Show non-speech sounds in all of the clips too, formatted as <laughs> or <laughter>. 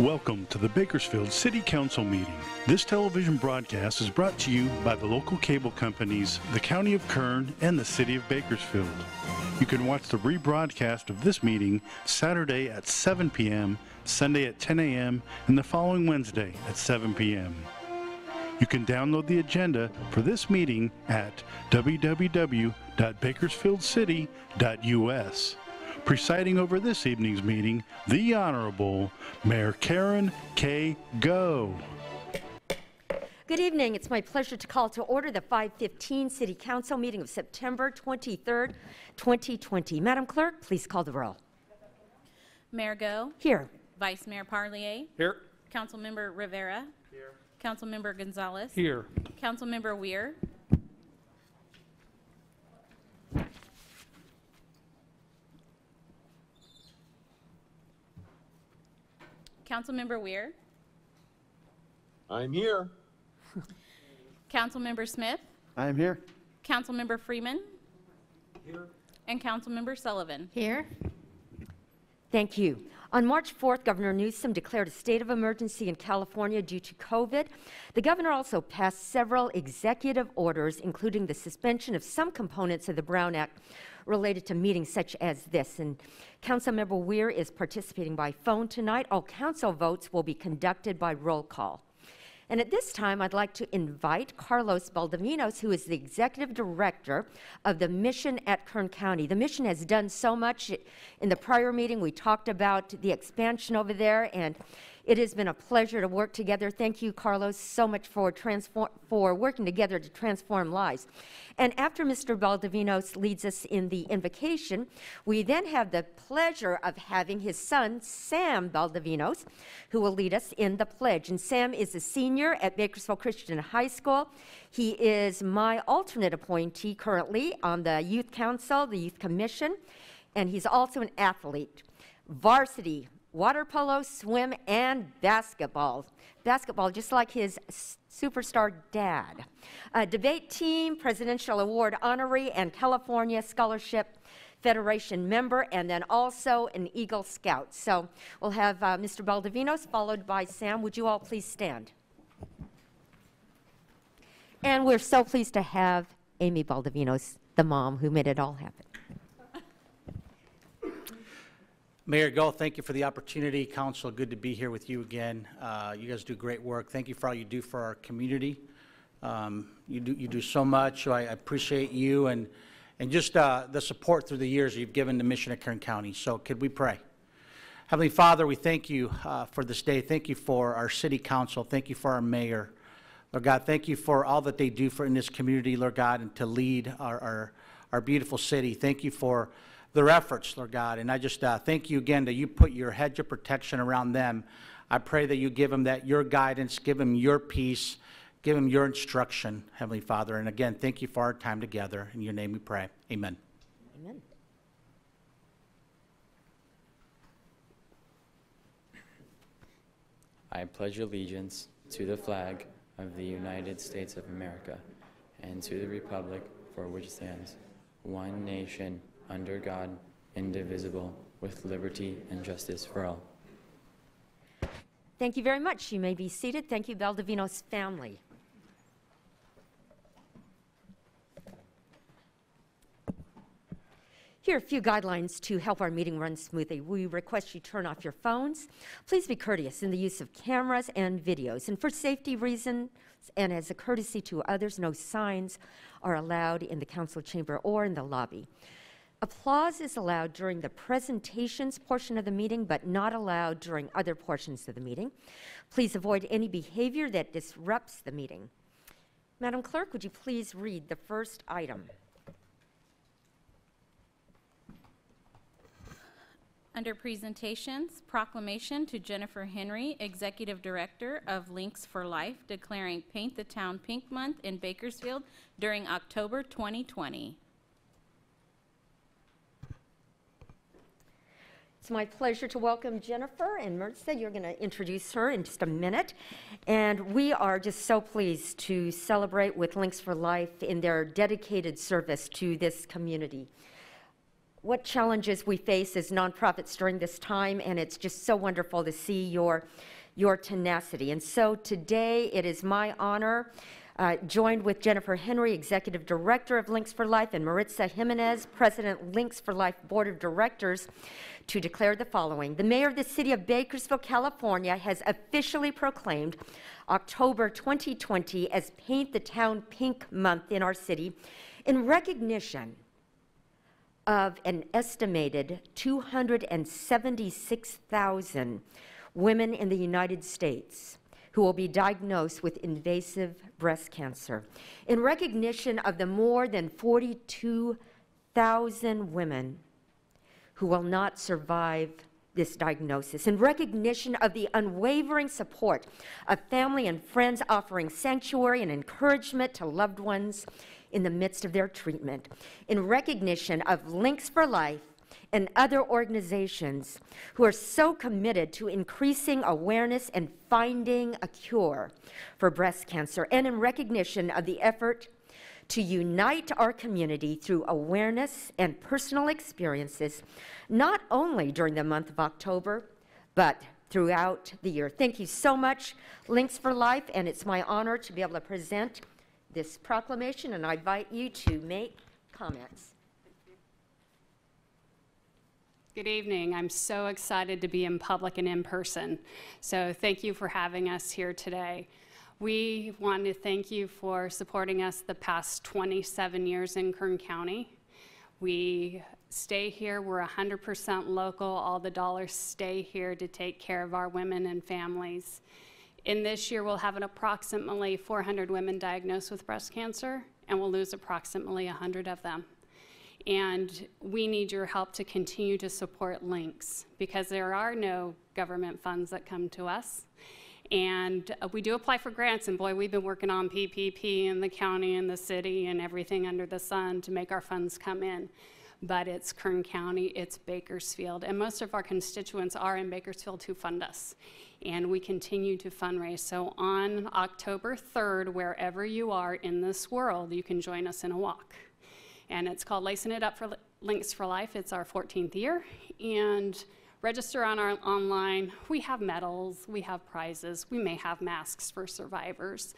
Welcome to the Bakersfield City Council meeting. This television broadcast is brought to you by the local cable companies, the County of Kern, and the City of Bakersfield. You can watch the rebroadcast of this meeting Saturday at 7 p.m., Sunday at 10 a.m., and the following Wednesday at 7 p.m. You can download the agenda for this meeting at www.bakersfieldcity.us. Presiding over this evening's meeting, the Honorable Mayor Karen K. Goh. Good evening. It's my pleasure to call to order the 515 City Council meeting of September 23rd, 2020. Madam Clerk, please call the roll. Mayor Goh, Here. Vice Mayor Parlier, Here. Councilmember Rivera. Here. Councilmember Gonzalez. Here. Councilmember Weir. Councilmember Weir. I'm here. Councilmember Smith. I'm here. Councilmember Freeman. Here. And Councilmember Sullivan. Here. Thank you. On March 4th, Governor Newsom declared a state of emergency in California due to COVID. The governor also passed several executive orders, including the suspension of some components of the Brown Act related to meetings such as this. And Councilmember Weir is participating by phone tonight. All council votes will be conducted by roll call. And at this time, I'd like to invite Carlos Baldovinos, who is the executive director of the mission at Kern County. The mission has done so much. In the prior meeting, we talked about the expansion over there, and it has been a pleasure to work together. Thank you, Carlos, so much for, for working together to transform lives. And after Mr. Baldovinos leads us in the invocation, we then have the pleasure of having his son, Sam Baldovinos, who will lead us in the pledge. And Sam is a senior at Bakersfield Christian High School. He is my alternate appointee currently on the Youth Council, the Youth Commission, and he's also an athlete. Varsity water polo, swim, and basketball. Basketball, just like his superstar dad. A debate team, Presidential Award honoree, and California Scholarship Federation member, and then also an Eagle Scout. So we'll have uh, Mr. Baldovinos followed by Sam. Would you all please stand? And we're so pleased to have Amy Baldovinos, the mom who made it all happen. Mayor Goh, thank you for the opportunity. Council, good to be here with you again. Uh, you guys do great work. Thank you for all you do for our community. Um, you do you do so much. I appreciate you and and just uh, the support through the years you've given to Mission at Kern County. So could we pray? Heavenly Father, we thank you uh, for this day. Thank you for our city council. Thank you for our mayor. Lord God, thank you for all that they do for in this community, Lord God, and to lead our, our, our beautiful city. Thank you for their efforts, Lord God. And I just uh, thank you again that you put your hedge of protection around them. I pray that you give them that your guidance, give them your peace, give them your instruction, Heavenly Father. And again, thank you for our time together. In your name we pray. Amen. Amen. I pledge allegiance to the flag of the United States of America and to the republic for which it stands, one nation, under God, indivisible, with liberty and justice for all. Thank you very much. You may be seated. Thank you, Baldovinos family. Here are a few guidelines to help our meeting run smoothly. We request you turn off your phones. Please be courteous in the use of cameras and videos. And for safety reasons and as a courtesy to others, no signs are allowed in the council chamber or in the lobby. Applause is allowed during the presentations portion of the meeting, but not allowed during other portions of the meeting. Please avoid any behavior that disrupts the meeting. Madam Clerk, would you please read the first item? Under presentations, proclamation to Jennifer Henry, Executive Director of Links for Life, declaring Paint the Town Pink Month in Bakersfield during October 2020. It's my pleasure to welcome Jennifer and Maritza. You're going to introduce her in just a minute. And we are just so pleased to celebrate with Links for Life in their dedicated service to this community. what challenges we face as nonprofits during this time, and it's just so wonderful to see your, your tenacity. And so today, it is my honor, uh, joined with Jennifer Henry, Executive Director of Links for Life, and Maritza Jimenez, President, Links for Life Board of Directors, to declare the following. The mayor of the city of Bakersfield, California, has officially proclaimed October 2020 as Paint the Town Pink Month in our city in recognition of an estimated 276,000 women in the United States who will be diagnosed with invasive breast cancer. In recognition of the more than 42,000 women who will not survive this diagnosis, in recognition of the unwavering support of family and friends offering sanctuary and encouragement to loved ones in the midst of their treatment, in recognition of Links for Life and other organizations who are so committed to increasing awareness and finding a cure for breast cancer, and in recognition of the effort to unite our community through awareness and personal experiences, not only during the month of October, but throughout the year. Thank you so much, Links for Life, and it's my honor to be able to present this proclamation, and I invite you to make comments. Good evening. I'm so excited to be in public and in person. So thank you for having us here today. We want to thank you for supporting us the past 27 years in Kern County. We stay here, we're 100% local, all the dollars stay here to take care of our women and families. In this year, we'll have an approximately 400 women diagnosed with breast cancer, and we'll lose approximately 100 of them. And we need your help to continue to support Links because there are no government funds that come to us. And uh, we do apply for grants, and boy, we've been working on PPP in the county and the city and everything under the sun to make our funds come in. But it's Kern County, it's Bakersfield, and most of our constituents are in Bakersfield who fund us. And we continue to fundraise. So on October 3rd, wherever you are in this world, you can join us in a walk and it's called Lacing It Up for Links for Life. It's our 14th year, and register on our online. We have medals, we have prizes, we may have masks for survivors,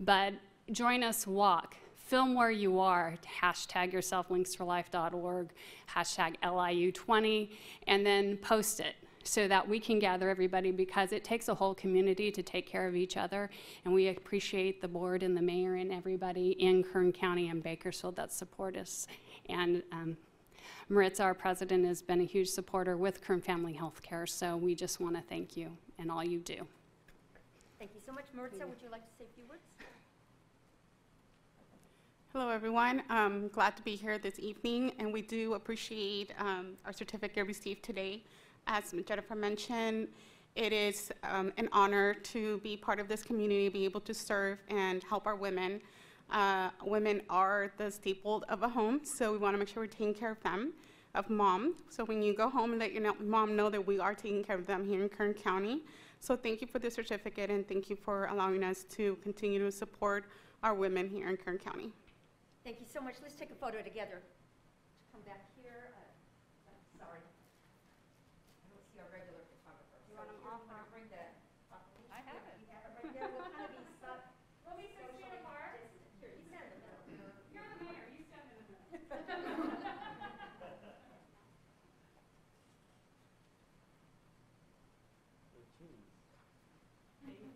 but join us walk. Film where you are, hashtag yourself linksforlife.org, hashtag LIU20, and then post it so that we can gather everybody because it takes a whole community to take care of each other. And we appreciate the board and the mayor and everybody in Kern County and Bakersfield that support us. And um, Maritza, our president, has been a huge supporter with Kern Family Health Care. So we just want to thank you and all you do. Thank you so much. Maritza, would you like to say a few words? Hello, everyone. I'm glad to be here this evening, and we do appreciate um, our certificate received today. As Jennifer mentioned, it is um, an honor to be part of this community, be able to serve and help our women. Uh, women are the staple of a home, so we want to make sure we're taking care of them, of mom. So when you go home let your mom know that we are taking care of them here in Kern County. So thank you for the certificate and thank you for allowing us to continue to support our women here in Kern County. Thank you so much. Let's take a photo together. Come back here. Uh, I'm sorry. I don't see our regular photographer. You want them off? Bring the. I have it. You have it right there. We'll kind of be stuck. Let me six feet apart. Here, you stand in the middle. You're the mayor. You stand in the middle.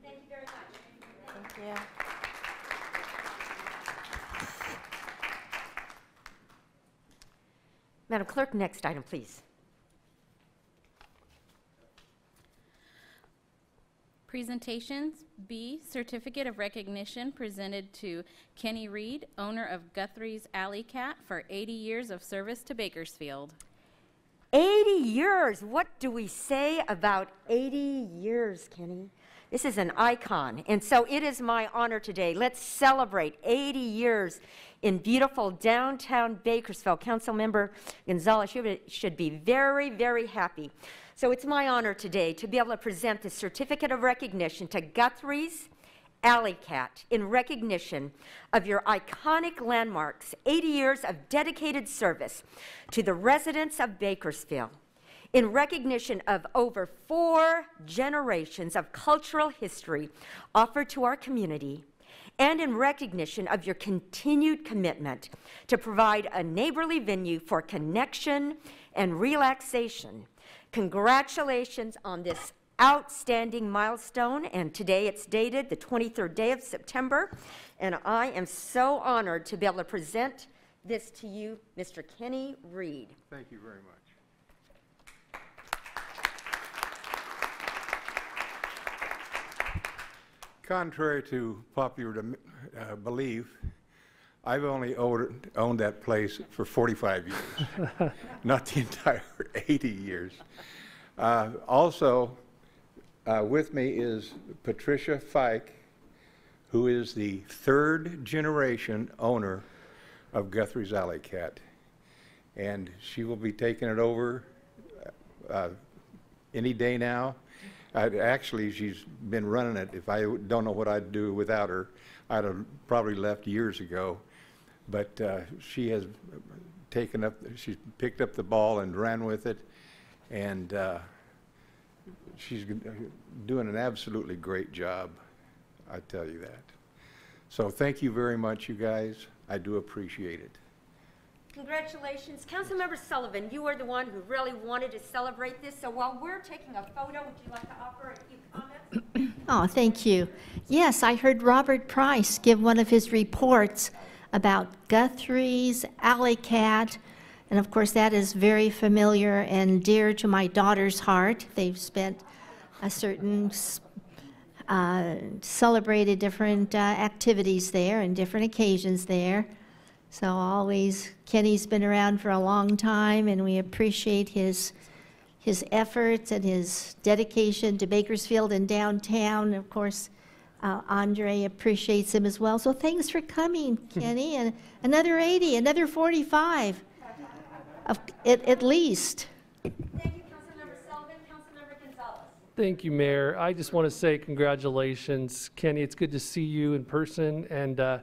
Thank you very much. Thank you. Madam Clerk, next item, please. Presentations, B, Certificate of Recognition presented to Kenny Reed, owner of Guthrie's Alley Cat, for 80 years of service to Bakersfield. 80 years. What do we say about 80 years, Kenny? This is an icon. And so it is my honor today. Let's celebrate 80 years in beautiful downtown Bakersfield. Councilmember Gonzalez should, should be very, very happy. So it's my honor today to be able to present the certificate of recognition to Guthrie's Alley Cat in recognition of your iconic landmarks, 80 years of dedicated service to the residents of Bakersfield, in recognition of over four generations of cultural history offered to our community, and in recognition of your continued commitment to provide a neighborly venue for connection and relaxation. Congratulations on this outstanding milestone, and today it's dated the 23rd day of September, and I am so honored to be able to present this to you, Mr. Kenny Reed. Thank you very much. Contrary to popular uh, belief, I've only owned, owned that place for 45 years, <laughs> not the entire 80 years. Uh, Also, uh, with me is Patricia Fike, who is the third generation owner of Guthrie's Alley Cat. And she will be taking it over uh, any day now. I'd- Actually, she's been running it. If I don't know what I'd do without her, I'd have probably left years ago. But uh, she has taken up, she's picked up the ball and ran with it. And uh, she's doing an absolutely great job, I tell you that. So thank you very much, you guys. I do appreciate it. Congratulations. Councilmember Sullivan, you were the one who really wanted to celebrate this, so while we're taking a photo, would you like to offer a few comments? <clears throat> Oh, thank you. Yes, I heard Robert Price give one of his reports about Guthrie's Alley Cat, and of course, that is very familiar and dear to my daughter's heart. They've spent a certain, uh, celebrated different uh, activities there and different occasions there. So always, Kenny's been around for a long time, and we appreciate his his efforts and his dedication to Bakersfield and downtown. Of course, uh, Andre appreciates him as well. So thanks for coming, <laughs> Kenny. And another 80, another 45, of, at, at least. Thank you, Councilmember Sullivan. Councilmember Gonzalez. Thank you, Mayor. I just want to say congratulations, Kenny. It's good to see you in person, and uh,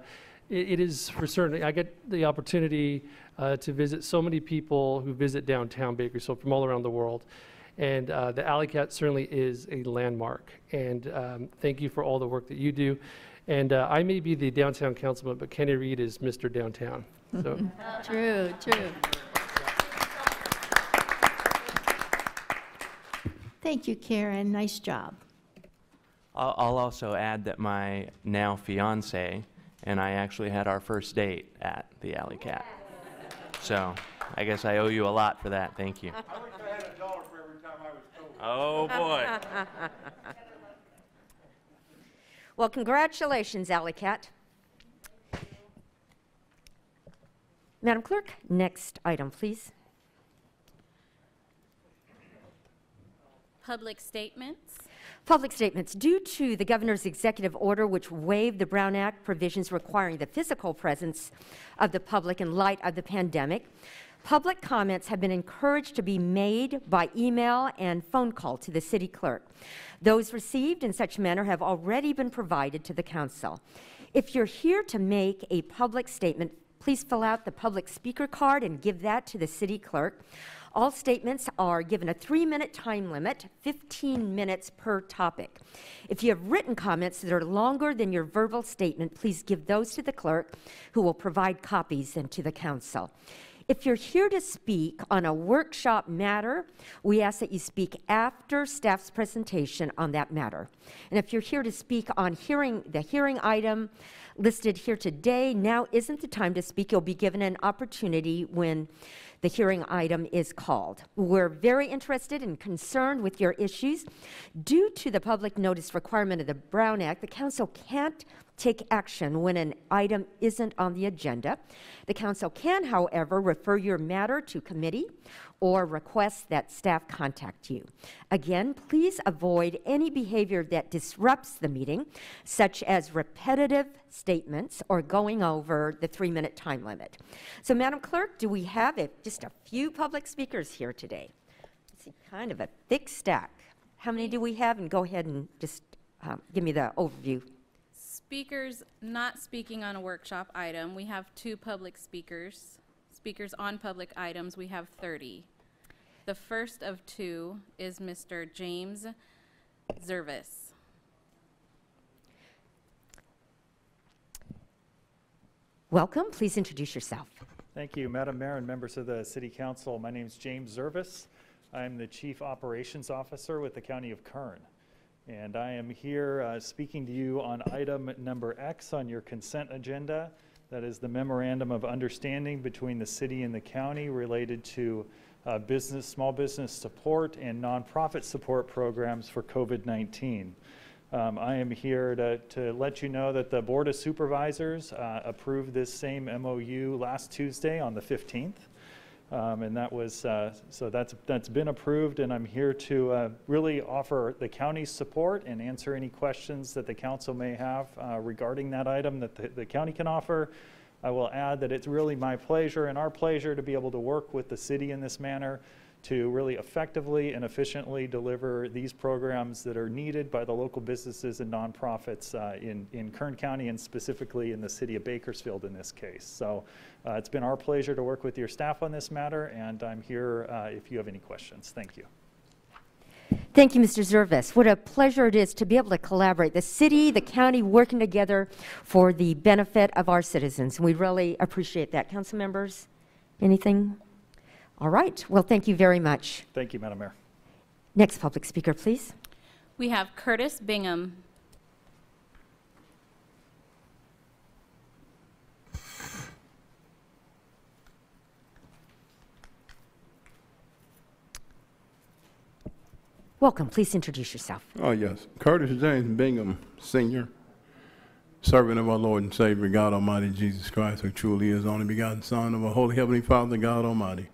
it, it is for certain. I get the opportunity uh, to visit so many people who visit downtown Bakersfield from all around the world, and uh, the Alley Cat certainly is a landmark. And um, thank you for all the work that you do. And uh, I may be the downtown councilman, but Kenny Reed is Mr. Downtown. So. <laughs> True, true. Thank you, Karen. Nice job. I'll I'll also add that my now fiance and I actually had our first date at the Alley Cat. So I guess I owe you a lot for that. Thank you. I wish I had a dollar for every time I was told. Oh, boy. <laughs> Well, congratulations, Alley Cat. Madam Clerk, next item, please. Public statements. Public statements. Due to the governor's executive order, which waived the Brown Act provisions requiring the physical presence of the public in light of the pandemic, public comments have been encouraged to be made by email and phone call to the city clerk. Those received in such manner have already been provided to the council. If you're here to make a public statement, please fill out the public speaker card and give that to the city clerk. All statements are given a three-minute time limit, 15 minutes per topic. If you have written comments that are longer than your verbal statement, please give those to the clerk, who will provide copies then to the council. If you're here to speak on a workshop matter, we ask that you speak after staff's presentation on that matter. And if you're here to speak on hearing, the hearing item listed here today, now isn't the time to speak. You'll be given an opportunity when the hearing item is called. We're very interested and concerned with your issues. Due to the public notice requirement of the Brown Act, the council can't take action when an item isn't on the agenda. The council can, however, refer your matter to committee or request that staff contact you. Again, please avoid any behavior that disrupts the meeting, such as repetitive statements or going over the three-minute time limit. So, Madam Clerk, do we have a, just a few public speakers here today? I see kind of a thick stack. How many do we have? And go ahead and just um, give me the overview. Speakers not speaking on a workshop item, we have two public speakers. Speakers on public items, we have 30. The first of two is Mr. James Zervis. Welcome. Please introduce yourself. Thank you, Madam Mayor and members of the City Council. My name is James Zervis. I'm the Chief Operations Officer with the County of Kern. And I am here uh, speaking to you on item number X on your consent agenda. That is the memorandum of understanding between the city and the county related to uh, business, small business support and nonprofit support programs for COVID-19. Um, I am here to, to let you know that the Board of Supervisors uh, approved this same MOU last Tuesday on the 15th. Um, and that was, uh, so that's, that's been approved, and I'm here to uh, really offer the county's support and answer any questions that the council may have uh, regarding that item that the, the county can offer. I will add that it's really my pleasure and our pleasure to be able to work with the city in this manner to really effectively and efficiently deliver these programs that are needed by the local businesses and nonprofits uh, in, in Kern County and specifically in the city of Bakersfield in this case. So uh, it's been our pleasure to work with your staff on this matter, and I'm here uh, if you have any questions. Thank you. Thank you, Mr. Zervis. What a pleasure it is to be able to collaborate. The city, the county working together for the benefit of our citizens. And we really appreciate that. Council members, anything? All right. Well, thank you very much. Thank you, Madam Mayor. Next public speaker, please. We have Curtis Bingham. Welcome. Please introduce yourself. Oh, yes. Curtis James Bingham, Sr., servant of our Lord and Savior, God Almighty, Jesus Christ, who truly is the only begotten Son of our Holy Heavenly Father, God Almighty.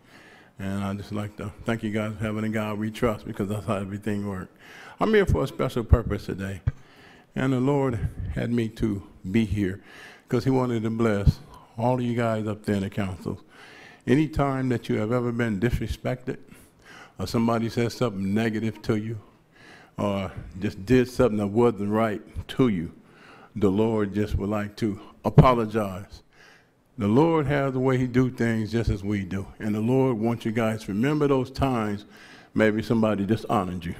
And I'd just like to thank you guys for having a God we trust because that's how everything works. I'm here for a special purpose today. And the Lord had me to be here because He wanted to bless all of you guys up there in the council. Anytime that you have ever been disrespected, or somebody says something negative to you, or just did something that wasn't right to you, the Lord just would like to apologize. The Lord has the way He do things just as we do, and the Lord wants you guys to remember those times maybe somebody dishonored you,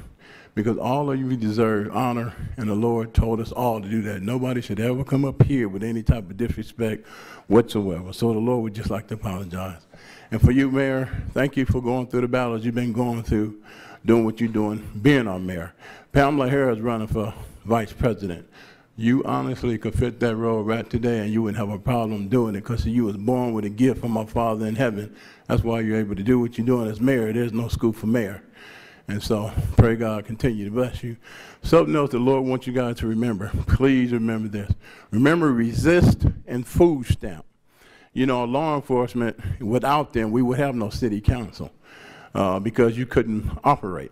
because all of you deserve honor, and the Lord told us all to do that. Nobody should ever come up here with any type of disrespect whatsoever. So the Lord would just like to apologize. And for you, Mayor, thank you for going through the battles you've been going through, doing what you're doing, being our mayor. Pamela Harris running for vice president. You honestly could fit that role right today and you wouldn't have a problem doing it because you was born with a gift from my Father in heaven. That's why you're able to do what you're doing as mayor. There's no school for mayor. And so pray God continue to bless you. Something else the Lord wants you guys to remember. Please remember this. Remember resist and food stamp you know, law enforcement, without them, we would have no city council uh, because you couldn't operate,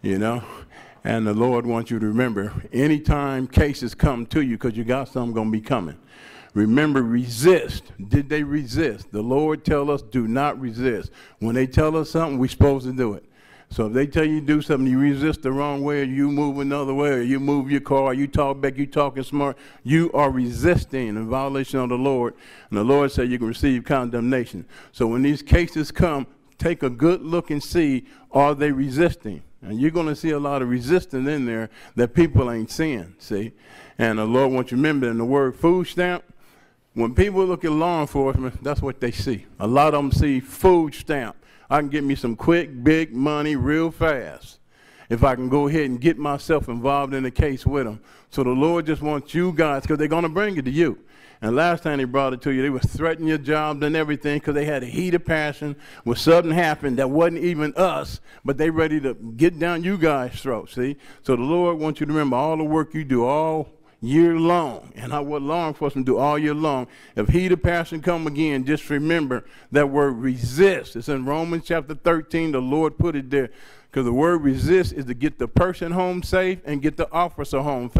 you know. And the Lord wants you to remember, anytime cases come to you, because you got something going to be coming, remember, resist. Did they resist? The Lord tell us, do not resist. When they tell us something, we're supposed to do it. So if they tell you to do something, you resist the wrong way, or you move another way, or you move your car, or you talk back, you talking smart, you are resisting in violation of the Lord. And the Lord said you can receive condemnation. So when these cases come, take a good look and see, are they resisting? And you're going to see a lot of resistance in there that people ain't seeing, see? And the Lord wants you to remember in the word food stamp, when people look at law enforcement, that's what they see. A lot of them see food stamp. I can get me some quick, big money real fast if I can go ahead and get myself involved in the case with them. So the Lord just wants you guys, because they're going to bring it to you. And last time they brought it to you, they was threatening your jobs and everything because they had a heat of passion when something happened that wasn't even us, but they ready to get down you guys' throats, see? So the Lord wants you to remember all the work you do, all year long, and how what law enforcement do all year long. If heat of passion come again, just remember that word resist. It's in Romans chapter 13. The Lord put it there. Because the word resist is to get the person home safe and get the officer home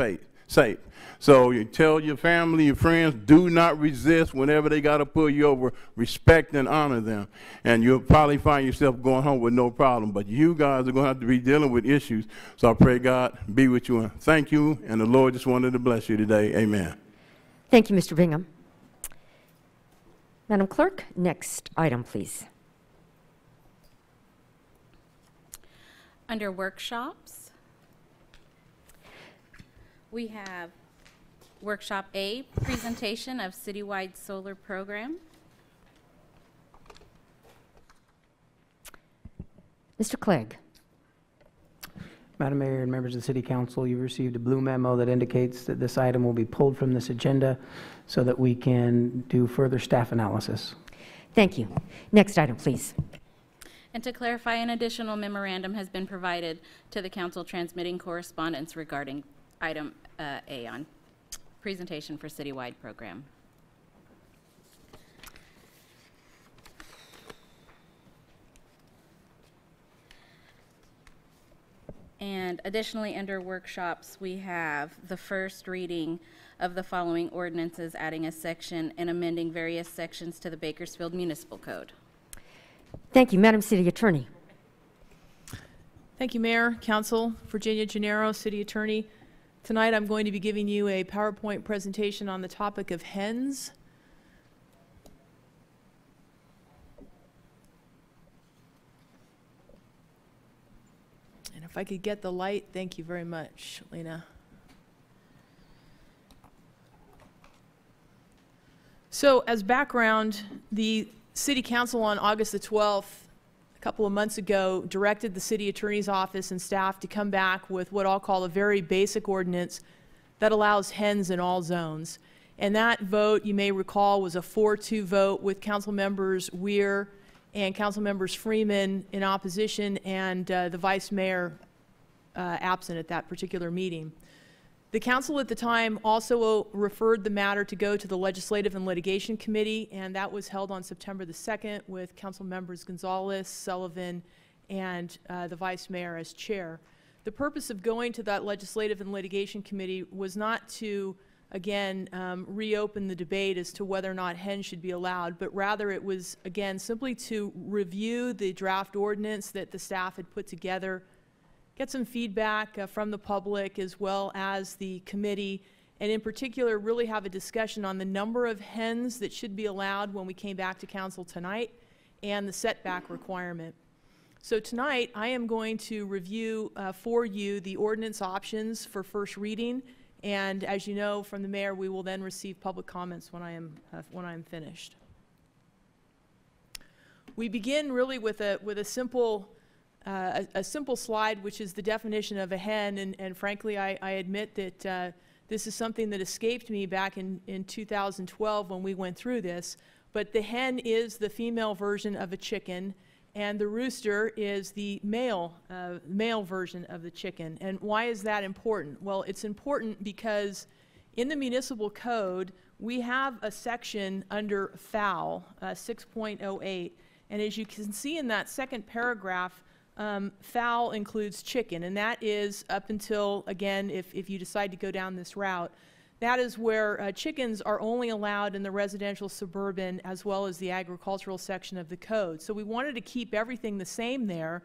safe. So you tell your family, your friends, do not resist whenever they got to pull you over. Respect and honor them. And you'll probably find yourself going home with no problem. But you guys are going to have to be dealing with issues. So I pray God be with you and thank you. And the Lord just wanted to bless you today. Amen. Thank you, Mr. Bingham. Madam Clerk, next item, please. Under workshops, we have workshop A, presentation of citywide solar program. Mr. Clegg. Madam Mayor and members of the City Council, you've received a blue memo that indicates that this item will be pulled from this agenda so that we can do further staff analysis. Thank you. Next item, please. And to clarify, an additional memorandum has been provided to the council transmitting correspondence regarding item uh, A on presentation for citywide program. And additionally, under workshops, we have the first reading of the following ordinances, adding a section and amending various sections to the Bakersfield Municipal Code. Thank you, Madam City Attorney. Thank you, Mayor, Council, Virginia Gennaro, City Attorney. Tonight, I'm going to be giving you a PowerPoint presentation on the topic of hens. And if I could get the light, thank you very much, Lena. So as background, the City Council on August the 12th, a couple of months ago, directed the City Attorney's Office and staff to come back with what I'll call a very basic ordinance that allows hens in all zones. And that vote, you may recall, was a 4-2 vote with Council Members Weir and Council Members Freeman in opposition and uh, the Vice Mayor uh, absent at that particular meeting. The council at the time also referred the matter to go to the Legislative and Litigation Committee, and that was held on September the 2nd with Council Members Gonzalez, Sullivan, and uh, the Vice Mayor as chair. The purpose of going to that Legislative and Litigation Committee was not to, again, um, reopen the debate as to whether or not hens should be allowed, but rather it was, again, simply to review the draft ordinance that the staff had put together get some feedback uh, from the public as well as the committee, and in particular, really have a discussion on the number of hens that should be allowed when we came back to council tonight and the setback requirement. So tonight, I am going to review uh, for you the ordinance options for first reading, and as you know from the mayor, we will then receive public comments when I am, uh, when I am finished. We begin really with a, with a simple uh, a, a, simple slide, which is the definition of a hen, and, and frankly, I, I, admit that uh, this is something that escaped me back in, in 2012 when we went through this. But the hen is the female version of a chicken, and the rooster is the male, uh, male version of the chicken. And why is that important? Well, it's important because in the municipal code, we have a section under fowl, uh, 6.08, and as you can see in that second paragraph, um, fowl includes chicken, and that is up until, again, if, if you decide to go down this route, that is where uh, chickens are only allowed in the residential, suburban, as well as the agricultural section of the code. So we wanted to keep everything the same there.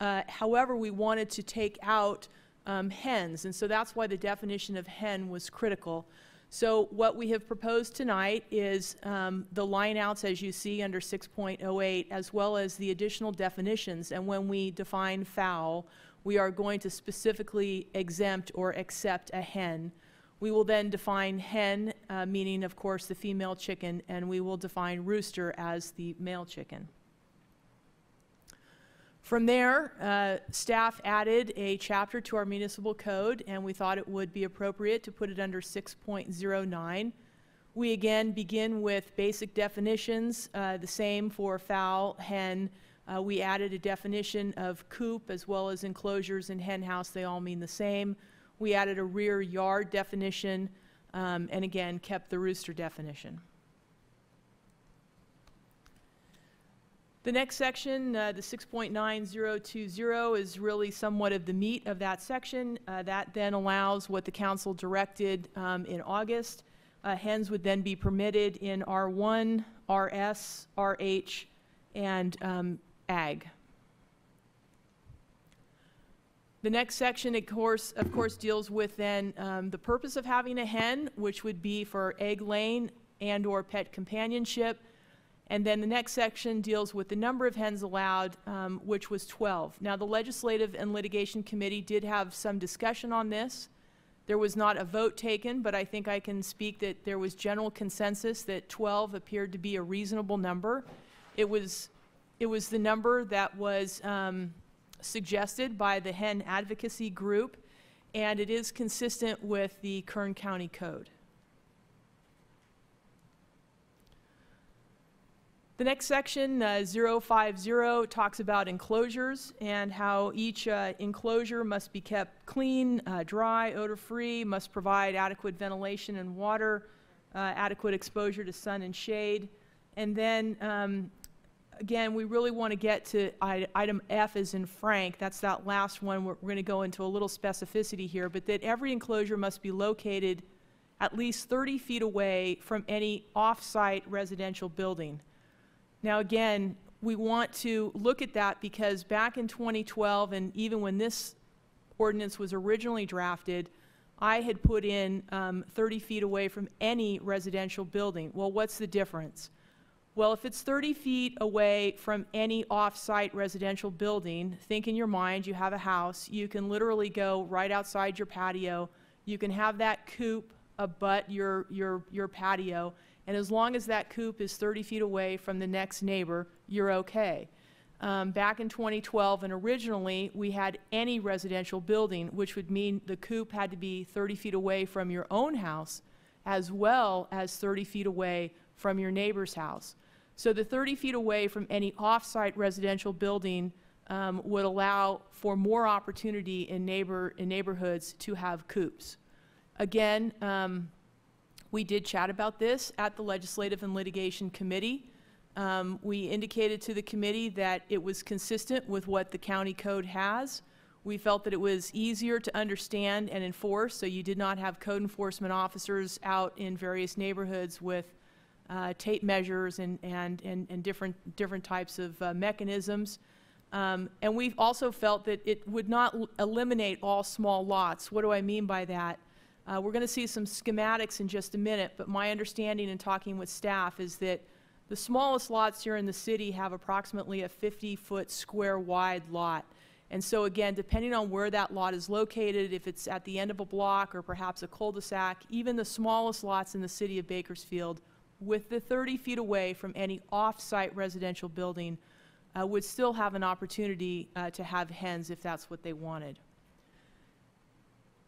Uh, however, we wanted to take out um, hens, and so that's why the definition of hen was critical. So what we have proposed tonight is um, the lineouts as you see under 6.08 as well as the additional definitions. And when we define fowl, we are going to specifically exempt or accept a hen. We will then define hen, uh, meaning of course the female chicken, and we will define rooster as the male chicken. From there, uh, staff added a chapter to our municipal code, and we thought it would be appropriate to put it under 6.09. We again begin with basic definitions, uh, the same for fowl, hen. Uh, we added a definition of coop as well as enclosures and hen house. They all mean the same. We added a rear yard definition, um, and again kept the rooster definition. The next section, uh, the 6.9020, is really somewhat of the meat of that section. Uh, That then allows what the council directed um, in August. Uh, Hens would then be permitted in R1, RS, RH, and um, Ag. The next section, of course, of course, deals with then um, the purpose of having a hen, which would be for egg laying and/or pet companionship. And then the next section deals with the number of hens allowed, um, which was 12. Now, the Legislative and Litigation Committee did have some discussion on this. There was not a vote taken, but I think I can speak that there was general consensus that 12 appeared to be a reasonable number. It was, it was the number that was um, suggested by the Hen Advocacy Group, and it is consistent with the Kern County Code. The next section, uh, 050, talks about enclosures and how each uh, enclosure must be kept clean, uh, dry, odor-free, must provide adequate ventilation and water, uh, adequate exposure to sun and shade. And then, um, again, we really want to get to item F as in Frank. That's that last one. We're, we're going to go into a little specificity here, but that every enclosure must be located at least 30 feet away from any off-site residential building. Now, again, we want to look at that because back in 2012, and even when this ordinance was originally drafted, I had put in um, 30 feet away from any residential building. Well, what's the difference? Well, if it's 30 feet away from any off-site residential building, think in your mind you have a house, you can literally go right outside your patio, you can have that coop abut your, your, your patio, and as long as that coop is 30 feet away from the next neighbor, you're okay. Um, back in 2012, and originally, we had any residential building, which would mean the coop had to be 30 feet away from your own house, as well as 30 feet away from your neighbor's house. So the 30 feet away from any off-site residential building um, would allow for more opportunity in neighbor, in neighborhoods to have coops. Again, um, we did chat about this at the Legislative and Litigation Committee. Um, we indicated to the committee that it was consistent with what the county code has. We felt that it was easier to understand and enforce, so you did not have code enforcement officers out in various neighborhoods with uh, tape measures and, and, and, and different, different types of uh, mechanisms. Um, and we've also felt that it would not eliminate all small lots. What do I mean by that? Uh, we're going to see some schematics in just a minute, but my understanding in talking with staff is that the smallest lots here in the city have approximately a 50-foot square wide lot. And so again, depending on where that lot is located, if it's at the end of a block or perhaps a cul-de-sac, even the smallest lots in the city of Bakersfield, with the 30 feet away from any off-site residential building, uh, would still have an opportunity uh, to have hens if that's what they wanted.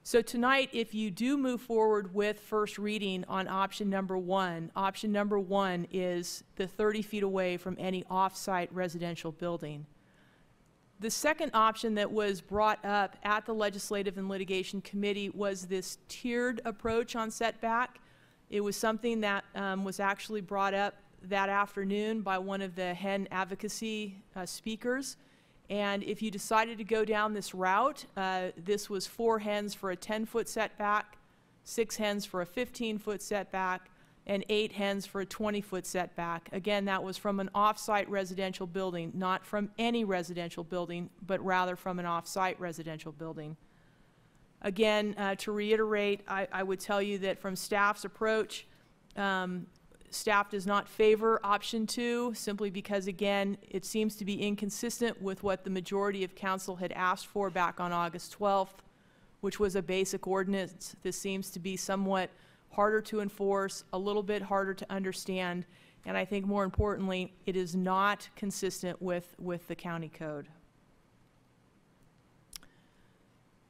So tonight, if you do move forward with first reading on option number one, option number one is the 30 feet away from any off-site residential building. The second option that was brought up at the Legislative and Litigation Committee was this tiered approach on setback. It was something that um, was actually brought up that afternoon by one of the hen advocacy uh, speakers. And if you decided to go down this route, uh, this was four hens for a 10-foot setback, six hens for a 15-foot setback, and eight hens for a 20-foot setback. Again, that was from an off-site residential building, not from any residential building, but rather from an off-site residential building. Again, uh, to reiterate, I, I would tell you that from staff's approach, um, staff does not favor option two, simply because, again, it seems to be inconsistent with what the majority of council had asked for back on August 12th, which was a basic ordinance. This seems to be somewhat harder to enforce, a little bit harder to understand, and I think more importantly, it is not consistent with, with the county code.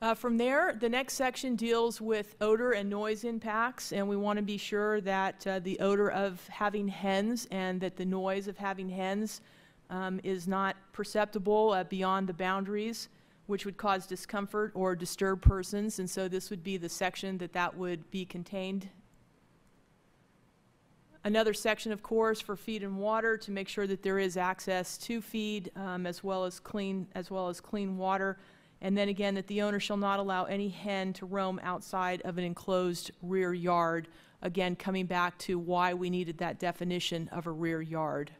Uh, from there, the next section deals with odor and noise impacts, and we want to be sure that uh, the odor of having hens and that the noise of having hens um, is not perceptible uh, beyond the boundaries, which would cause discomfort or disturb persons, and so this would be the section that that would be contained. Another section, of course, for feed and water to make sure that there is access to feed um, as well as clean as well as clean water. And then again, that the owner shall not allow any hen to roam outside of an enclosed rear yard. Again, coming back to why we needed that definition of a rear yard.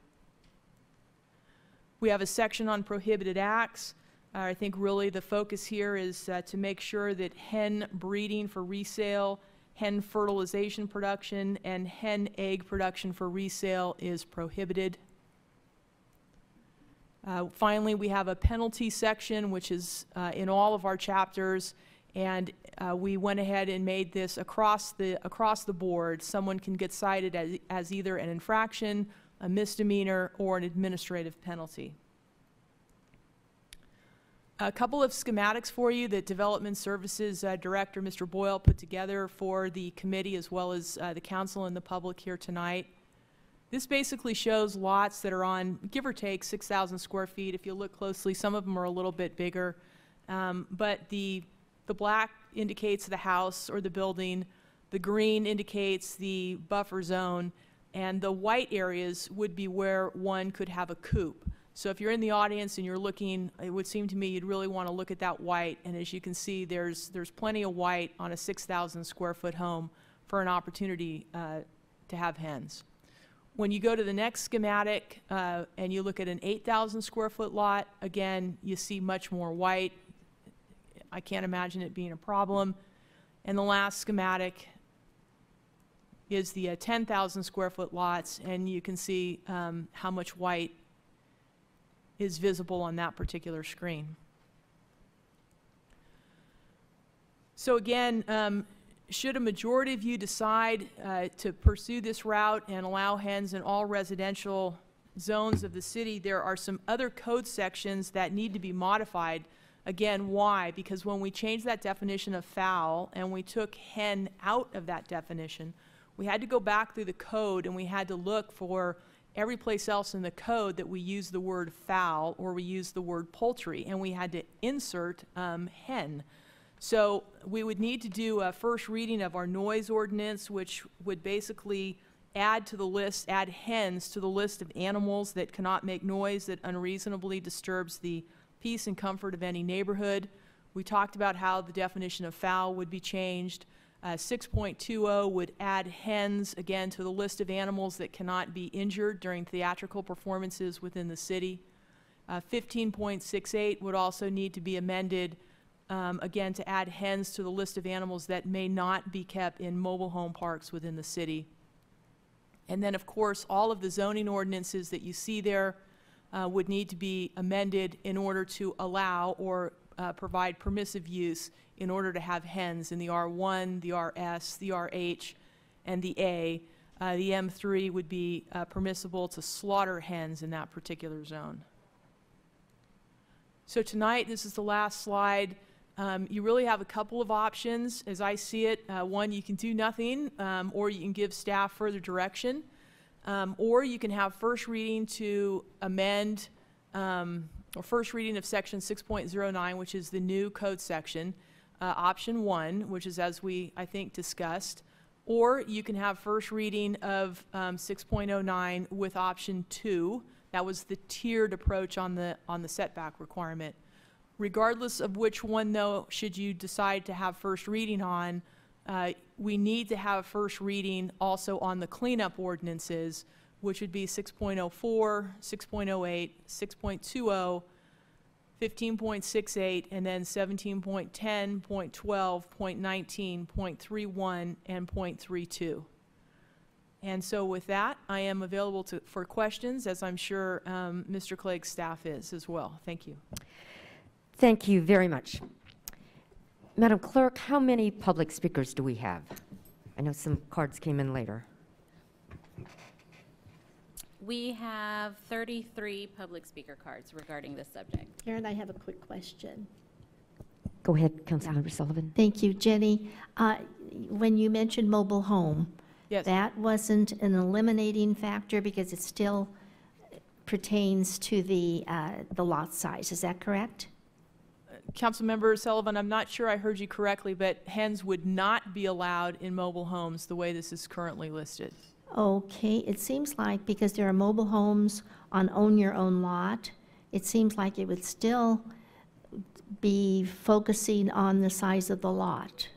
We have a section on prohibited acts. Uh, I think really the focus here is uh, to make sure that hen breeding for resale, hen fertilization production, and hen egg production for resale is prohibited. Uh, Finally, we have a penalty section, which is uh, in all of our chapters, and uh, we went ahead and made this across the, across the board. Someone can get cited as, as either an infraction, a misdemeanor, or an administrative penalty. A couple of schematics for you that Development Services uh, Director, Mr. Boyle, put together for the committee as well as uh, the council and the public here tonight. This basically shows lots that are on, give or take, 6,000 square feet. If you look closely, some of them are a little bit bigger. Um, but the, the black indicates the house or the building, the green indicates the buffer zone, and the white areas would be where one could have a coop. So if you're in the audience and you're looking, it would seem to me you'd really want to look at that white. And as you can see, there's, there's plenty of white on a 6,000 square foot home for an opportunity uh, to have hens. When you go to the next schematic uh, and you look at an 8,000 square foot lot, again, you see much more white. I can't imagine it being a problem. And the last schematic is the uh, 10,000 square foot lots, and you can see um, how much white is visible on that particular screen. So again, um, should a majority of you decide uh, to pursue this route and allow hens in all residential zones of the city, there are some other code sections that need to be modified. Again, why? Because when we changed that definition of fowl and we took hen out of that definition, we had to go back through the code and we had to look for every place else in the code that we use the word fowl or we use the word poultry, and we had to insert um, hen. So we would need to do a first reading of our noise ordinance, which would basically add to the list, add hens to the list of animals that cannot make noise that unreasonably disturbs the peace and comfort of any neighborhood. We talked about how the definition of fowl would be changed. Uh, 6.20 would add hens, again, to the list of animals that cannot be injured during theatrical performances within the city. Uh, 15.68 would also need to be amended, um, again, to add hens to the list of animals that may not be kept in mobile home parks within the city. And then, of course, all of the zoning ordinances that you see there uh, would need to be amended in order to allow or uh, provide permissive use in order to have hens in the R1, the RS, the RH, and the A. Uh, the M3 would be uh, permissible to slaughter hens in that particular zone. So tonight, this is the last slide. Um, you really have a couple of options as I see it. Uh, one, you can do nothing, um, or you can give staff further direction, um, or you can have first reading to amend um, or first reading of section 6.09, which is the new code section, uh, option one, which is as we, I think, discussed, or you can have first reading of um, 6.09 with option two. That was the tiered approach on the, on the setback requirement. Regardless of which one, though, should you decide to have first reading on, uh, we need to have first reading also on the cleanup ordinances, which would be 6.04, 6.08, 6.20, 15.68, and then 17.10, .12, .19, .31, and .32. And so with that, I am available to, for questions, as I'm sure um, Mr. Clegg's staff is as well. Thank you. Thank you very much. Madam Clerk, how many public speakers do we have? I know some cards came in later. We have 33 public speaker cards regarding this subject. Karen, I have a quick question. Go ahead, Councilmember Sullivan. Thank you, Jenny. Uh, When you mentioned mobile home, Yes. that wasn't an eliminating factor because it still pertains to the, uh, the lot size, is that correct? Councilmember Sullivan, I'm not sure I heard you correctly, but hens would not be allowed in mobile homes the way this is currently listed. Okay, it seems like because there are mobile homes on own your own lot, it seems like it would still be focusing on the size of the lot.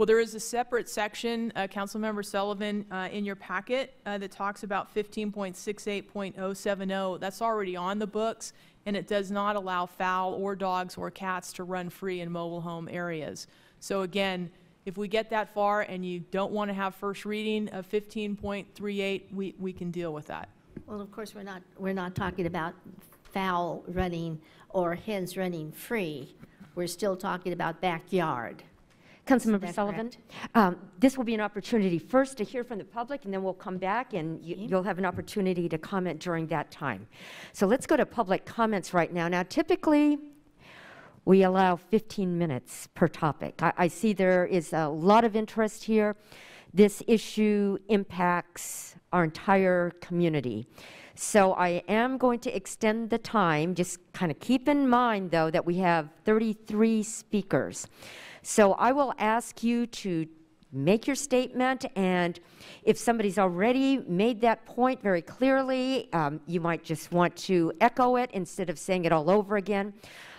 Well, there is a separate section, uh, Councilmember Sullivan, uh, in your packet uh, that talks about 15.68.070. That's already on the books, and it does not allow fowl or dogs or cats to run free in mobile home areas. So again, if we get that far and you don't want to have first reading of 15.38, we, we can deal with that. Well, of course, we're not, we're not talking about fowl running or hens running free. We're still talking about backyard. Councilmember Sullivan, um, this will be an opportunity first to hear from the public, and then we'll come back and you- you'll have an opportunity to comment during that time. So let's go to public comments right now. Now, typically, we allow 15 minutes per topic. I, I see there is a lot of interest here. This issue impacts our entire community. So I am going to extend the time. Just kind of keep in mind, though, that we have 33 speakers. So I will ask you to make your statement, and if somebody's already made that point very clearly, um, you might just want to echo it instead of saying it all over again.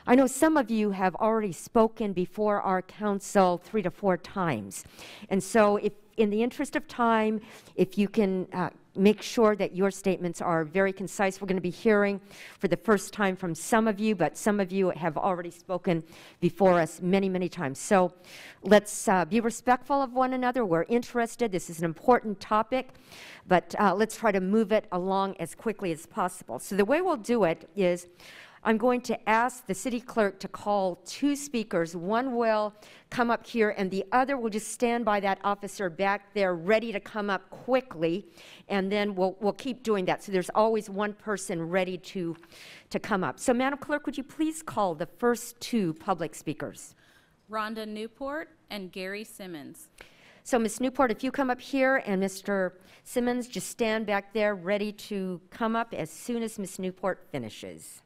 I know some of you have already spoken before our council three to four times. And so if, in the interest of time, if you can uh, make sure that your statements are very concise. We're going to be hearing for the first time from some of you, but some of you have already spoken before us many, many times. So let's uh, be respectful of one another. We're interested. This is an important topic, but uh, let's try to move it along as quickly as possible. So the way we'll do it is I'm going to ask the city clerk to call two speakers. One will come up here, and the other will just stand by that officer back there, ready to come up quickly. And then we'll, we'll keep doing that. So there's always one person ready to, to come up. So, Madam Clerk, would you please call the first two public speakers? Rhonda Newport and Gary Simmons. So, Ms. Newport, if you come up here, and Mr. Simmons, just stand back there, ready to come up as soon as Ms. Newport finishes.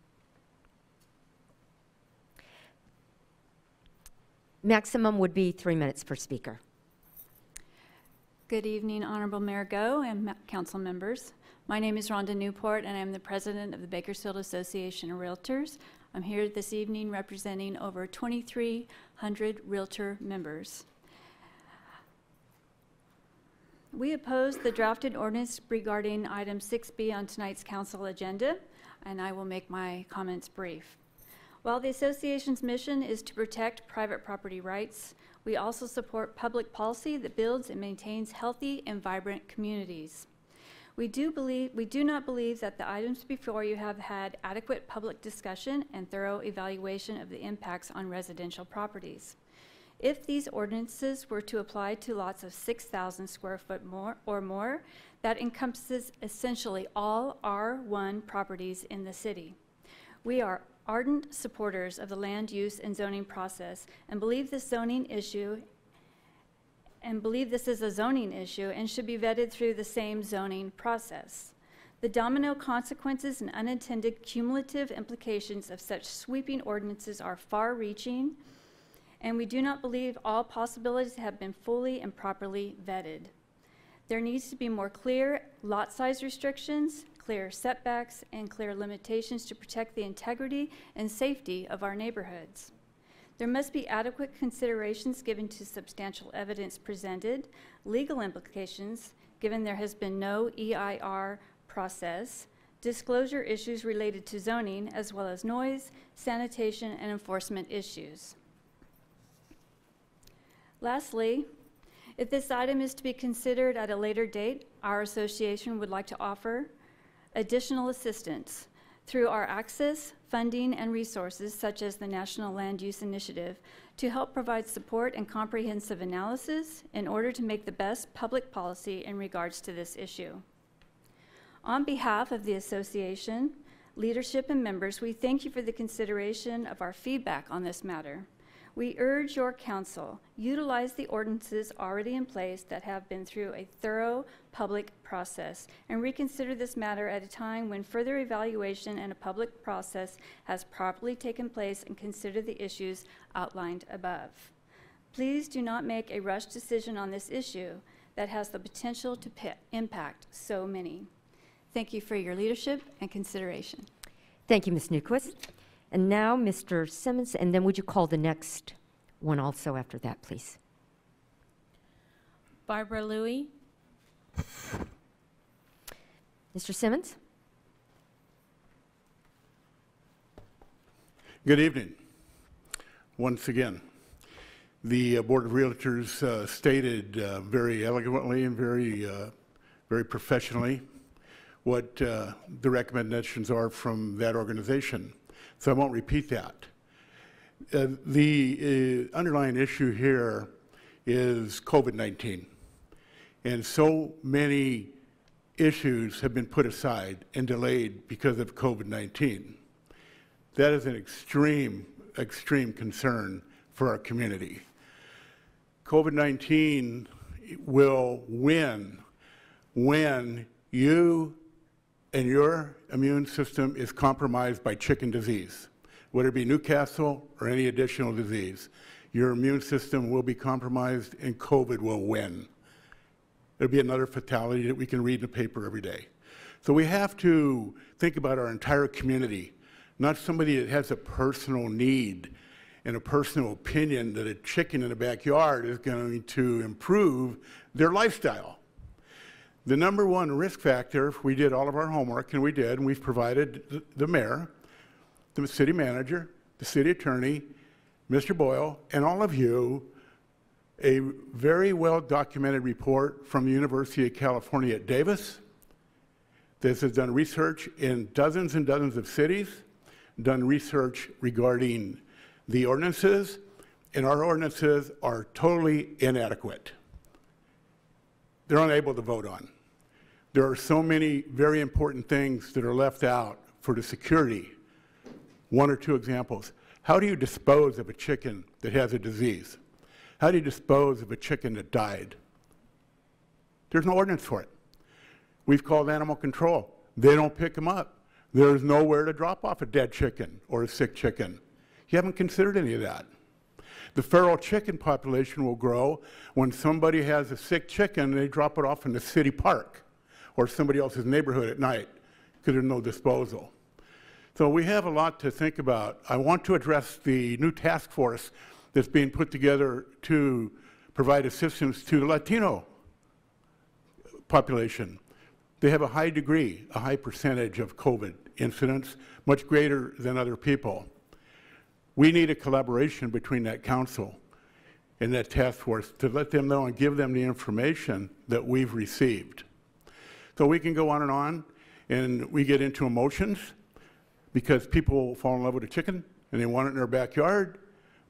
Maximum would be three minutes per speaker. Good evening, Honorable Mayor Goh and council members. My name is Rhonda Newport, and I'm the president of the Bakersfield Association of Realtors. I'm here this evening representing over 2,300 Realtor members. We oppose the drafted ordinance regarding item 6B on tonight's council agenda, and I will make my comments brief. While the association's mission is to protect private property rights, we also support public policy that builds and maintains healthy and vibrant communities. We do believe we do not believe that the items before you have had adequate public discussion and thorough evaluation of the impacts on residential properties. If these ordinances were to apply to lots of 6,000 square foot more or more, that encompasses essentially all R1 properties in the city. We are ardent supporters of the land use and zoning process and believe this zoning issue and believe this is a zoning issue and should be vetted through the same zoning process. The domino consequences and unintended cumulative implications of such sweeping ordinances are far reaching, and we do not believe all possibilities have been fully and properly vetted. There needs to be more clear lot size restrictions, clear setbacks, and clear limitations to protect the integrity and safety of our neighborhoods. There must be adequate considerations given to substantial evidence presented, legal implications, given there has been no EIR process, disclosure issues related to zoning, as well as noise, sanitation, and enforcement issues. Lastly, if this item is to be considered at a later date, our association would like to offer additional assistance through our access, funding, and resources, such as the National Land Use Initiative, to help provide support and comprehensive analysis in order to make the best public policy in regards to this issue. On behalf of the association, leadership, and members, we thank you for the consideration of our feedback on this matter. We urge your council, utilize the ordinances already in place that have been through a thorough public process and reconsider this matter at a time when further evaluation and a public process has properly taken place and consider the issues outlined above. Please do not make a rush decision on this issue. that has the potential to impact so many. Thank you for your leadership and consideration. Thank you, Ms. Newquist. And now, Mr. Simmons, and then would you call the next one also after that, please? Barbara Louie, Mr. Simmons? Good evening. Once again, the uh, Board of Realtors uh, stated uh, very eloquently and very, uh, very professionally what uh, the recommendations are from that organization. So I won't repeat that. Uh, The uh, underlying issue here is COVID-19. And so many issues have been put aside and delayed because of COVID-19. That is an extreme, extreme concern for our community. COVID-19 will win when you and your immune system is compromised by chicken disease, whether it be Newcastle or any additional disease. Your immune system will be compromised and COVID will win. There'll be another fatality that we can read in the paper every day. So we have to think about our entire community, not somebody that has a personal need and a personal opinion that a chicken in the backyard is going to improve their lifestyle. The number one risk factor, we did all of our homework, and we did, and we've provided the- mayor, the city manager, the city attorney, Mr. Boyle, and all of you a very well-documented report from the University of California at Davis. This has done research in dozens and dozens of cities, done research regarding the ordinances, and our ordinances are totally inadequate. They're unable to vote on. There are so many very important things that are left out for the security. One or two examples. How do you dispose of a chicken that has a disease? How do you dispose of a chicken that died? There's no ordinance for it. We've called animal control. They don't pick them up. There's nowhere to drop off a dead chicken or a sick chicken. You haven't considered any of that. The feral chicken population will grow when somebody has a sick chicken and they drop it off in the city park or somebody else's neighborhood at night because there's no disposal. So we have a lot to think about. I want to address the new task force that's being put together to provide assistance to the Latino population. They have a high degree, a high percentage of COVID incidents, much greater than other people. We need a collaboration between that council and that task force to let them know and give them the information that we've received. So we can go on and on, and we get into emotions because people fall in love with a chicken and they want it in their backyard,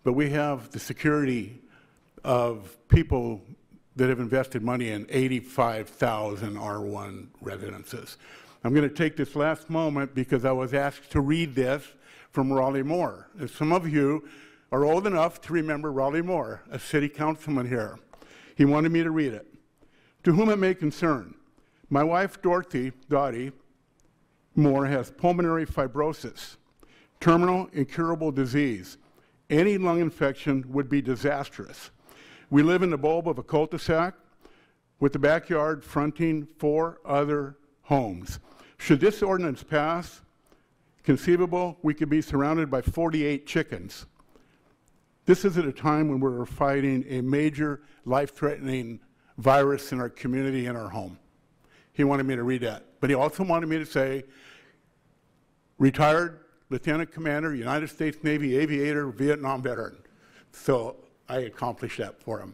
but we have the security of people that have invested money in 85,000 R1 residences. I'm going to take this last moment because I was asked to read this from Raleigh Moore. Some of you are old enough to remember Raleigh Moore, a city councilman here. He wanted me to read it. To whom it may concern, my wife Dorothy Dottie Moore has pulmonary fibrosis, terminal incurable disease. Any lung infection would be disastrous. We live in the bulb of a cul-de-sac with the backyard fronting four other homes. Should this ordinance pass, conceivable, we could be surrounded by 48 chickens. This is at a time when we're fighting a major life-threatening virus in our community and our home. He wanted me to read that. But he also wanted me to say, retired Lieutenant Commander, United States Navy aviator, Vietnam veteran. So I accomplished that for him.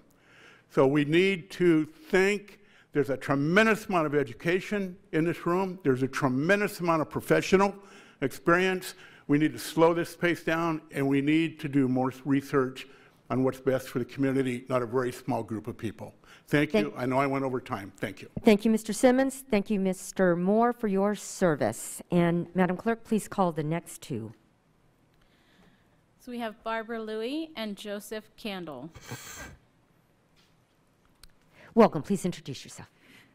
So we need to think there's a tremendous amount of education in this room. There's a tremendous amount of professional experience. We need to slow this pace down, and we need to do more research on what's best for the community, not a very small group of people. Thank you. I know I went over time. Thank you. Thank you, Mr. Simmons. Thank you, Mr. Moore, for your service. And Madam Clerk, please call the next two. So we have Barbara Louie and Joseph Candle. Welcome. Please introduce yourself.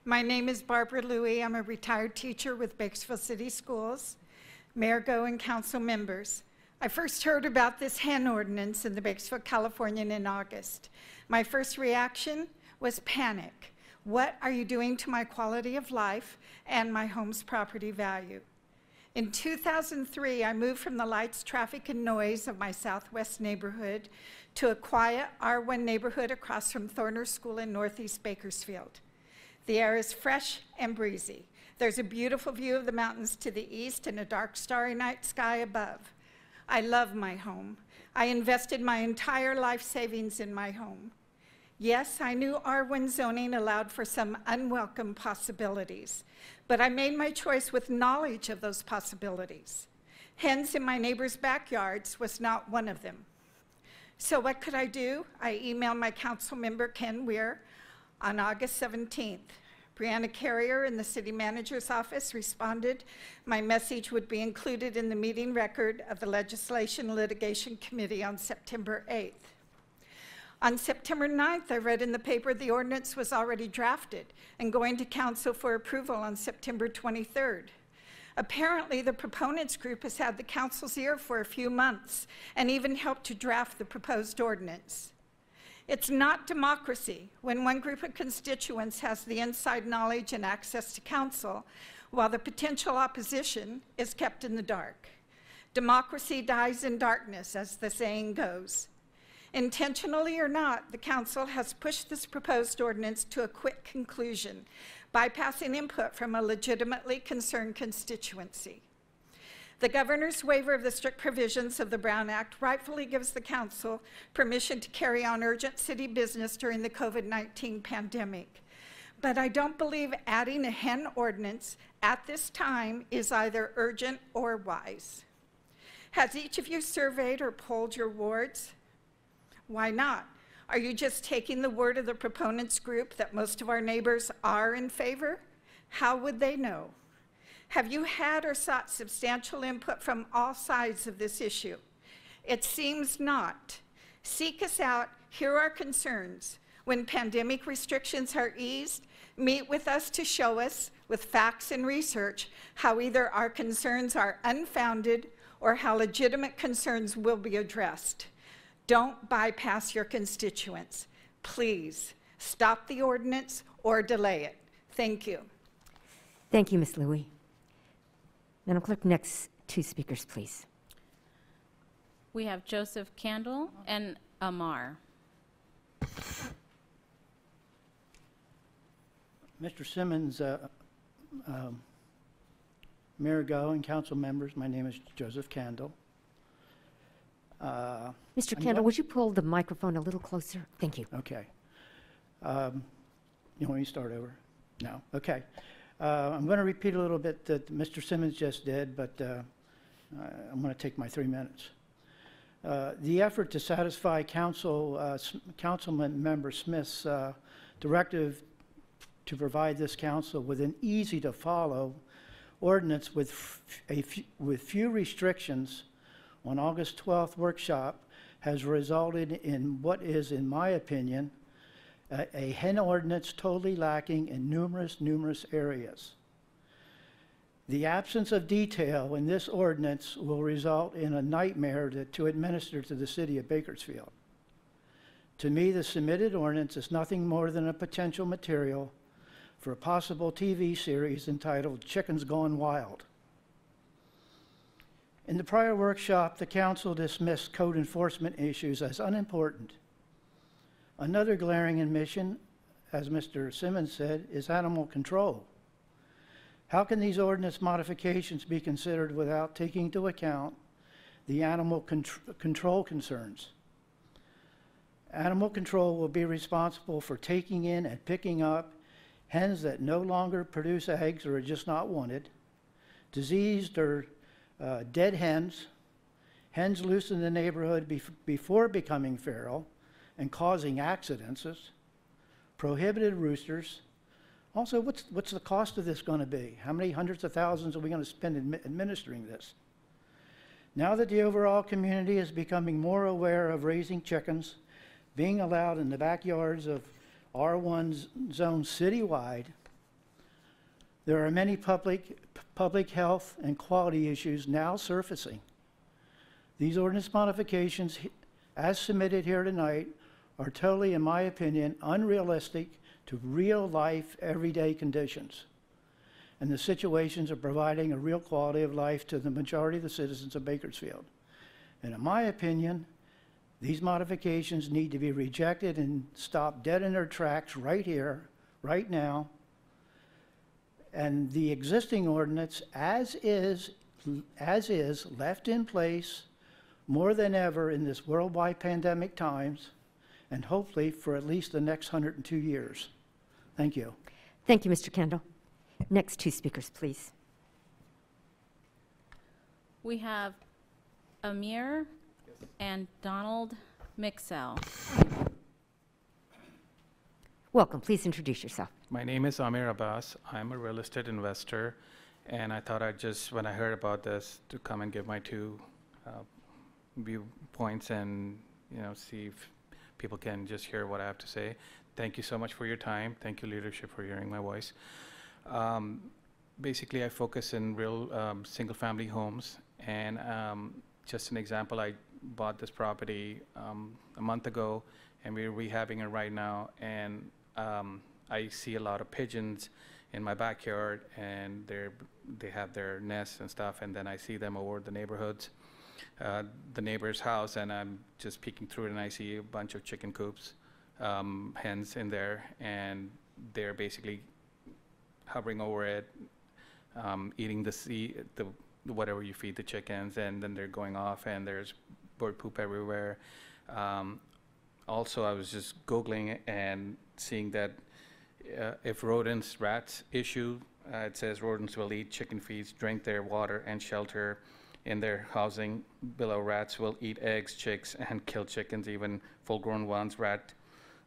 My name is Barbara Louie. I'm a retired teacher with Bakersfield City Schools. Mayor Goh and council members. I first heard about this hen ordinance in the Bakersfield Californian in August. My first reaction was panic. What are you doing to my quality of life and my home's property value? In 2003, I moved from the lights, traffic, and noise of my southwest neighborhood to a quiet R1 neighborhood across from Thorner School in northeast Bakersfield. The air is fresh and breezy. There's a beautiful view of the mountains to the east and a dark, starry night sky above. I love my home. I invested my entire life savings in my home. Yes, I knew R1 zoning allowed for some unwelcome possibilities, but I made my choice with knowledge of those possibilities. Hens in my neighbors' backyards was not one of them. So what could I do? I emailed my council member, Ken Weir, on August 17th. Brianna Carrier in the city manager's office responded, my message would be included in the meeting record of the Legislation Litigation Committee on September 8th. On September 9th, I read in the paper the ordinance was already drafted and going to council for approval on September 23rd. Apparently, the proponents group has had the council's ear for a few months and even helped to draft the proposed ordinance. It's not democracy when one group of constituents has the inside knowledge and access to council, while the potential opposition is kept in the dark. Democracy dies in darkness, as the saying goes. Intentionally or not, the council has pushed this proposed ordinance to a quick conclusion, bypassing input from a legitimately concerned constituency. The governor's waiver of the strict provisions of the Brown Act rightfully gives the council permission to carry on urgent city business during the COVID-19 pandemic. But I don't believe adding a hen ordinance at this time is either urgent or wise. Has each of you surveyed or polled your wards? Why not? Are you just taking the word of the proponents group that most of our neighbors are in favor? How would they know? Have you had or sought substantial input from all sides of this issue? It seems not. Seek us out, hear our concerns. When pandemic restrictions are eased, meet with us to show us, with facts and research, how either our concerns are unfounded or how legitimate concerns will be addressed. Don't bypass your constituents. Please stop the ordinance or delay it. Thank you. Thank you, Ms. Louie. Madam Clerk, next two speakers, please. We have Joseph Candle and Amar. Mr. Simmons, uh, um, Mayor Goh and council members, my name is Joseph Candle. Uh, Mr. I'm Kendall, go- would you pull the microphone a little closer? Thank you. Okay. Um, You want me to start over? No? Okay. Uh, I'm going to repeat a little bit that Mr. Simmons just did, but uh, I'm going to take my three minutes. Uh, The effort to satisfy Council, uh, Councilman Member Smith's uh, directive to provide this council with an easy-to-follow ordinance with with few restrictions on August 12th workshop has resulted in what is, in my opinion, a a hen ordinance totally lacking in numerous, numerous areas. The absence of detail in this ordinance will result in a nightmare to- to administer to the city of Bakersfield. To me, the submitted ordinance is nothing more than a potential material for a possible TV series entitled Chickens Gone Wild. In the prior workshop, the council dismissed code enforcement issues as unimportant. Another glaring omission, as Mr. Simmons said, is animal control. How can these ordinance modifications be considered without taking into account the animal contr- control concerns? Animal control will be responsible for taking in and picking up hens that no longer produce eggs or are just not wanted, diseased or uh, dead hens, hens loose in the neighborhood bef- before becoming feral and causing accidents, prohibited roosters. Also, what's, what's the cost of this going to be? How many hundreds of thousands are we going to spend admi- administering this? Now that the overall community is becoming more aware of raising chickens, being allowed in the backyards of R1 z- zones citywide, there are many public, public health and quality issues now surfacing. These ordinance modifications, as submitted here tonight, are totally, in my opinion, unrealistic to real-life, everyday conditions and the situations of providing a real quality of life to the majority of the citizens of Bakersfield. And in my opinion, these modifications need to be rejected and stopped dead in their tracks right here, right now. And the existing ordinance, as is, as is, left in place more than ever in this worldwide pandemic times, and hopefully for at least the next 102 years. Thank you. Thank you, Mr. Kendall. Next two speakers, please. We have Amir and Donald Mixell. Welcome. Please introduce yourself. My name is Amir Abbas. I'm a real estate investor, and I thought I'd just, when I heard about this, to come and give my two uh, viewpoints and, you know, see if people can just hear what I have to say. Thank you so much for your time. Thank you, leadership, for hearing my voice. Um, basically, I focus in real um, single-family homes, and um, just an example, I bought this property um, a month ago, and we're rehabbing it right now, and um, I see a lot of pigeons in my backyard, and they're they have their nests and stuff, and then I see them over the neighborhoods, uh, the neighbor's house, and I'm just peeking through it, and I see a bunch of chicken coops, um, hens in there, and they're basically hovering over it, um, eating the the whatever you feed the chickens, and then they're going off, and there's bird poop everywhere. Um, also, I was just googling and seeing that uh, if rodents, rats issue, uh, it says rodents will eat chicken feeds, drink their water and shelter in their housing. Below rats will eat eggs, chicks, and kill chickens, even full-grown ones. Rat,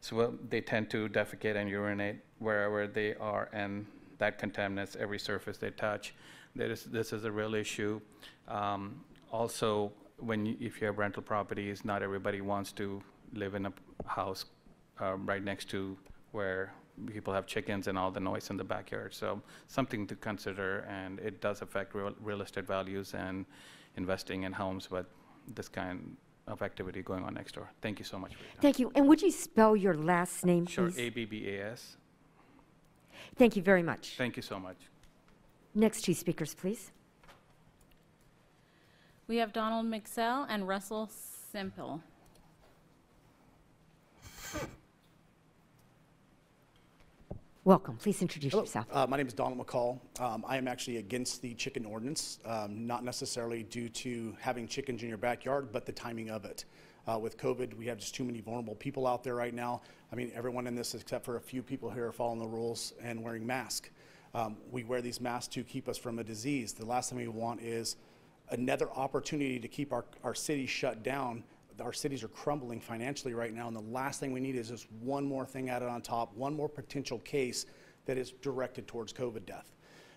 so well, they tend to defecate and urinate wherever they are, and that contaminates every surface they touch. Is, this is a real issue. Um, also, when you, if you have rental properties, not everybody wants to live in a house uh, right next to where people have chickens and all the noise in the backyard. So something to consider, and it does affect real, real estate values and investing in homes with this kind of activity going on next door. Thank you so much. Thank you. And would you spell your last name, Sure, please? A-B-B-A-S. Thank you very much. Thank you so much. Next two speakers, please. We have Donald Mixell and Russell Semple. Welcome. Please introduce Hello. yourself. Uh, my name is Donald McCall. Um, I am actually against the chicken ordinance, um, not necessarily due to having chickens in your backyard, but the timing of it. Uh, with COVID, we have just too many vulnerable people out there right now. I mean, everyone in this, except for a few people here, are following the rules and wearing masks. Um, we wear these masks to keep us from a disease. The last thing we want is another opportunity to keep our, our city shut down. Our cities are crumbling financially right now, and the last thing we need is just one more thing added on top, one more potential case that is directed towards COVID death.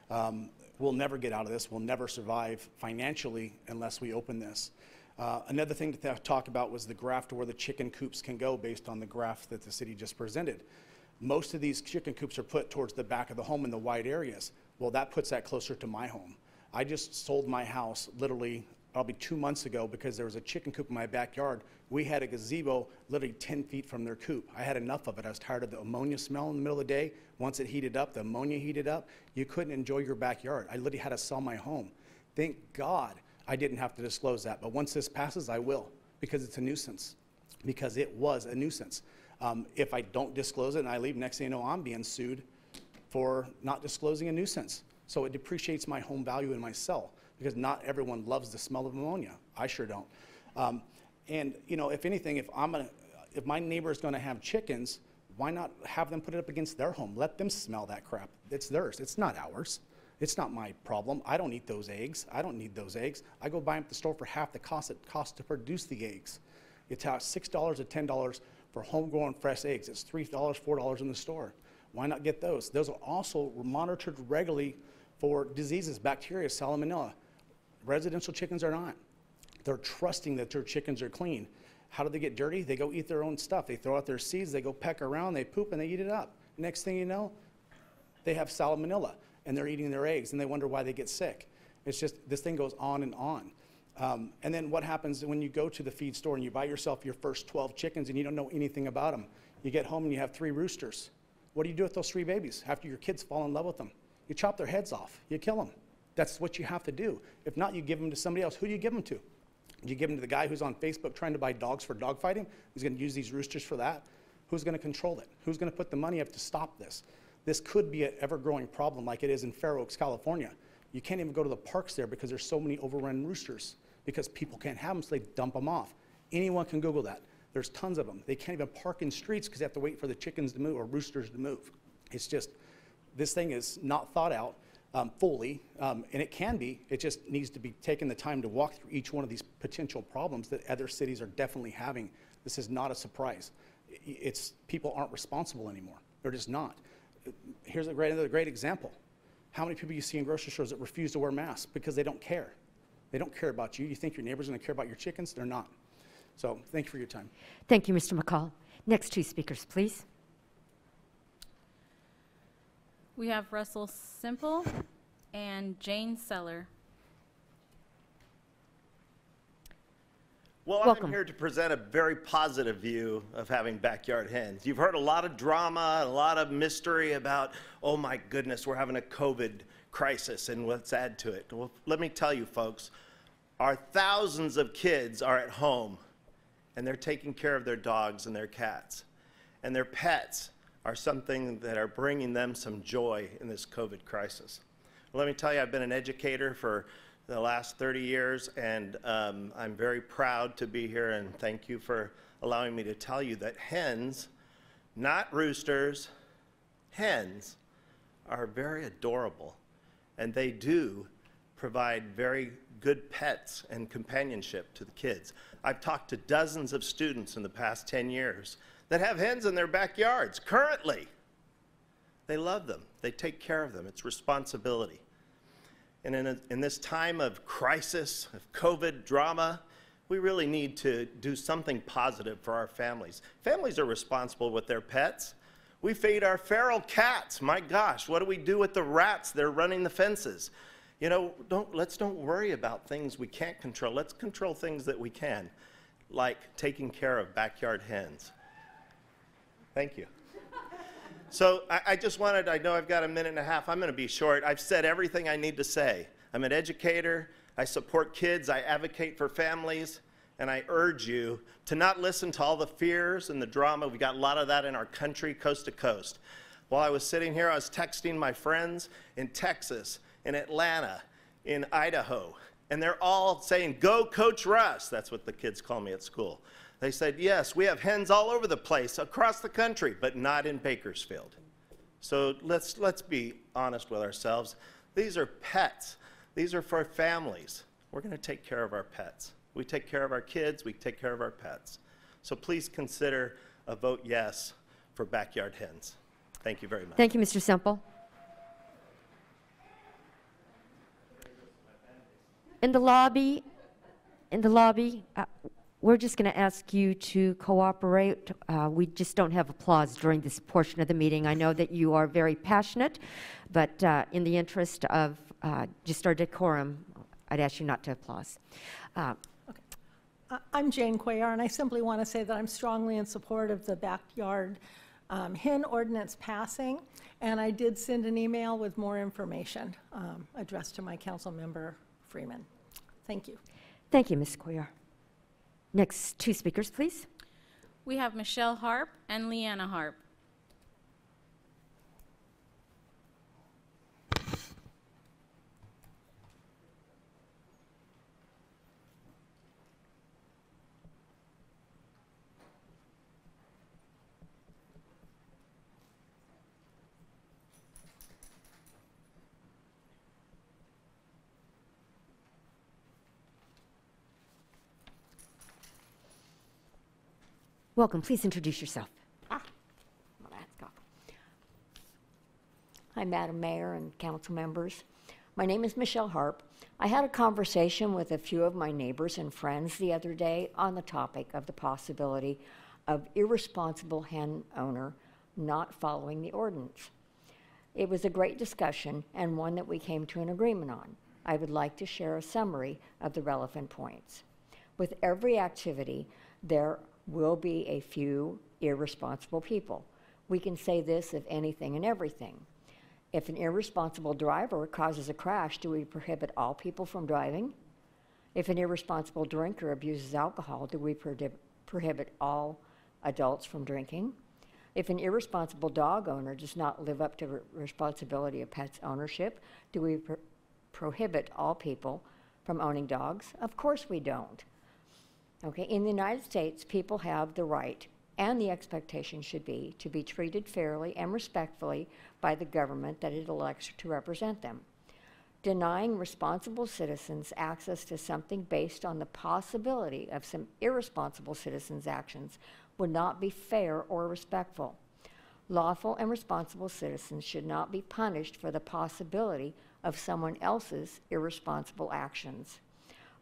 Um, we'll never get out of this. We'll never survive financially unless we open this. Uh, another thing to th- talk about was the graph to where the chicken coops can go based on the graph that the city just presented. Most of these chicken coops are put towards the back of the home in the wide areas. Well, that puts that closer to my home. I just sold my house literally probably two months ago because there was a chicken coop in my backyard. We had a gazebo literally 10 feet from their coop. I had enough of it. I was tired of the ammonia smell in the middle of the day. Once it heated up, the ammonia heated up, you couldn't enjoy your backyard. I literally had to sell my home. Thank God I didn't have to disclose that. But once this passes, I will because it's a nuisance, because it was a nuisance. Um, if I don't disclose it and I leave, next thing you know, I'm being sued for not disclosing a nuisance. So it depreciates my home value in my sell because not everyone loves the smell of ammonia. I sure don't. Um, and you know, if anything, if I'm gonna, if my neighbor is going to have chickens, why not have them put it up against their home? Let them smell that crap. It's theirs. It's not ours. It's not my problem. I don't eat those eggs. I don't need those eggs. I go buy them at the store for half the cost it costs to produce the eggs. It's six dollars or ten dollars for homegrown fresh eggs. It's three dollars, four dollars in the store. Why not get those? Those are also monitored regularly for diseases, bacteria, salmonella. Residential chickens are not. They're trusting that their chickens are clean. How do they get dirty? They go eat their own stuff. They throw out their seeds, they go peck around, they poop, and they eat it up. Next thing you know, they have salmonella and they're eating their eggs and they wonder why they get sick. It's just this thing goes on and on. Um, and then what happens when you go to the feed store and you buy yourself your first 12 chickens and you don't know anything about them? You get home and you have three roosters. What do you do with those three babies after your kids fall in love with them? You chop their heads off, you kill them. That's what you have to do. If not, you give them to somebody else. Who do you give them to? Do you give them to the guy who's on Facebook trying to buy dogs for dog fighting? He's going to use these roosters for that? Who's going to control it? Who's going to put the money up to stop this? This could be an ever growing problem like it is in Fair Oaks, California. You can't even go to the parks there because there's so many overrun roosters because people can't have them, so they dump them off. Anyone can Google that. There's tons of them. They can't even park in streets because they have to wait for the chickens to move or roosters to move. It's just, this thing is not thought out um, fully, um, and it can be. It just needs to be taken the time to walk through each one of these potential problems that other cities are definitely having. This is not a surprise. It's people aren't responsible anymore. They're just not. Here's a great, another great example. How many people you see in grocery stores that refuse to wear masks because they don't care? They don't care about you. You think your neighbor's going to care about your chickens? They're not. So thank you for your time. Thank you, Mr. McCall. Next two speakers, please. We have Russell Semple and Jane Seller. Well, Welcome. I'm here to present a very positive view of having backyard hens. You've heard a lot of drama, a lot of mystery about, oh my goodness, we're having a COVID crisis and let's add to it. Well, let me tell you, folks, our thousands of kids are at home and they're taking care of their dogs and their cats. And their pets are something that are bringing them some joy in this COVID crisis. Let me tell you, I've been an educator for the last 30 years, and um, I'm very proud to be here, and thank you for allowing me to tell you that hens, not roosters, hens, are very adorable, and they do provide very good pets and companionship to the kids. I've talked to dozens of students in the past 10 years that have hens in their backyards currently. They love them. They take care of them. It's responsibility. And in, a, in this time of crisis, of COVID drama, we really need to do something positive for our families. Families are responsible with their pets. We feed our feral cats. My gosh, what do we do with the rats? They're running the fences. You know, don't, let's don't worry about things we can't control. Let's control things that we can, like taking care of backyard hens. Thank you. So I, I, just wanted, I know I've got a minute and a half. I'm going to be short. I've said everything I need to say. I'm an educator. I support kids. I advocate for families. And I urge you to not listen to all the fears and the drama. We got a lot of that in our country, coast to coast. While I was sitting here, I was texting my friends in Texas, in Atlanta, in Idaho. And they're all saying, Go, Coach Russ. That's what the kids call me at school. They said, yes, we have hens all over the place, across the country, but not in Bakersfield. So let's, let's be honest with ourselves. These are pets. These are for families. We're going to take care of our pets. We take care of our kids, we take care of our pets. So please consider a vote yes for backyard hens. Thank you very much. Thank you, Mr. Semple. In the lobby, in the lobby, uh, we're just going to ask you to cooperate. Uh, we just don't have applause during this portion of the meeting. I know that you are very passionate, but uh, in the interest of uh, just our decorum, I'd ask you not to applause. Uh, I'm Jane Cuellar, and I simply want to say that I'm strongly in support of the backyard um, hen ordinance passing, and I did send an email with more information um, addressed to my council member Freeman. Thank you. Thank you, Ms. Cuellar. Next two speakers, please. We have Michelle Harp and Leanna Harp. Welcome. Please introduce yourself. Ah, let's go. Hi, Madam Mayor and council members. My name is Michelle Harp. I had a conversation with a few of my neighbors and friends the other day on the topic of the possibility of irresponsible hen owner not following the ordinance. It was a great discussion and one that we came to an agreement on. I would like to share a summary of the relevant points. With every activity, there will be a few irresponsible people. We can say this of anything and everything. If an irresponsible driver causes a crash, do we prohibit all people from driving? If an irresponsible drinker abuses alcohol, do we prohib- prohibit all adults from drinking? If an irresponsible dog owner does not live up to the responsibility of pets ownership, do we pro- prohibit all people from owning dogs? Of course we don't. Okay, in the United States, people have the right and the expectation should be to be treated fairly and respectfully by the government that it elects to represent them. Denying responsible citizens access to something based on the possibility of some irresponsible citizens' actions would not be fair or respectful. Lawful and responsible citizens should not be punished for the possibility of someone else's irresponsible actions.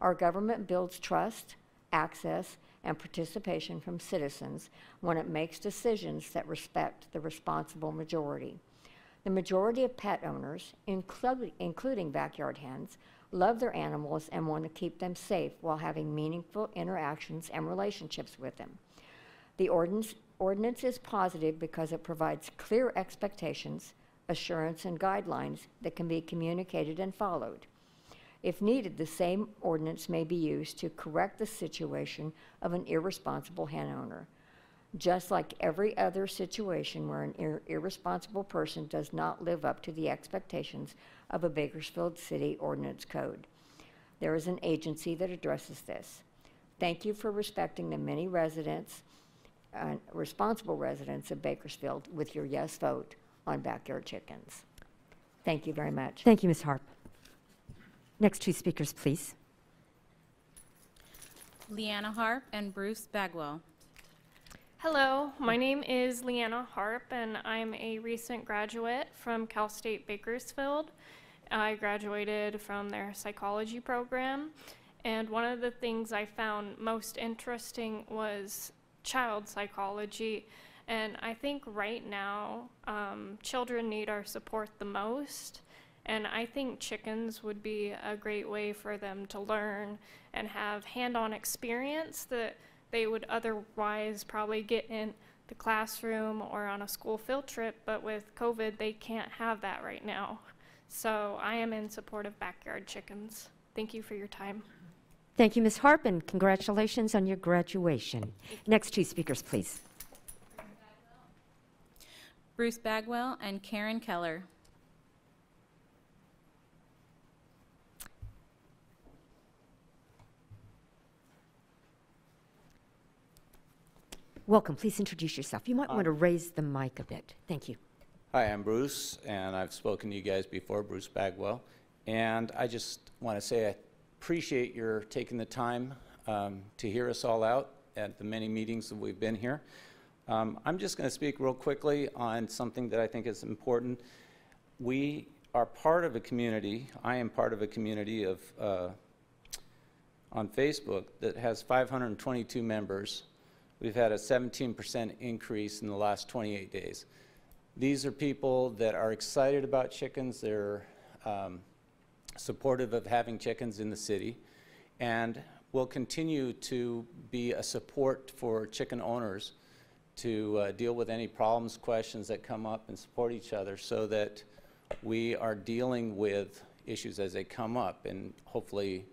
Our government builds trust, access, and participation from citizens when it makes decisions that respect the responsible majority. The majority of pet owners, including, including backyard hens, love their animals and want to keep them safe while having meaningful interactions and relationships with them. The ordinance, ordinance is positive because it provides clear expectations, assurance, and guidelines that can be communicated and followed. If needed, the same ordinance may be used to correct the situation of an irresponsible hen owner. Just like every other situation where an ir- irresponsible person does not live up to the expectations of a Bakersfield City Ordinance Code. There is an agency that addresses this. Thank you for respecting the many residents, uh, responsible residents of Bakersfield with your yes vote on backyard chickens. Thank you very much. Thank you, Ms. Harp. Next two speakers, please. Leanna Harp and Bruce Bagwell. Hello, my name is Leanna Harp, and I'm a recent graduate from Cal State Bakersfield. I graduated from their psychology program, and one of the things I found most interesting was child psychology. And I think right now, um, children need our support the most. And I think chickens would be a great way for them to learn and have hand on experience that they would otherwise probably get in the classroom or on a school field trip. But with COVID, they can't have that right now. So I am in support of backyard chickens. Thank you for your time. Thank you, Ms. Harp, and congratulations on your graduation. Next two speakers, please. Bruce Bagwell and Karen Keller. Welcome. Please introduce yourself. You might want to raise the mic a bit. Thank you. Hi, I'm Bruce, and I've spoken to you guys before, Bruce Bagwell. And I just want to say I appreciate your taking the time um, to hear us all out at the many meetings that we've been here. Um, I'm just going to speak real quickly on something that I think is important. We are part of a community, I am part of a community of, uh, on Facebook that has 522 members. We've had a 17% increase in the last 28 days. These are people that are excited about chickens. They're um, supportive of having chickens in the city and will continue to be a support for chicken owners to uh, deal with any problems, questions that come up and support each other so that we are dealing with issues as they come up and hopefully,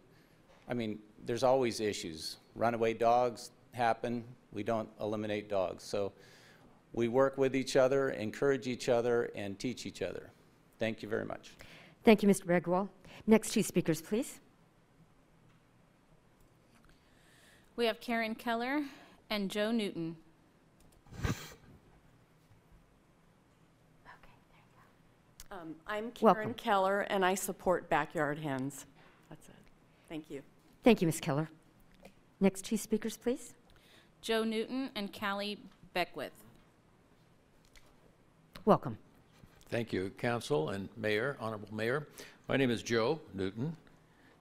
I mean, there's always issues. Runaway dogs happen. We don't eliminate dogs. So we work with each other, encourage each other, and teach each other. Thank you very much. Thank you, Mr. Bagwell. Next two speakers, please. We have Karen Keller and Joe Newton. Um, I'm Welcome. Karen Keller, and I support backyard hens. That's it. Thank you. Thank you, Ms. Keller. Next two speakers, please. Joe Newton and Callie Beckwith. Welcome. Thank you, Council and Mayor, Honorable Mayor. My name is Joe Newton,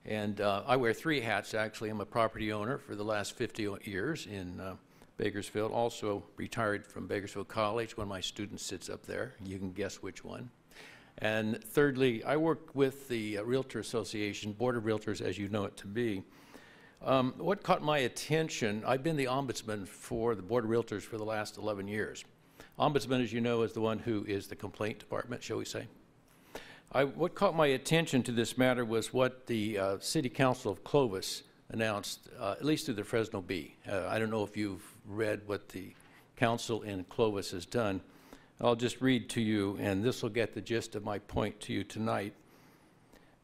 and uh, I wear three hats, actually. I'm a property owner for the last 50 years in uh, Bakersfield, also retired from Bakersfield College. One of my students sits up there. You can guess which one. And thirdly, I work with the uh, Realtor Association, Board of Realtors, as you know it to be. Um, what caught my attention, I've been the ombudsman for the Board of Realtors for the last 11 years. Ombudsman, as you know, is the one who is the complaint department, shall we say. I, what caught my attention to this matter was what the uh, City Council of Clovis announced, uh, at least through the Fresno Bee. Uh, I don't know if you've read what the council in Clovis has done. I'll just read to you, and this will get the gist of my point to you tonight.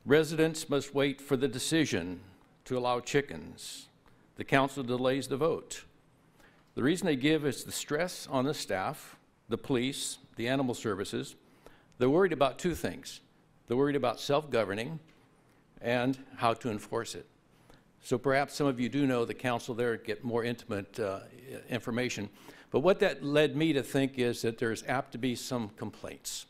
Residents must wait for the decision to allow chickens. The council delays the vote. The reason they give is the stress on the staff, the police, the animal services. They're worried about two things. They're worried about self-governing and how to enforce it. So perhaps some of you do know the council there get more intimate uh, information. But what that led me to think is that there's apt to be some complaints.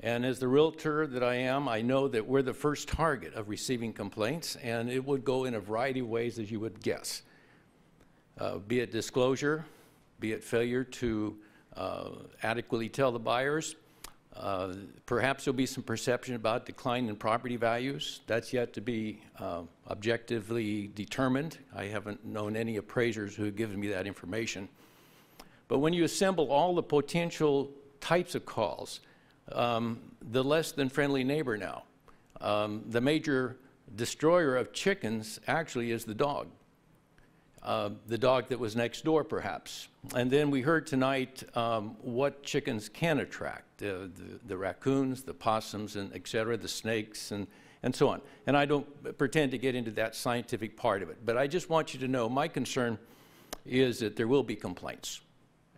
And as the realtor that I am, I know that we're the first target of receiving complaints, and it would go in a variety of ways, as you would guess. Uh, be it disclosure, be it failure to uh, adequately tell the buyers. Uh, perhaps there'll be some perception about decline in property values. That's yet to be uh, objectively determined. I haven't known any appraisers who have given me that information. But when you assemble all the potential types of calls, um, the less than friendly neighbor now. Um, the major destroyer of chickens actually is the dog. Uh, the dog that was next door, perhaps. And then we heard tonight um, what chickens can attract uh, the, the, raccoons, the possums, and et cetera, the snakes, and, and so on. And I don't pretend to get into that scientific part of it, but I just want you to know my concern is that there will be complaints.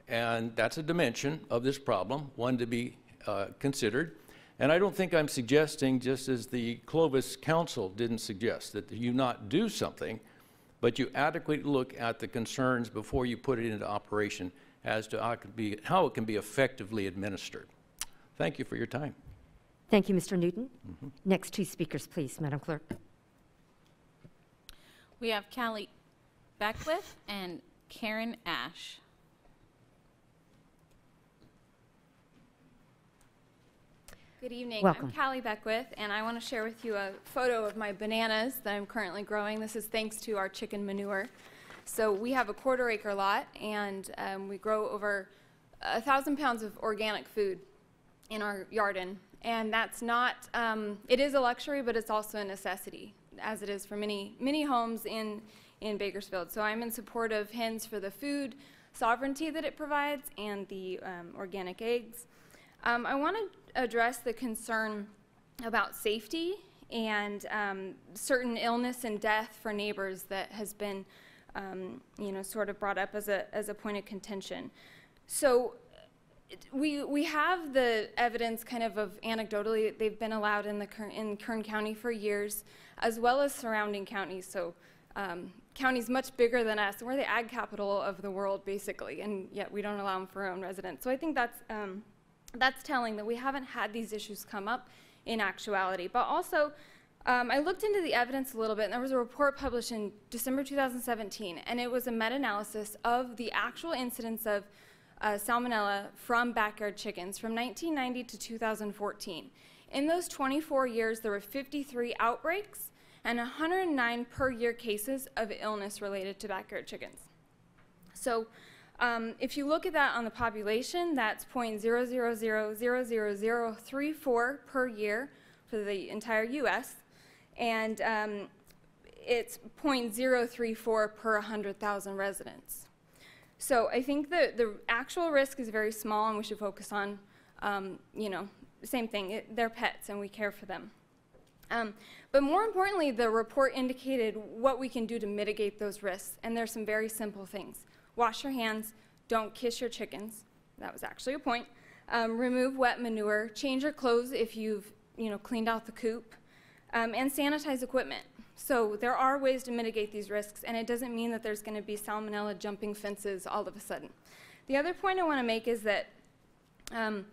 And that's a dimension of this problem, one to be uh, considered. And I don't think I'm suggesting, just as the Clovis Council didn't suggest, that you not do something, but you adequately look at the concerns before you put it into operation as to how it can be, how it can be effectively administered. Thank you for your time. Thank you, Mr. Newton. Mm -hmm. Next two speakers, please, Madam Clerk. We have Callie Beckwith and Karen Ash. Good evening. Welcome. I'm Callie Beckwith, and I want to share with you a photo of my bananas that I'm currently growing. This is thanks to our chicken manure. So we have a quarter acre lot, and um, we grow over a thousand pounds of organic food in our garden. And that's not, um, it is a luxury, but it's also a necessity, as it is for many, many homes in, in Bakersfield. So I'm in support of hens for the food sovereignty that it provides and the um, organic eggs. Um, I want to address the concern about safety and um, certain illness and death for neighbors that has been, um, you know, sort of brought up as a, as a point of contention. So we, we have the evidence kind of of anecdotally they've been allowed in, the in Kern County for years, as well as surrounding counties. So um, counties much bigger than us. We're the ag capital of the world, basically, and yet we don't allow them for our own residents. So I think that's um, that's telling that we haven't had these issues come up in actuality. But also, um, I looked into the evidence a little bit, and there was a report published in December 2017, and it was a meta-analysis of the actual incidence of uh, salmonella from backyard chickens from 1990 to 2014. In those 24 years, there were 53 outbreaks and 109 per year cases of illness related to backyard chickens. So um, if you look at that on the population, that's 0.0000034 per year for the entire U.S., and um, it's 0.034 per 100,000 residents. So I think the, the actual risk is very small, and we should focus on, um, you know, same thing, it, they're pets, and we care for them. Um, but more importantly, the report indicated what we can do to mitigate those risks, and there's some very simple things wash your hands, don't kiss your chickens. That was actually a point. Um, remove wet manure, change your clothes if you've you know, cleaned out the coop, um, and sanitize equipment. So there are ways to mitigate these risks, and it doesn't mean that there's going to be salmonella jumping fences all of a sudden. The other point I want to make is that um,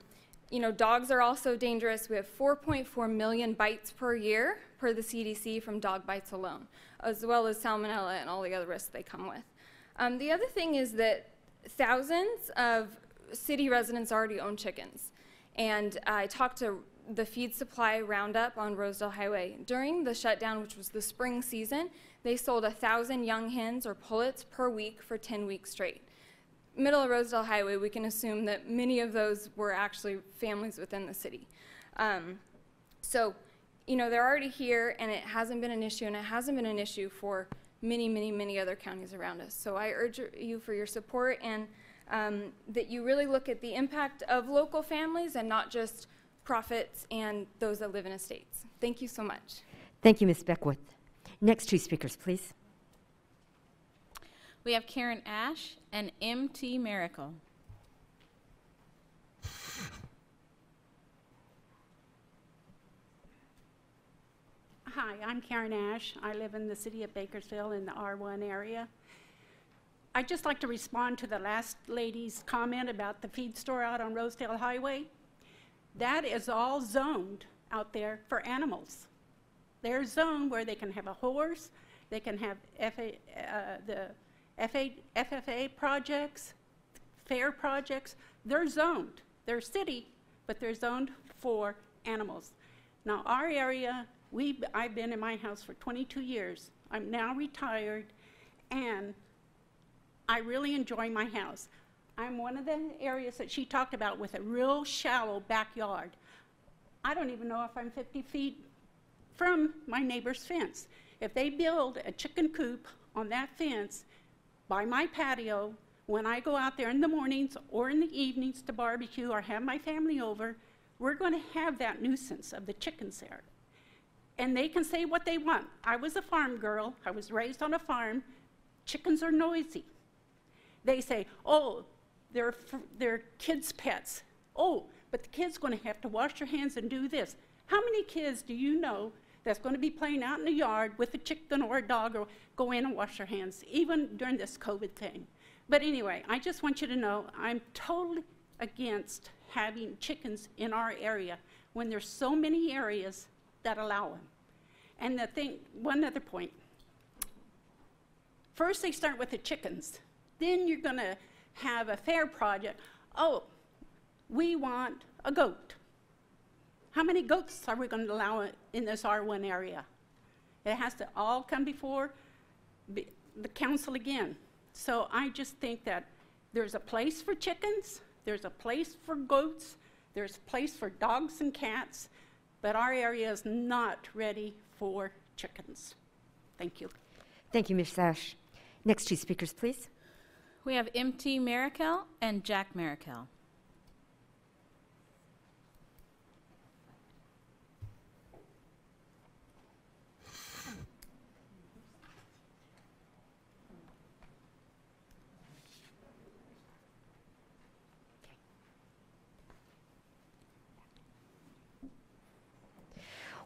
you know, dogs are also dangerous. We have 4.4 million bites per year per the CDC from dog bites alone, as well as salmonella and all the other risks they come with. Um, the other thing is that thousands of city residents already own chickens. And I talked to the feed supply roundup on Rosedale Highway. During the shutdown, which was the spring season, they sold a thousand young hens or pullets per week for 10 weeks straight. Middle of Rosedale Highway, we can assume that many of those were actually families within the city. Um, so, you know, they're already here and it hasn't been an issue and it hasn't been an issue for many, many, many other counties around us. So I urge you for your support and um, that you really look at the impact of local families and not just profits and those that live in estates. Thank you so much. Thank you, Ms. Beckwith. Next two speakers, please. We have Karen Ash and M.T. Miracle. Hi, I'm Karen Ash. I live in the city of Bakersfield in the R1 area. I'd just like to respond to the last lady's comment about the feed store out on Rosedale Highway. That is all zoned out there for animals. They're zoned where they can have a horse, they can have FA, uh, the FA, FFA projects, fair projects. They're zoned. They're city, but they're zoned for animals. Now, our area, we, I've been in my house for 22 years. I'm now retired, and I really enjoy my house. I'm one of the areas that she talked about with a real shallow backyard. I don't even know if I'm 50 feet from my neighbor's fence. If they build a chicken coop on that fence by my patio, when I go out there in the mornings or in the evenings to barbecue or have my family over, we're going to have that nuisance of the chickens there. And they can say what they want. I was a farm girl, I was raised on a farm. Chickens are noisy. They say, oh, they're, they're kids' pets. Oh, but the kid's going to have to wash their hands and do this. How many kids do you know that's going to be playing out in the yard with a chicken or a dog or go in and wash their hands, even during this COVID thing? But anyway, I just want you to know I'm totally against having chickens in our area when there's so many areas that allow them. And the thing, one other point. First, they start with the chickens. Then you're going to have a fair project. Oh, we want a goat. How many goats are we going to allow in this R1 area? It has to all come before the council again. So I just think that there's a place for chickens, there's a place for goats, there's a place for dogs and cats, but our area is not ready for chickens. Thank you. Thank you, Ms. Ash. Next two speakers, please. We have M.T. Miracle and Jack Miracle.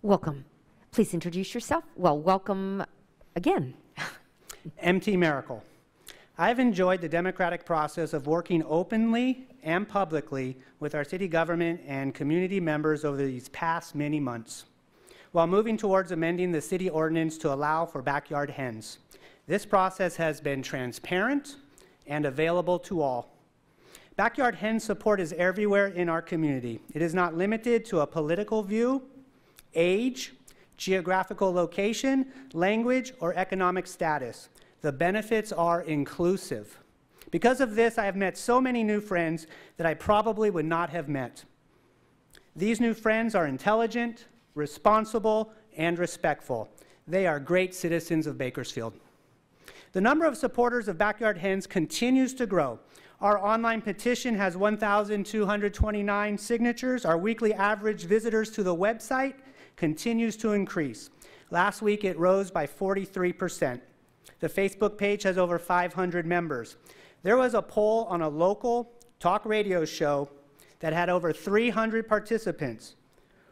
Welcome. Please introduce yourself. Well, welcome again. <laughs> MT Miracle. I've enjoyed the democratic process of working openly and publicly with our city government and community members over these past many months, while moving towards amending the city ordinance to allow for backyard hens. This process has been transparent and available to all. Backyard hen support is everywhere in our community. It is not limited to a political view age, geographical location, language, or economic status. The benefits are inclusive. Because of this, I have met so many new friends that I probably would not have met. These new friends are intelligent, responsible, and respectful. They are great citizens of Bakersfield. The number of supporters of Backyard Hens continues to grow. Our online petition has 1,229 signatures. Our weekly average visitors to the website continues to increase. Last week, it rose by 43%. The Facebook page has over 500 members. There was a poll on a local talk radio show that had over 300 participants,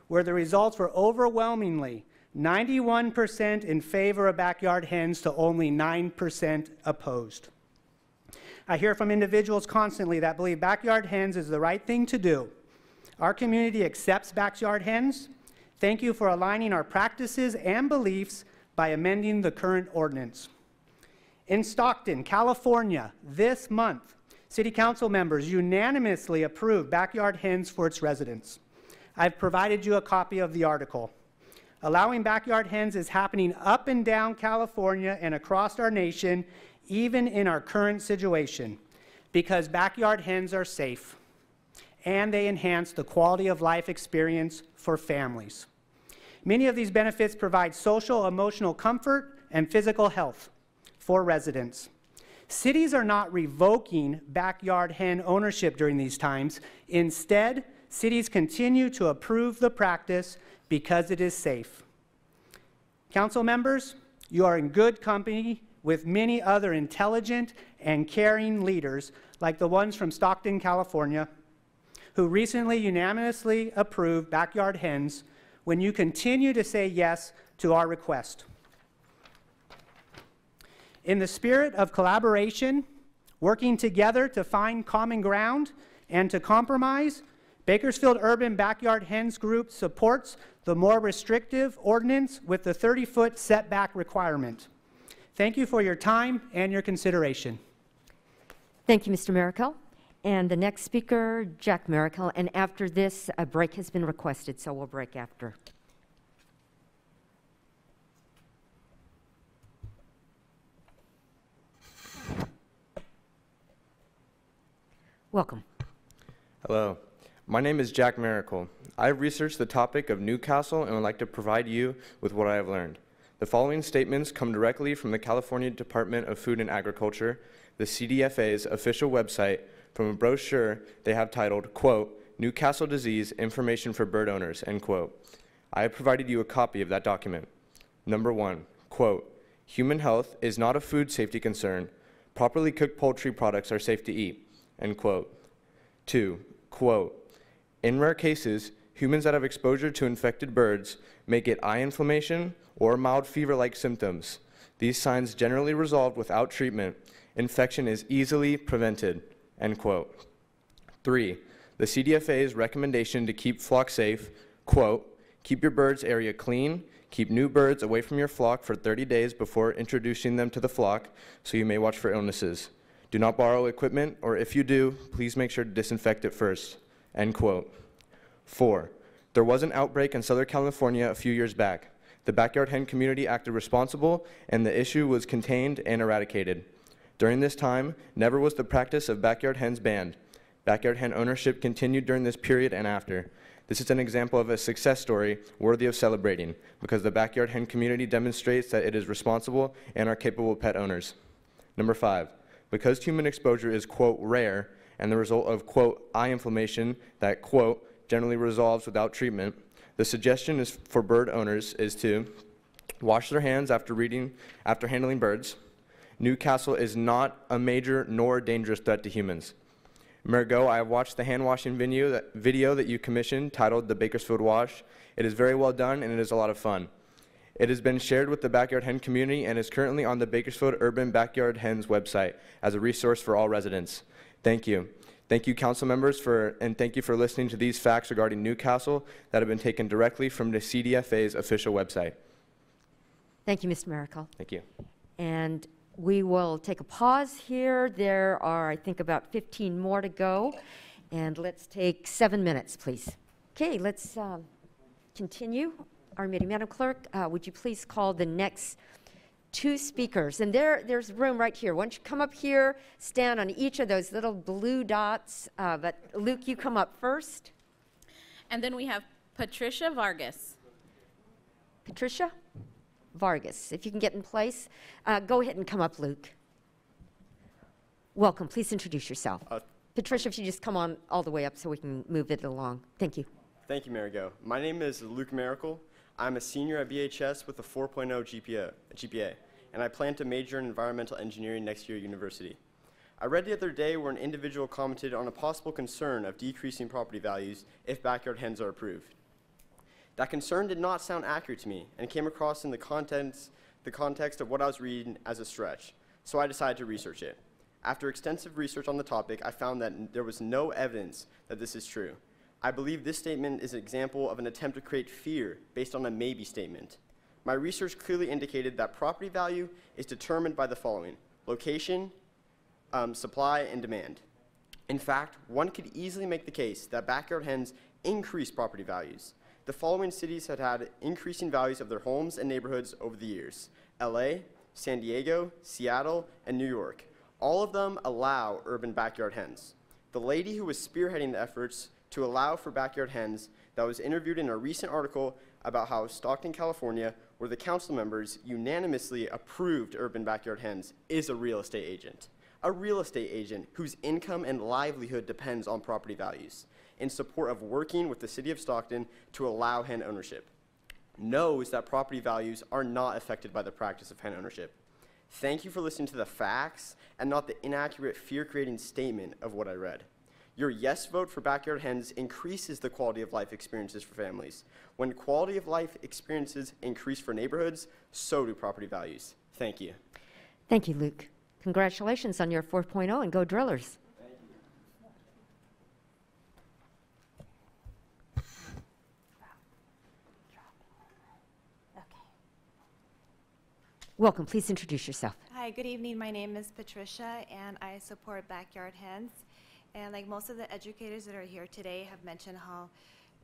where the results were overwhelmingly 91% in favor of backyard hens to only 9% opposed. I hear from individuals constantly that believe backyard hens is the right thing to do. Our community accepts backyard hens. Thank you for aligning our practices and beliefs by amending the current ordinance. In Stockton, California, this month, City Council members unanimously approved backyard hens for its residents. I've provided you a copy of the article. Allowing backyard hens is happening up and down California and across our nation, even in our current situation, because backyard hens are safe and they enhance the quality of life experience for families. Many of these benefits provide social, emotional comfort, and physical health for residents. Cities are not revoking backyard hen ownership during these times. Instead, cities continue to approve the practice because it is safe. Council members, you are in good company with many other intelligent and caring leaders like the ones from Stockton, California, who recently unanimously approved backyard hens when you continue to say yes to our request. In the spirit of collaboration, working together to find common ground and to compromise, Bakersfield Urban Backyard Hens Group supports the more restrictive ordinance with the 30-foot setback requirement. Thank you for your time and your consideration. Thank you, Mr. Miracle. And the next speaker, Jack Miracle. And after this, a break has been requested, so we'll break after. Welcome. Hello. My name is Jack Miracle. I have researched the topic of Newcastle and would like to provide you with what I have learned. The following statements come directly from the California Department of Food and Agriculture, the CDFA's official website, from a brochure they have titled, quote, Newcastle Disease Information for Bird Owners, end quote. I have provided you a copy of that document. Number one, quote, human health is not a food safety concern. Properly cooked poultry products are safe to eat, end quote. Two, quote, in rare cases, humans that have exposure to infected birds may get eye inflammation or mild fever-like symptoms. These signs generally resolve without treatment. Infection is easily prevented, end quote. Three, the CDFA's recommendation to keep flock safe, quote, keep your bird's area clean, keep new birds away from your flock for 30 days before introducing them to the flock so you may watch for illnesses. Do not borrow equipment, or if you do, please make sure to disinfect it first, end quote. Four, there was an outbreak in Southern California a few years back. The backyard hen community acted responsible, and the issue was contained and eradicated. During this time, never was the practice of backyard hens banned. Backyard hen ownership continued during this period and after. This is an example of a success story worthy of celebrating because the backyard hen community demonstrates that it is responsible and are capable pet owners. Number five, because human exposure is, quote, rare and the result of, quote, eye inflammation that, quote, generally resolves without treatment, the suggestion is for bird owners is to wash their hands after reading, after handling birds. Newcastle is not a major nor dangerous threat to humans. Mayor Goh, I have watched the hand washing video that, video that you commissioned titled The Bakersfield Wash. It is very well done and it is a lot of fun. It has been shared with the backyard hen community and is currently on the Bakersfield Urban Backyard Hens website as a resource for all residents. Thank you. Thank you, council members, for, and thank you for listening to these facts regarding Newcastle that have been taken directly from the CDFA's official website. Thank you, Mr. Miracle. Thank you. And we will take a pause here. There are, I think, about 15 more to go. And let's take seven minutes, please. Okay, let's um, continue. Our meeting. Madam Clerk, uh, would you please call the next two speakers? And there, there's room right here. Why don't you come up here, stand on each of those little blue dots. Uh, but Luke, you come up first. And then we have Patricia Vargas. Patricia Vargas, if you can get in place. Uh, go ahead and come up, Luke. Welcome. Please introduce yourself. Uh, Patricia, if you just come on all the way up so we can move it along. Thank you. Thank you, Mayor Goh. My name is Luke Miracle. I'm a senior at BHS with a 4.0 GPA, GPA, and I plan to major in environmental engineering next year at university. I read the other day where an individual commented on a possible concern of decreasing property values if backyard hens are approved. That concern did not sound accurate to me and came across in the, contents, the context of what I was reading as a stretch, so I decided to research it. After extensive research on the topic, I found that there was no evidence that this is true. I believe this statement is an example of an attempt to create fear based on a maybe statement. My research clearly indicated that property value is determined by the following location, um, supply, and demand. In fact, one could easily make the case that backyard hens increase property values. The following cities have had increasing values of their homes and neighborhoods over the years LA, San Diego, Seattle, and New York. All of them allow urban backyard hens. The lady who was spearheading the efforts to allow for backyard hens that was interviewed in a recent article about how Stockton, California, where the council members unanimously approved urban backyard hens, is a real estate agent. A real estate agent whose income and livelihood depends on property values in support of working with the city of Stockton to allow hen ownership. Knows that property values are not affected by the practice of hen ownership. Thank you for listening to the facts and not the inaccurate fear creating statement of what I read. Your yes vote for backyard hens increases the quality of life experiences for families. When quality of life experiences increase for neighborhoods, so do property values. Thank you. Thank you, Luke. Congratulations on your 4.0 and go Drillers. Welcome. Please introduce yourself. Hi, good evening. My name is Patricia, and I support Backyard Hens. And like most of the educators that are here today have mentioned how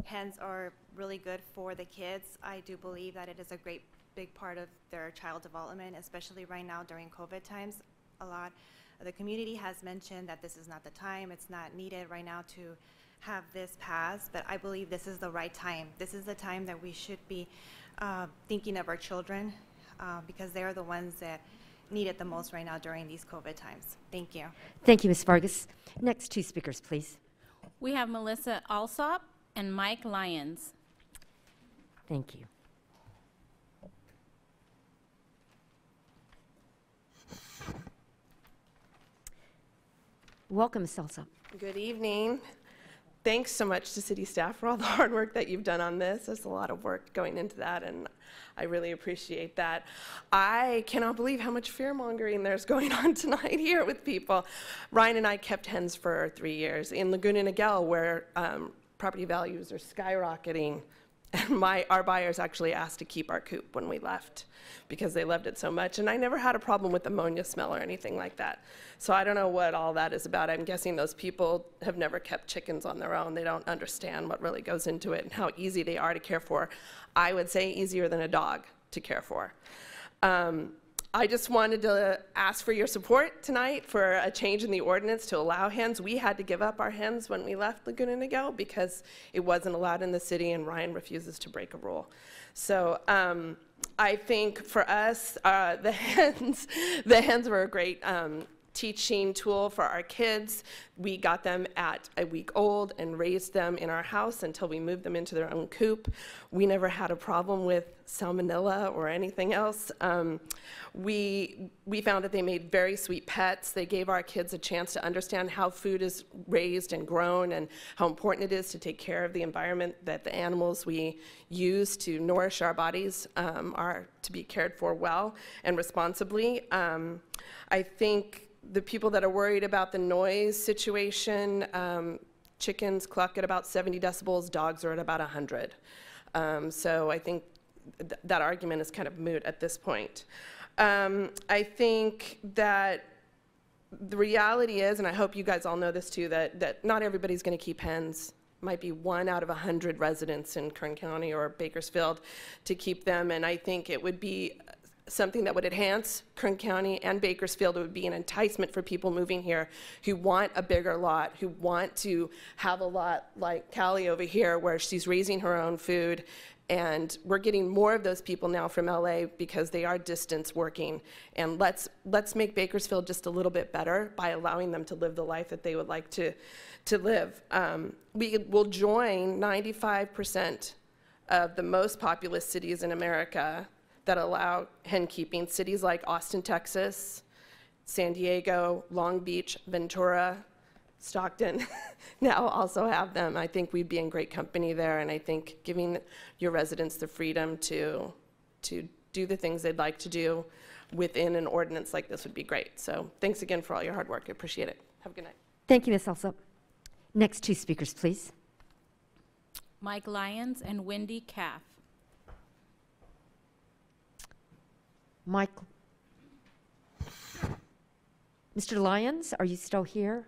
hens are really good for the kids, I do believe that it is a great big part of their child development, especially right now during COVID times. A lot of the community has mentioned that this is not the time, it's not needed right now to have this pass, but I believe this is the right time. This is the time that we should be uh, thinking of our children uh, because they are the ones that need it the most right now during these COVID times. Thank you. Thank you, Ms. Vargas. Next two speakers, please. We have Melissa Alsop and Mike Lyons. Thank you. Welcome, Ms. Alsop. Good evening. Thanks so much to city staff for all the <laughs> hard work that you've done on this. There's a lot of work going into that, and I really appreciate that. I cannot believe how much fear mongering there's <laughs> going on tonight here with people. Ryan and I kept hens for three years in Laguna Niguel, where um, property values are skyrocketing. And <laughs> my, our buyers actually asked to keep our coop when we left because they loved it so much. And I never had a problem with ammonia smell or anything like that. So I don't know what all that is about. I'm guessing those people have never kept chickens on their own. They don't understand what really goes into it and how easy they are to care for. I would say easier than a dog to care for. Um, I just wanted to ask for your support tonight for a change in the ordinance to allow hens. We had to give up our hens when we left Laguna Niguel because it wasn't allowed in the city and Ryan refuses to break a rule. So um, I think for us, uh, <laughs> the hens, the hens were a great um, teaching tool for our kids. We got them at a week old and raised them in our house until we moved them into their own coop. We never had a problem with salmonella or anything else. Um, we, we found that they made very sweet pets. They gave our kids a chance to understand how food is raised and grown and how important it is to take care of the environment that the animals we use to nourish our bodies um, are to be cared for well and responsibly. Um, I think the people that are worried about the noise situation, um, chickens cluck at about 70 decibels, dogs are at about 100. Um, so I think th that argument is kind of moot at this point. Um, I think that the reality is, and I hope you guys all know this too, that, that not everybody's going to keep hens. Might be one out of 100 residents in Kern County or Bakersfield to keep them, and I think it would be something that would enhance Kern County and Bakersfield. It would be an enticement for people moving here who want a bigger lot, who want to have a lot like Callie over here where she's raising her own food. And we're getting more of those people now from LA because they are distance working. And let's, let's make Bakersfield just a little bit better by allowing them to live the life that they would like to, to live. Um, we will join 95% of the most populous cities in America that allow hen keeping. Cities like Austin, Texas, San Diego, Long Beach, Ventura, Stockton <laughs> now also have them. I think we'd be in great company there, and I think giving your residents the freedom to, to do the things they'd like to do within an ordinance like this would be great. So thanks again for all your hard work. I appreciate it. Have a good night. Thank you, Ms. Alsop. Next two speakers, please. Mike Lyons and Wendy Caff. Michael. Mr. Lyons, are you still here?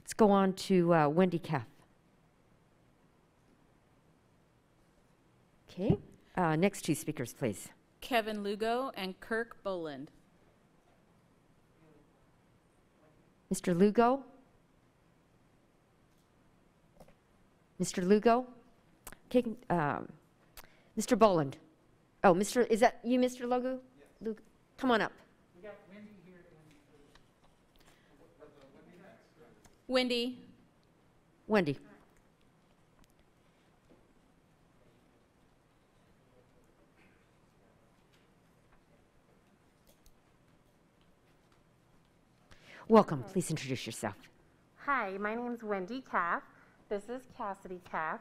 Let's go on to uh, Wendy Keff. Okay, uh, next two speakers, please. Kevin Lugo and Kirk Boland. Mr. Lugo? Mr. Lugo? Okay, um, Mr. Boland? Oh, Mr., is that you, Mr. Lugo? Lugo? Come on up. Wendy. Wendy? Welcome. Please introduce yourself. Hi, my name is Wendy Caff. This is Cassidy Caff,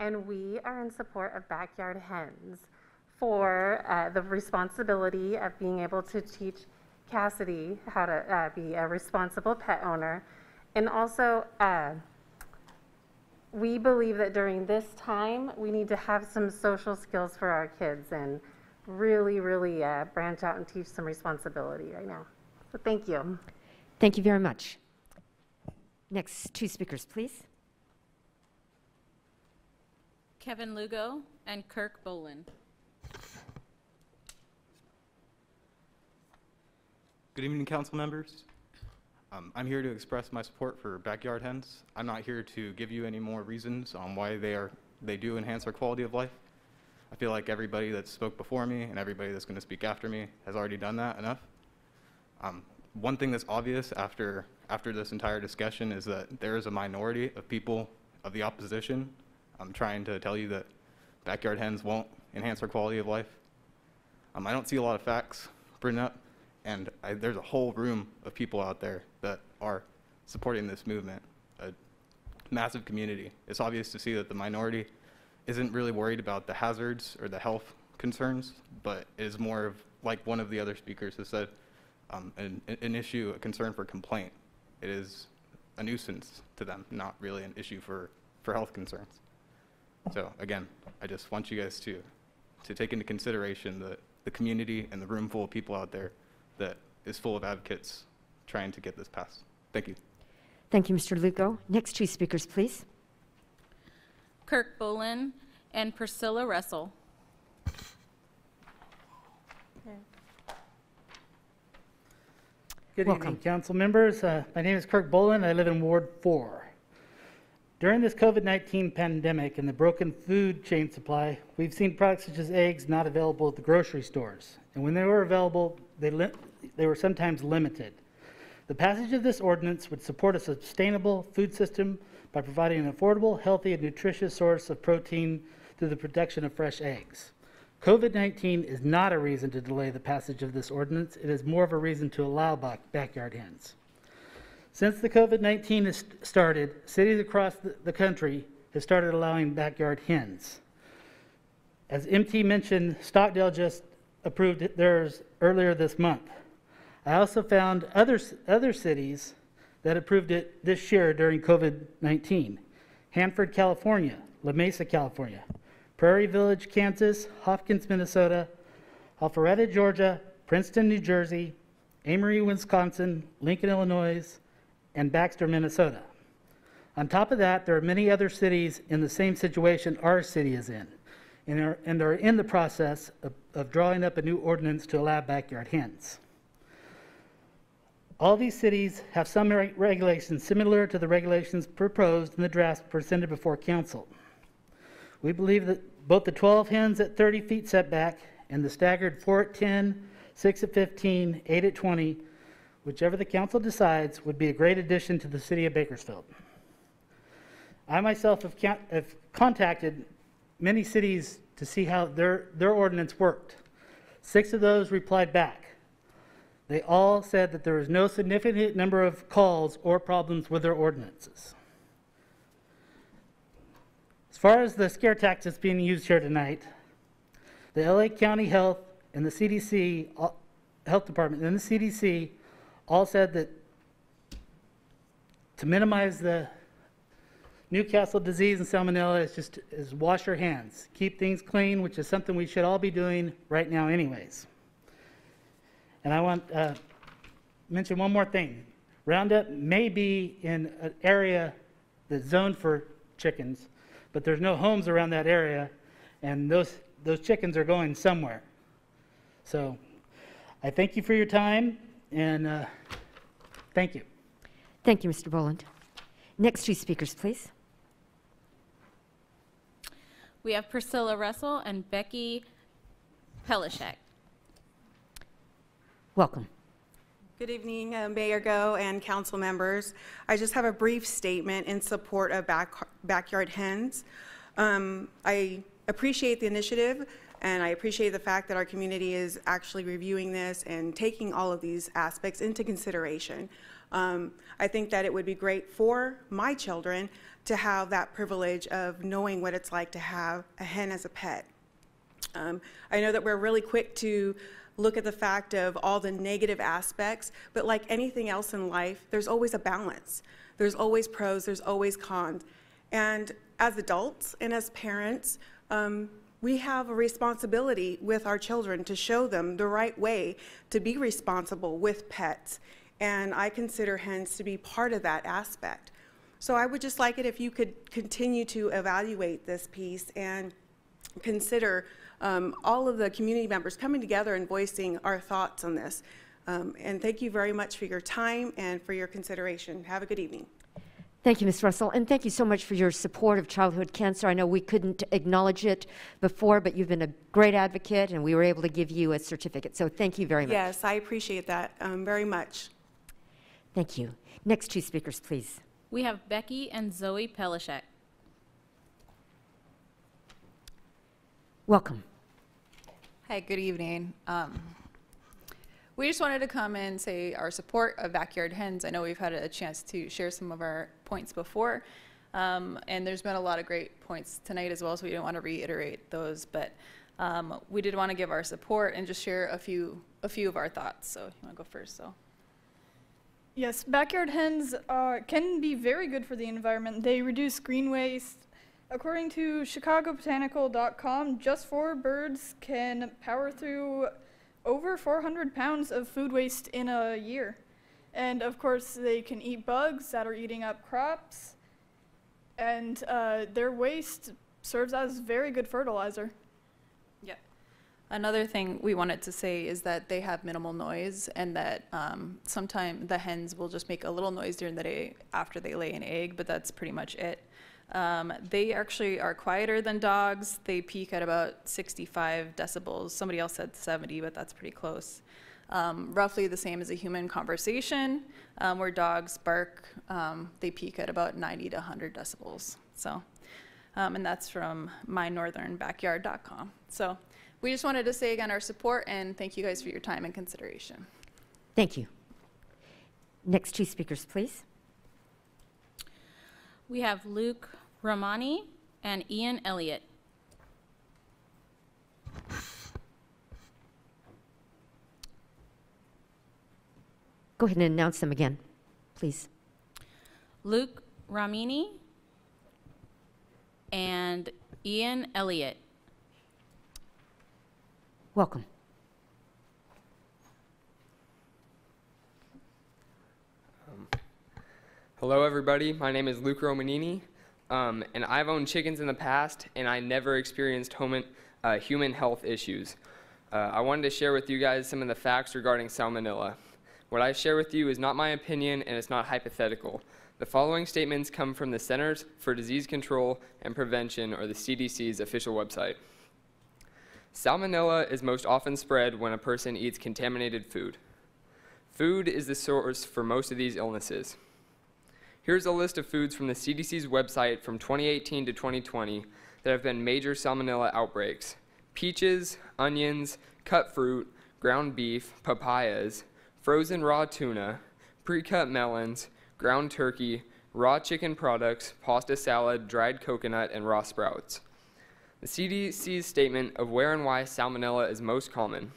and we are in support of Backyard Hens for uh, the responsibility of being able to teach Cassidy how to uh, be a responsible pet owner. And also, uh, we believe that during this time, we need to have some social skills for our kids and really, really uh, branch out and teach some responsibility right now. So thank you. Thank you very much. Next two speakers, please. Kevin Lugo and Kirk Boland. Good evening, council members. Um, I'm here to express my support for backyard hens. I'm not here to give you any more reasons on why they are they do enhance our quality of life. I feel like everybody that spoke before me and everybody that's going to speak after me has already done that enough. Um, one thing that's obvious after after this entire discussion is that there is a minority of people of the opposition I'm trying to tell you that backyard hens won't enhance our quality of life. Um, I don't see a lot of facts written up, and I, there's a whole room of people out there that are supporting this movement, a massive community. It's obvious to see that the minority isn't really worried about the hazards or the health concerns, but is more of, like one of the other speakers has said, um, an, an issue, a concern for complaint. It is a nuisance to them, not really an issue for, for health concerns. So again, I just want you guys to, to take into consideration the, the community and the room full of people out there that is full of advocates trying to get this passed. Thank you. Thank you, Mr. Lugo. Next two speakers, please. Kirk Bolin and Priscilla Russell. Good Welcome. evening, council members. Uh, My name is Kirk Bolin. I live in Ward 4. During this COVID-19 pandemic and the broken food chain supply, we've seen products such as eggs not available at the grocery stores. And when they were available, they li- they were sometimes limited. The passage of this ordinance would support a sustainable food system by providing an affordable, healthy, and nutritious source of protein through the production of fresh eggs. COVID 19 is not a reason to delay the passage of this ordinance, it is more of a reason to allow back- backyard hens. Since the COVID 19 has started, cities across the, the country have started allowing backyard hens. As MT mentioned, Stockdale just approved theirs earlier this month. I also found other, other cities that approved it this year during COVID 19 Hanford, California, La Mesa, California, Prairie Village, Kansas, Hopkins, Minnesota, Alpharetta, Georgia, Princeton, New Jersey, Amery, Wisconsin, Lincoln, Illinois, and Baxter, Minnesota. On top of that, there are many other cities in the same situation our city is in, and are, and are in the process of, of drawing up a new ordinance to allow backyard hens. All these cities have some reg- regulations similar to the regulations proposed in the draft presented before council. We believe that both the 12 hens at 30 feet setback and the staggered 4 at 10, 6 at 15, 8 at 20, whichever the council decides, would be a great addition to the city of Bakersfield. I myself have, have contacted many cities to see how their, their ordinance worked. Six of those replied back. They all said that there was no significant number of calls or problems with their ordinances. As far as the scare tactics being used here tonight, the LA County Health and the CDC, uh, Health Department and the CDC all said that to minimize the Newcastle disease and salmonella is just is wash your hands, keep things clean, which is something we should all be doing right now, anyways. And I want uh, mention one more thing. Roundup may be in an area that's zoned for chickens, but there's no homes around that area, and those those chickens are going somewhere. So I thank you for your time, and uh, thank you. Thank you, Mr. Boland. Next two speakers, please. We have Priscilla Russell and Becky Pelishek. Welcome. Good evening, uh, Mayor Goh and council members. I just have a brief statement in support of back, backyard hens. Um, I appreciate the initiative and I appreciate the fact that our community is actually reviewing this and taking all of these aspects into consideration. Um, I think that it would be great for my children to have that privilege of knowing what it's like to have a hen as a pet. Um, I know that we're really quick to look at the fact of all the negative aspects, but like anything else in life, there's always a balance. There's always pros, there's always cons. And as adults and as parents, um, we have a responsibility with our children to show them the right way to be responsible with pets. And I consider hens to be part of that aspect. So I would just like it if you could continue to evaluate this piece and consider um, all of the community members coming together and voicing our thoughts on this. Um, and thank you very much for your time and for your consideration. Have a good evening. Thank you, Ms. Russell, and thank you so much for your support of childhood cancer. I know we couldn't acknowledge it before, but you've been a great advocate, and we were able to give you a certificate. So thank you very much. Yes, I appreciate that um, very much. Thank you. Next two speakers, please. We have Becky and Zoe Pelishek. Welcome. Hi, good evening. Um, we just wanted to come and say our support of backyard hens. I know we've had a chance to share some of our points before, um, and there's been a lot of great points tonight as well, so we didn't want to reiterate those, but um, we did want to give our support and just share a few a few of our thoughts. So you want to go first, so. Yes, backyard hens uh, can be very good for the environment. They reduce green waste. According to ChicagoBotanical.com, just four birds can power through over 400 pounds of food waste in a year. And of course, they can eat bugs that are eating up crops. And uh, their waste serves as very good fertilizer. Yep. Another thing we wanted to say is that they have minimal noise and that um, sometimes the hens will just make a little noise during the day after they lay an egg, but that's pretty much it. Um, they actually are quieter than dogs. They peak at about 65 decibels. Somebody else said 70, but that's pretty close. Um, roughly the same as a human conversation, um, where dogs bark, um, they peak at about 90 to 100 decibels. So, um, and that's from mynorthernbackyard.com. So, we just wanted to say again our support and thank you guys for your time and consideration. Thank you. Next two speakers, please. We have Luke Romani and Ian Elliott. Go ahead and announce them again, please. Luke Ramini and Ian Elliott. Welcome. Um, hello, everybody. My name is Luke Romanini, um, and I've owned chickens in the past, and I never experienced human, uh, human health issues. Uh, I wanted to share with you guys some of the facts regarding salmonella. What I share with you is not my opinion, and it's not hypothetical. The following statements come from the Centers for Disease Control and Prevention, or the CDC's official website. Salmonella is most often spread when a person eats contaminated food. Food is the source for most of these illnesses. Here's a list of foods from the CDC's website from 2018 to 2020 that have been major salmonella outbreaks. Peaches, onions, cut fruit, ground beef, papayas, frozen raw tuna, pre-cut melons, ground turkey, raw chicken products, pasta salad, dried coconut, and raw sprouts. The CDC's statement of where and why salmonella is most common.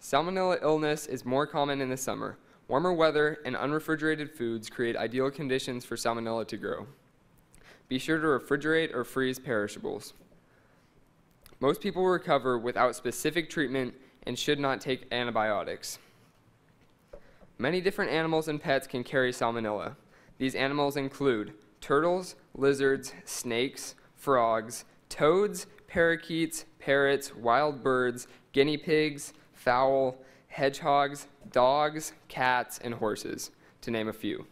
Salmonella illness is more common in the summer. Warmer weather and unrefrigerated foods create ideal conditions for salmonella to grow. Be sure to refrigerate or freeze perishables. Most people recover without specific treatment and should not take antibiotics. Many different animals and pets can carry salmonella. These animals include turtles, lizards, snakes, frogs, toads, parakeets, parrots, wild birds, guinea pigs, fowl, hedgehogs, dogs, cats, and horses, to name a few.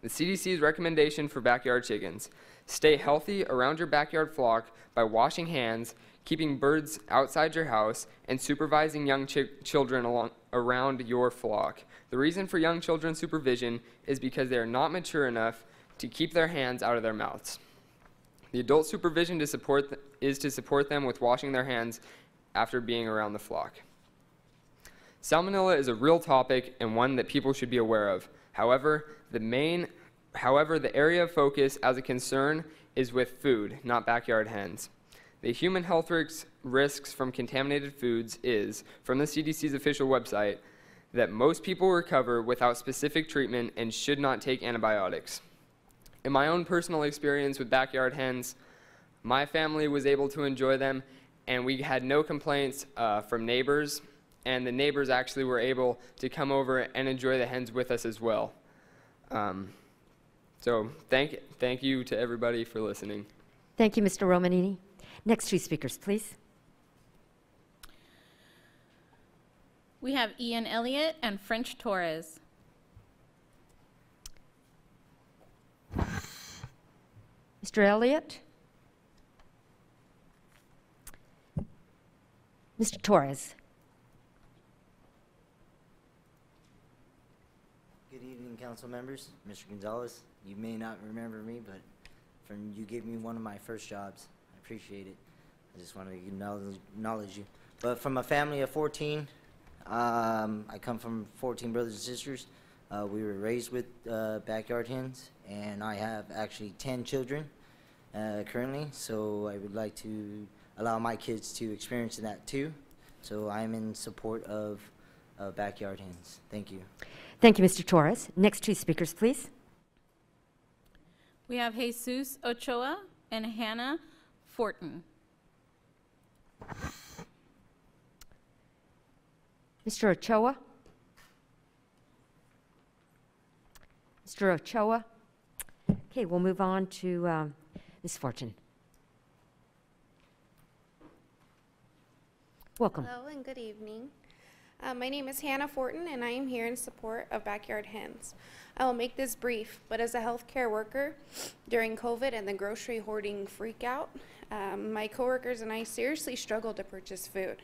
The CDC's recommendation for backyard chickens stay healthy around your backyard flock by washing hands, keeping birds outside your house, and supervising young chi- children along, around your flock. The reason for young children's supervision is because they are not mature enough to keep their hands out of their mouths. The adult supervision to support is to support them with washing their hands after being around the flock. Salmonella is a real topic and one that people should be aware of. However, the main however, the area of focus as a concern is with food, not backyard hens. The human health risks, risks from contaminated foods is, from the CDC's official website, that most people recover without specific treatment and should not take antibiotics. In my own personal experience with backyard hens, my family was able to enjoy them, and we had no complaints uh, from neighbors, and the neighbors actually were able to come over and enjoy the hens with us as well. Um, so thank, thank you to everybody for listening. Thank you, Mr. Romanini. Next two speakers, please. We have Ian Elliott and French Torres. Mr. Elliott? Mr. Torres? Evening, council members. Mr. Gonzales, you may not remember me, but from you gave me one of my first jobs. I appreciate it. I just want to acknowledge, acknowledge you. But from a family of 14, um, I come from 14 brothers and sisters. Uh, we were raised with uh, backyard hens, and I have actually 10 children uh, currently. So I would like to allow my kids to experience that too. So I'm in support of backyard hens. Thank you. Thank you, Mr. Torres. Next two speakers, please. We have Jesus Ochoa and Hannah Fortin. Mr. Ochoa? Mr. Ochoa? Okay, we'll move on to um, Ms. Fortune. Welcome. Hello and good evening. Uh, my name is Hannah Fortin, and I am here in support of Backyard Hens. I will make this brief, but as a healthcare worker during COVID and the grocery hoarding freakout, um, my coworkers and I seriously struggled to purchase food.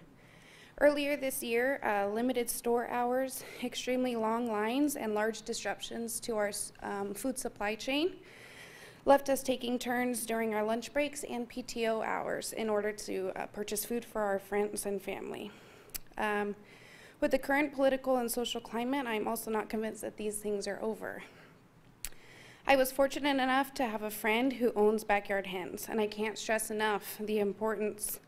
Earlier this year, uh, limited store hours, extremely long lines, and large disruptions to our um, food supply chain left us taking turns during our lunch breaks and PTO hours in order to uh, purchase food for our friends and family. Um, with the current political and social climate, I'm also not convinced that these things are over. I was fortunate enough to have a friend who owns backyard hens, and I can't stress enough the importance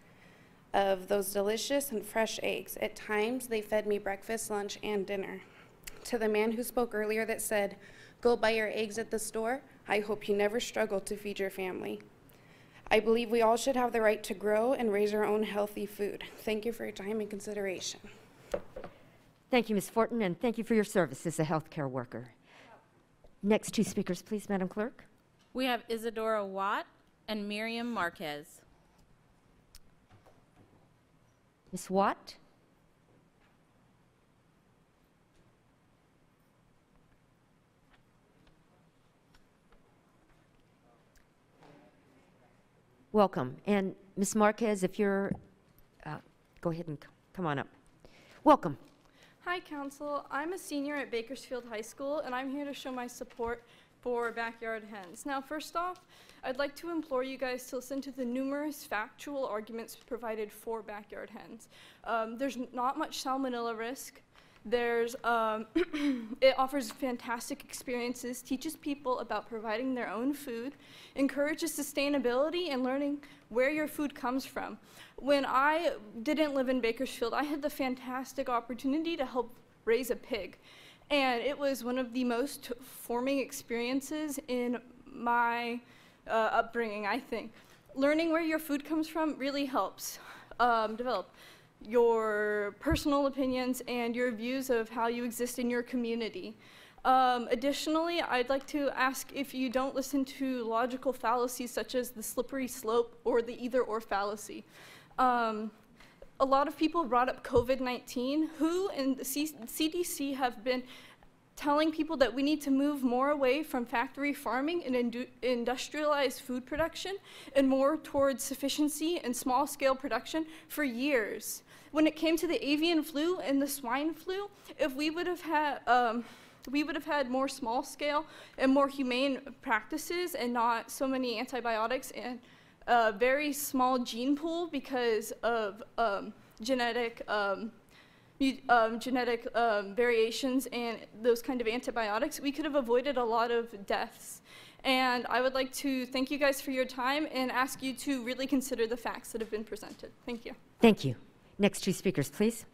of those delicious and fresh eggs. At times, they fed me breakfast, lunch, and dinner. To the man who spoke earlier that said, Go buy your eggs at the store, I hope you never struggle to feed your family. I believe we all should have the right to grow and raise our own healthy food. Thank you for your time and consideration. Thank you, Ms. Fortin, and thank you for your service as a healthcare worker. Next two speakers, please, Madam Clerk. We have Isadora Watt and Miriam Marquez. Ms. Watt? Welcome. And Ms. Marquez, if you're, uh, go ahead and come on up. Welcome. Hi, Council. I'm a senior at Bakersfield High School, and I'm here to show my support for backyard hens. Now, first off, I'd like to implore you guys to listen to the numerous factual arguments provided for backyard hens. Um, there's not much salmonella risk. There's, um, <clears throat> it offers fantastic experiences, teaches people about providing their own food, encourages sustainability and learning where your food comes from. When I didn't live in Bakersfield, I had the fantastic opportunity to help raise a pig. And it was one of the most forming experiences in my uh, upbringing, I think. Learning where your food comes from really helps um, develop your personal opinions and your views of how you exist in your community. Um, additionally, I'd like to ask if you don't listen to logical fallacies such as the slippery slope or the either or fallacy. Um, a lot of people brought up COVID 19. WHO and the C- CDC have been telling people that we need to move more away from factory farming and indu- industrialized food production and more towards sufficiency and small scale production for years. When it came to the avian flu and the swine flu, if we would have had um, we would have had more small scale and more humane practices and not so many antibiotics and a very small gene pool because of um, genetic um, um, genetic um, variations and those kind of antibiotics, we could have avoided a lot of deaths. And I would like to thank you guys for your time and ask you to really consider the facts that have been presented. Thank you. Thank you. Next two speakers, please.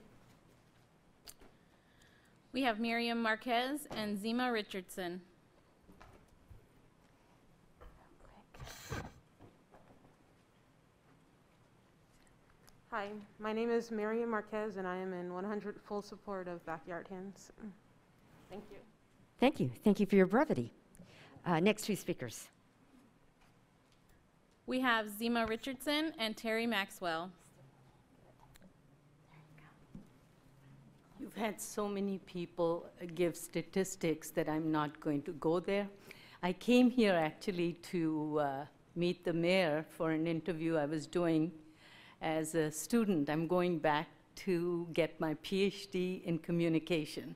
We have Miriam Marquez and Zima Richardson. Hi, my name is Miriam Marquez, and I am in 100 full support of Backyard Hands. Thank you. Thank you. Thank you for your brevity. Uh, next two speakers. We have Zima Richardson and Terry Maxwell. Had so many people give statistics that I'm not going to go there. I came here actually to uh, meet the mayor for an interview I was doing as a student. I'm going back to get my PhD in communication.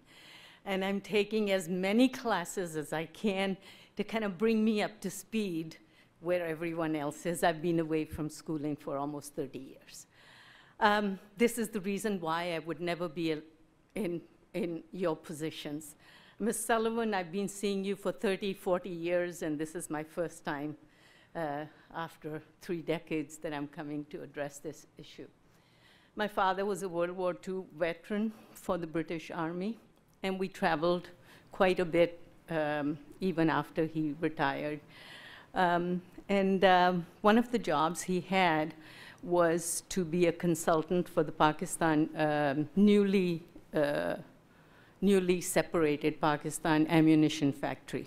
And I'm taking as many classes as I can to kind of bring me up to speed where everyone else is. I've been away from schooling for almost 30 years. Um, this is the reason why I would never be a, in, in your positions. Ms. Sullivan, I've been seeing you for 30, 40 years, and this is my first time uh, after three decades that I'm coming to address this issue. My father was a World War II veteran for the British Army, and we traveled quite a bit um, even after he retired. Um, and um, one of the jobs he had was to be a consultant for the Pakistan um, newly uh, newly separated Pakistan ammunition factory.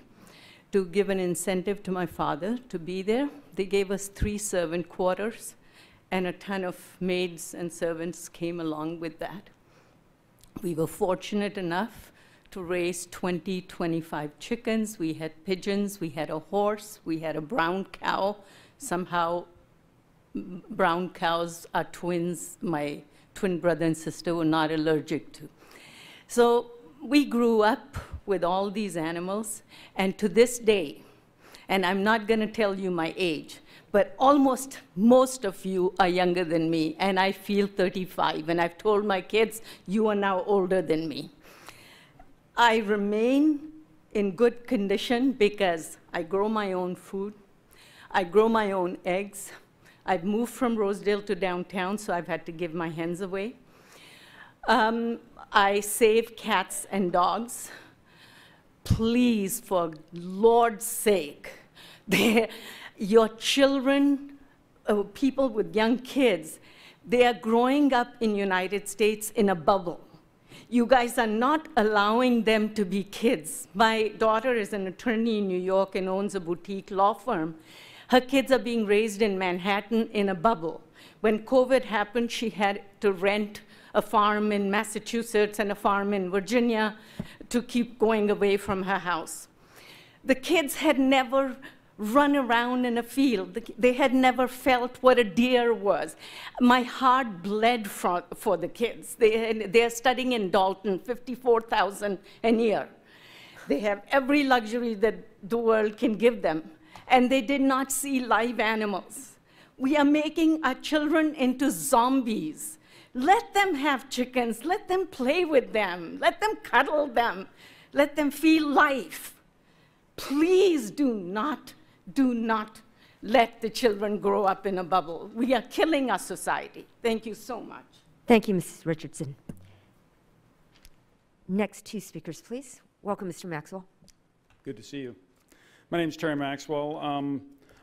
To give an incentive to my father to be there, they gave us three servant quarters, and a ton of maids and servants came along with that. We were fortunate enough to raise 20, 25 chickens. We had pigeons, we had a horse, we had a brown cow. Somehow, brown cows are twins. My twin brother and sister were not allergic to. So we grew up with all these animals, and to this day, and I'm not going to tell you my age, but almost most of you are younger than me, and I feel 35, and I've told my kids, you are now older than me. I remain in good condition because I grow my own food, I grow my own eggs. I've moved from Rosedale to downtown, so I've had to give my hens away. Um, I save cats and dogs. Please, for Lord's sake, <laughs> your children, uh, people with young kids, they are growing up in United States in a bubble. You guys are not allowing them to be kids. My daughter is an attorney in New York and owns a boutique law firm. Her kids are being raised in Manhattan in a bubble. When COVID happened, she had to rent a farm in Massachusetts and a farm in Virginia to keep going away from her house. The kids had never run around in a field. They had never felt what a deer was. My heart bled for, for the kids. They, they're studying in Dalton, 54,000 a year. They have every luxury that the world can give them, and they did not see live animals. We are making our children into zombies. Let them have chickens, let them play with them, let them cuddle them, let them feel life. Please do not, do not let the children grow up in a bubble. We are killing our society. Thank you so much. Thank you, Mrs. Richardson. Next two speakers, please. Welcome, Mr. Maxwell. Good to see you. My name is Terry Maxwell. Um,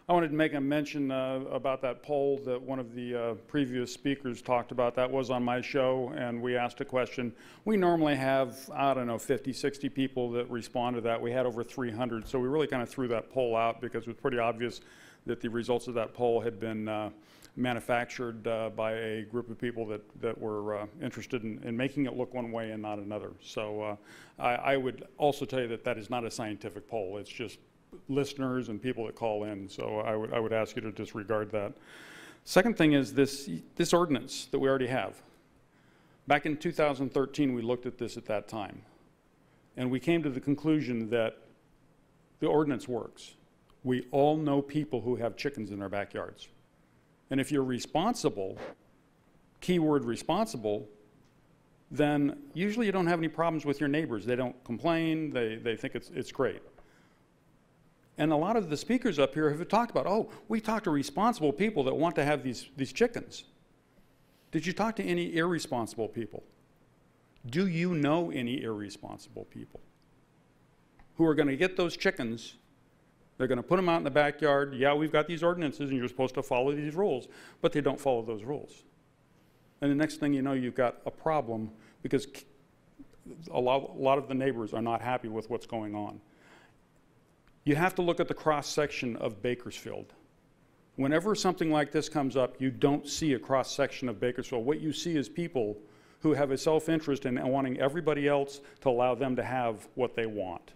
I wanted to make a mention uh, about that poll that one of the uh, previous speakers talked about. That was on my show, and we asked a question. We normally have, I don't know, 50, 60 people that respond to that. We had over 300, so we really kind of threw that poll out because it was pretty obvious that the results of that poll had been uh, manufactured uh, by a group of people that, that were uh, interested in, in making it look one way and not another. So uh, I, I would also tell you that that is not a scientific poll. It's just listeners and people that call in. So I would, I would ask you to disregard that. Second thing is this, this ordinance that we already have. Back in 2013, we looked at this at that time. And we came to the conclusion that the ordinance works. We all know people who have chickens in their backyards. And if you're responsible, keyword responsible, then usually you don't have any problems with your neighbors. They don't complain, they, they think it's, it's great. And a lot of the speakers up here have talked about, oh, we talk to responsible people that want to have these, these chickens. Did you talk to any irresponsible people? Do you know any irresponsible people who are going to get those chickens? They're going to put them out in the backyard. Yeah, we've got these ordinances and you're supposed to follow these rules, but they don't follow those rules. And the next thing you know, you've got a problem because a lot, a lot of the neighbors are not happy with what's going on. You have to look at the cross section of Bakersfield. Whenever something like this comes up, you don't see a cross section of Bakersfield. What you see is people who have a self interest in wanting everybody else to allow them to have what they want.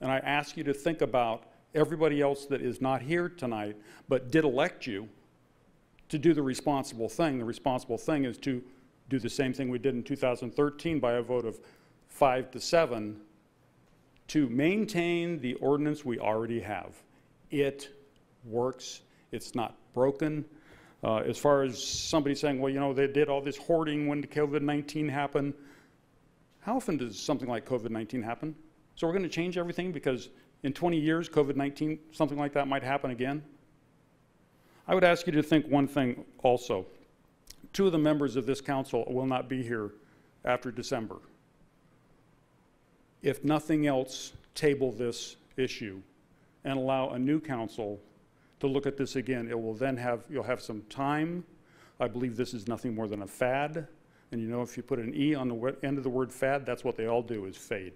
And I ask you to think about everybody else that is not here tonight but did elect you to do the responsible thing. The responsible thing is to do the same thing we did in 2013 by a vote of five to seven to maintain the ordinance we already have. It works, it's not broken. Uh, as far as somebody saying, well, you know, they did all this hoarding when COVID 19 happened, how often does something like COVID 19 happen? So we're going to change everything because in 20 years, COVID 19, something like that might happen again? I would ask you to think one thing also. Two of the members of this council will not be here after December if nothing else, table this issue and allow a new council to look at this again. It will then have, you'll have some time. I believe this is nothing more than a fad. And you know, if you put an E on the end of the word fad, that's what they all do is fade.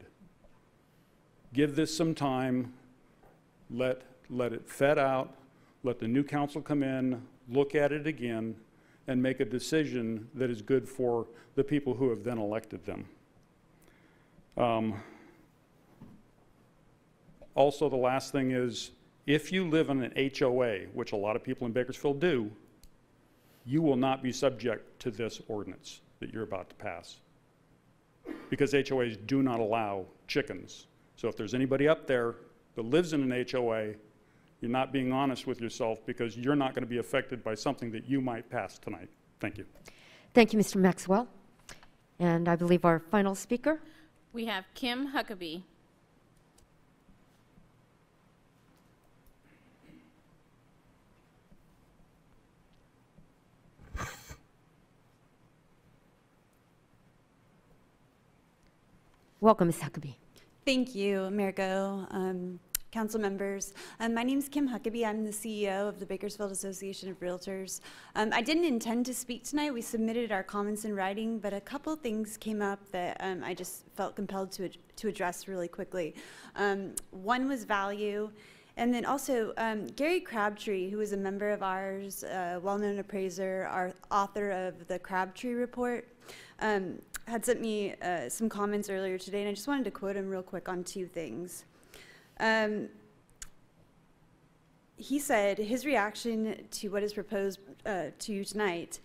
Give this some time. Let, let it fed out. Let the new council come in, look at it again, and make a decision that is good for the people who have then elected them. Um, also, the last thing is if you live in an HOA, which a lot of people in Bakersfield do, you will not be subject to this ordinance that you're about to pass. Because HOAs do not allow chickens. So if there's anybody up there that lives in an HOA, you're not being honest with yourself because you're not going to be affected by something that you might pass tonight. Thank you. Thank you, Mr. Maxwell. And I believe our final speaker. We have Kim Huckabee. Welcome, Ms. Huckabee. Thank you, Mayor Goh, um, council members. Um, my name is Kim Huckabee. I'm the CEO of the Bakersfield Association of Realtors. Um, I didn't intend to speak tonight. We submitted our comments in writing, but a couple things came up that um, I just felt compelled to, ad to address really quickly. Um, one was value. And then also, um, Gary Crabtree, who is a member of ours, uh, well-known appraiser, our author of the Crabtree Report, um, had sent me uh, some comments earlier today, and I just wanted to quote him real quick on two things. Um, he said his reaction to what is proposed uh, to you tonight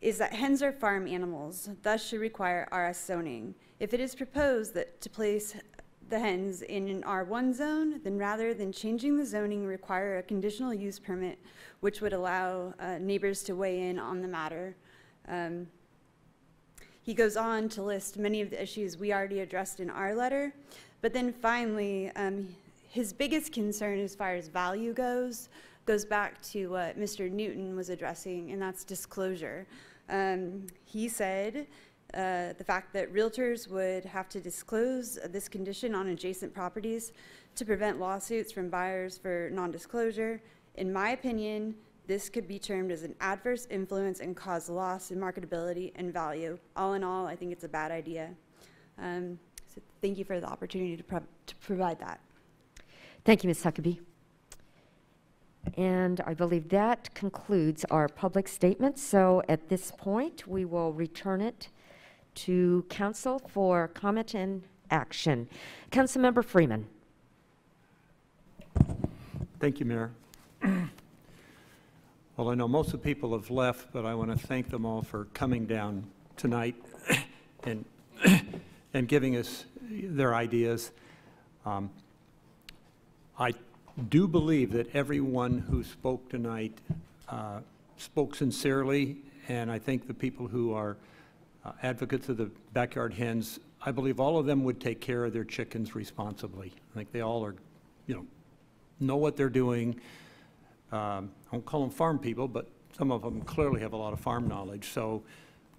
is that hens are farm animals, thus should require RS zoning. If it is proposed that to place the hens in an R1 zone, then rather than changing the zoning, require a conditional use permit, which would allow uh, neighbors to weigh in on the matter. Um, he goes on to list many of the issues we already addressed in our letter. But then finally, um, his biggest concern as far as value goes goes back to what Mr. Newton was addressing, and that's disclosure. Um, he said uh, the fact that realtors would have to disclose this condition on adjacent properties to prevent lawsuits from buyers for non-disclosure. In my opinion, this could be termed as an adverse influence and cause loss in marketability and value. All in all, I think it's a bad idea. Um, so thank you for the opportunity to, pro- to provide that. Thank you, Ms. Huckabee. And I believe that concludes our public statement. So at this point, we will return it to council for comment and action. Councilmember Freeman. Thank you, Mayor. Well, I know most of the people have left, but I want to thank them all for coming down tonight <coughs> and, <coughs> and giving us their ideas. Um, I do believe that everyone who spoke tonight uh, spoke sincerely, and I think the people who are uh, advocates of the backyard hens, I believe all of them would take care of their chickens responsibly. I think they all are, you know, know what they're doing. Um, I won't call them farm people, but some of them clearly have a lot of farm knowledge. So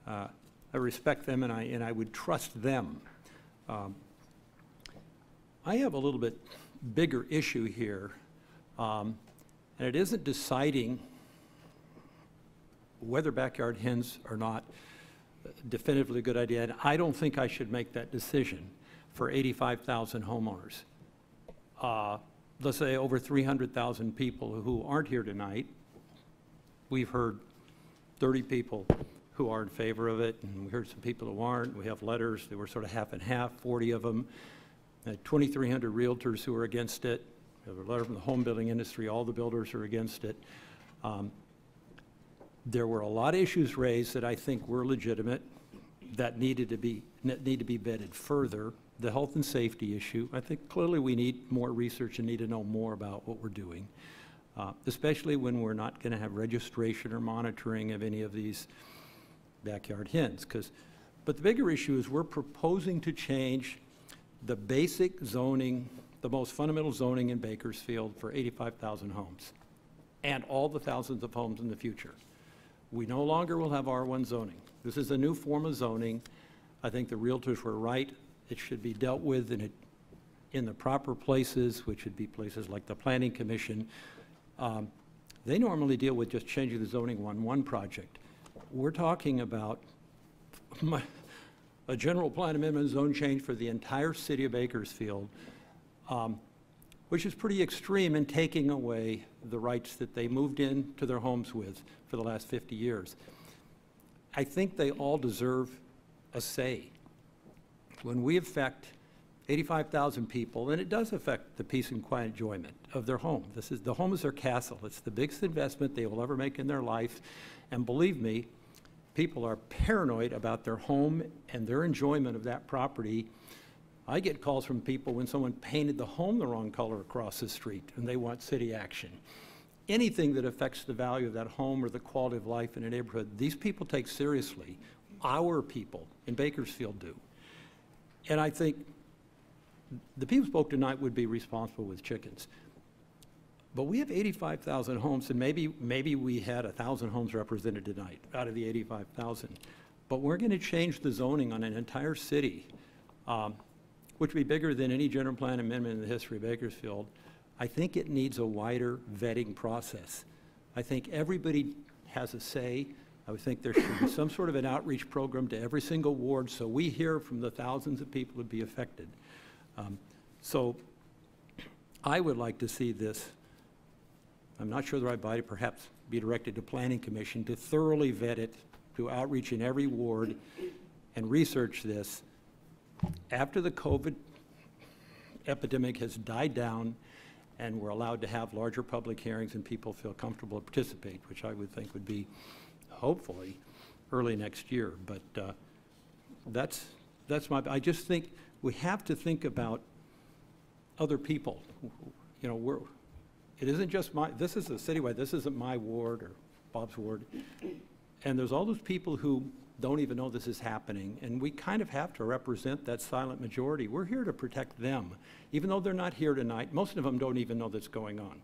uh, I respect them and I, and I would trust them. Um, I have a little bit bigger issue here, um, and it isn't deciding whether backyard hens are not definitively a good idea. And I don't think I should make that decision for 85,000 homeowners. Uh, let's say over 300,000 people who aren't here tonight. We've heard 30 people who are in favor of it, and we heard some people who aren't. We have letters, they were sort of half and half, 40 of them. Uh, 2,300 realtors who are against it. We have a letter from the home building industry, all the builders are against it. Um, there were a lot of issues raised that I think were legitimate, that needed to be, need to be vetted further. The health and safety issue, I think clearly we need more research and need to know more about what we're doing, uh, especially when we're not going to have registration or monitoring of any of these backyard hens. Because, but the bigger issue is we're proposing to change the basic zoning, the most fundamental zoning in Bakersfield for 85,000 homes and all the thousands of homes in the future. We no longer will have R1 zoning. This is a new form of zoning. I think the realtors were right. It should be dealt with in, it, in the proper places, which would be places like the Planning Commission. Um, they normally deal with just changing the zoning one one project. We're talking about <laughs> my, a general plan amendment zone change for the entire city of Bakersfield, um, which is pretty extreme in taking away the rights that they moved into their homes with for the last 50 years. I think they all deserve a say. When we affect 85,000 people, and it does affect the peace and quiet enjoyment of their home. This is, the home is their castle. It's the biggest investment they will ever make in their life. And believe me, people are paranoid about their home and their enjoyment of that property. I get calls from people when someone painted the home the wrong color across the street and they want city action. Anything that affects the value of that home or the quality of life in a neighborhood, these people take seriously. Our people in Bakersfield do. And I think the people who spoke tonight would be responsible with chickens. But we have 85,000 homes, and maybe, maybe we had 1,000 homes represented tonight out of the 85,000. But we're going to change the zoning on an entire city, um, which would be bigger than any general plan amendment in the history of Bakersfield. I think it needs a wider vetting process. I think everybody has a say. I would think there should be some sort of an outreach program to every single ward so we hear from the thousands of people who'd be affected. Um, so I would like to see this, I'm not sure the right body, perhaps be directed to Planning Commission to thoroughly vet it, do outreach in every ward, and research this. After the COVID epidemic has died down and we're allowed to have larger public hearings and people feel comfortable to participate, which I would think would be hopefully early next year. But uh, that's, that's my, I just think we have to think about other people. You know, we're, it isn't just my, this is a citywide, this isn't my ward or Bob's ward. And there's all those people who don't even know this is happening, and we kind of have to represent that silent majority. We're here to protect them. Even though they're not here tonight, most of them don't even know that's going on.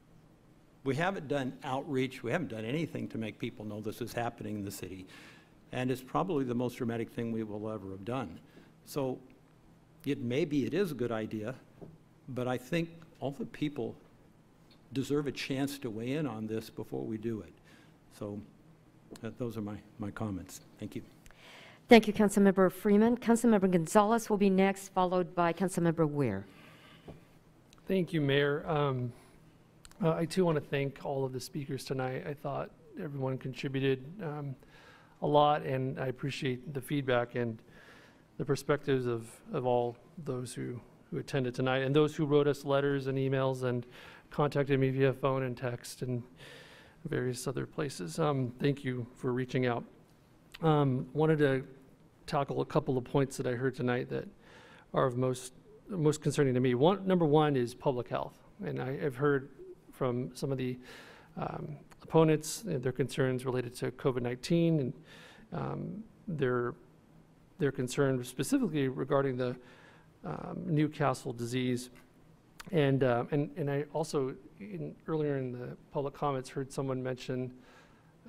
We haven't done outreach, we haven't done anything to make people know this is happening in the city. and it's probably the most dramatic thing we will ever have done. So it may be, it is a good idea, but I think all the people deserve a chance to weigh in on this before we do it. So uh, those are my, my comments. Thank you. Thank you, Councilmember Freeman. Councilmember Gonzales will be next, followed by Councilmember Weir. Thank you, Mayor. Um, uh, I too want to thank all of the speakers tonight. I thought everyone contributed um, a lot, and I appreciate the feedback and the perspectives of, of all those who, who attended tonight, and those who wrote us letters and emails and contacted me via phone and text and various other places. Um, thank you for reaching out. Um, wanted to tackle a couple of points that I heard tonight that are of most most concerning to me. One, number one is public health, and I have heard from some of the um, opponents uh, their concerns related to COVID-19 and um, their their concern specifically regarding the um, Newcastle disease. And, uh, and, and I also, in, earlier in the public comments, heard someone mention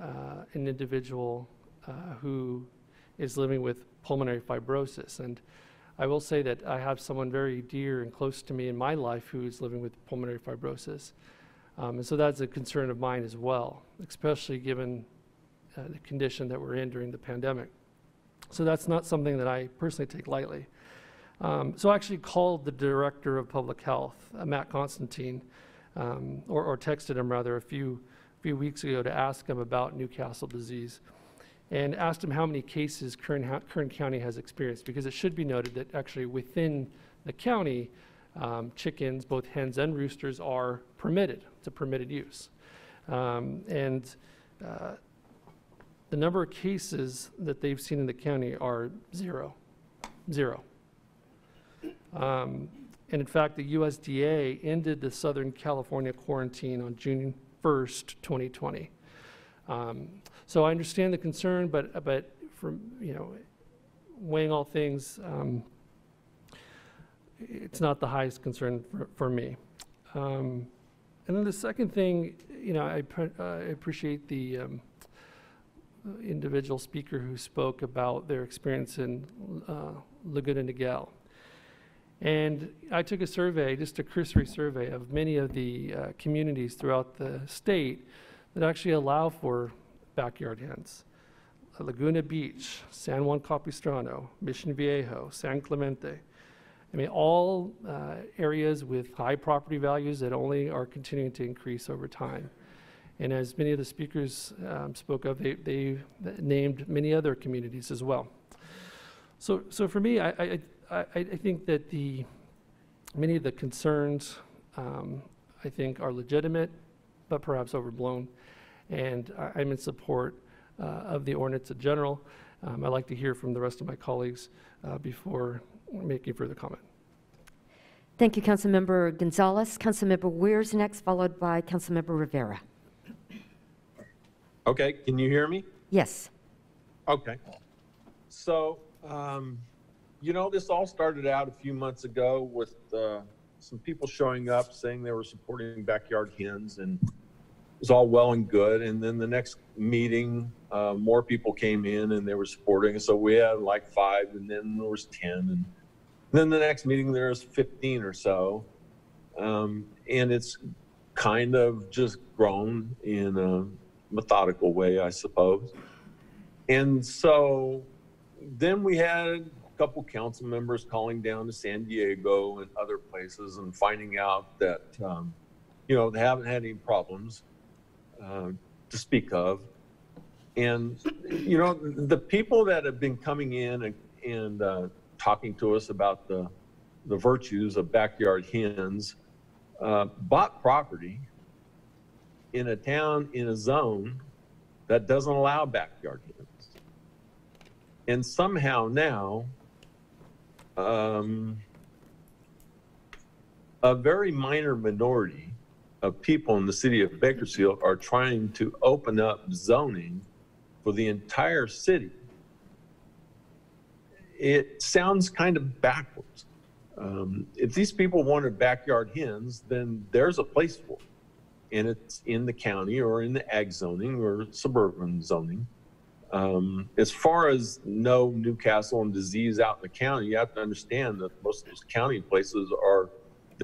uh, an individual uh, who is living with pulmonary fibrosis. And I will say that I have someone very dear and close to me in my life who is living with pulmonary fibrosis. Um, and so that's a concern of mine as well, especially given uh, the condition that we're in during the pandemic. So that's not something that I personally take lightly. Um, so I actually called the director of public health, uh, Matt Constantine, um, or, or, texted him rather a few few weeks ago to ask him about Newcastle disease, and asked him how many cases Kern, Kern County has experienced. Because it should be noted that actually within the county, um, chickens, both hens and roosters, are permitted. It's a permitted use, um, and uh, the number of cases that they've seen in the county are zero, zero. Um, and in fact, the USDA ended the Southern California quarantine on June 1st, 2020. Um, so I understand the concern, but, but from, you know, weighing all things, um, it's not the highest concern for, for me. Um, and then the second thing, you know, I, I appreciate the um, individual speaker who spoke about their experience in uh, Laguna Niguel. And I took a survey, just a cursory survey, of many of the uh, communities throughout the state that actually allow for backyard hens. Laguna Beach, San Juan Capistrano, Mission Viejo, San Clemente. I mean, all uh, areas with high property values that only are continuing to increase over time. And as many of the speakers um, spoke of, they, they named many other communities as well. So, so for me, I, I, I, I think that the, many of the concerns, um, I think, are legitimate, but perhaps overblown. And I, am in support uh, of the ordinance in general. Um, I'd like to hear from the rest of my colleagues uh, before making further comment. Thank you, Councilmember Gonzales. Councilmember Weir's next, followed by Councilmember Rivera. Okay, can you hear me? Yes. Okay. So, um, you know, this all started out a few months ago with uh, some people showing up saying they were supporting backyard hens, and it was all well and good. And then the next meeting, uh, more people came in and they were supporting. So we had like five, and then there was 10. And then the next meeting, there's 15 or so. Um, and it's kind of just grown in a methodical way, I suppose. And so then we had a couple council members calling down to San Diego and other places and finding out that, um, you know, they haven't had any problems uh, to speak of. And, you know, the people that have been coming in and, and uh, talking to us about the, the virtues of backyard hens uh, bought property in a town in a zone that doesn't allow backyard hens. And somehow now um, a very minor minority of people in the city of Bakersfield are trying to open up zoning for the entire city. It sounds kind of backwards. Um, if these people wanted backyard hens, then there's a place for it. And it's in the county or in the ag zoning or suburban zoning. Um, as far as no Newcastle and disease out in the county, you have to understand that most of those county places are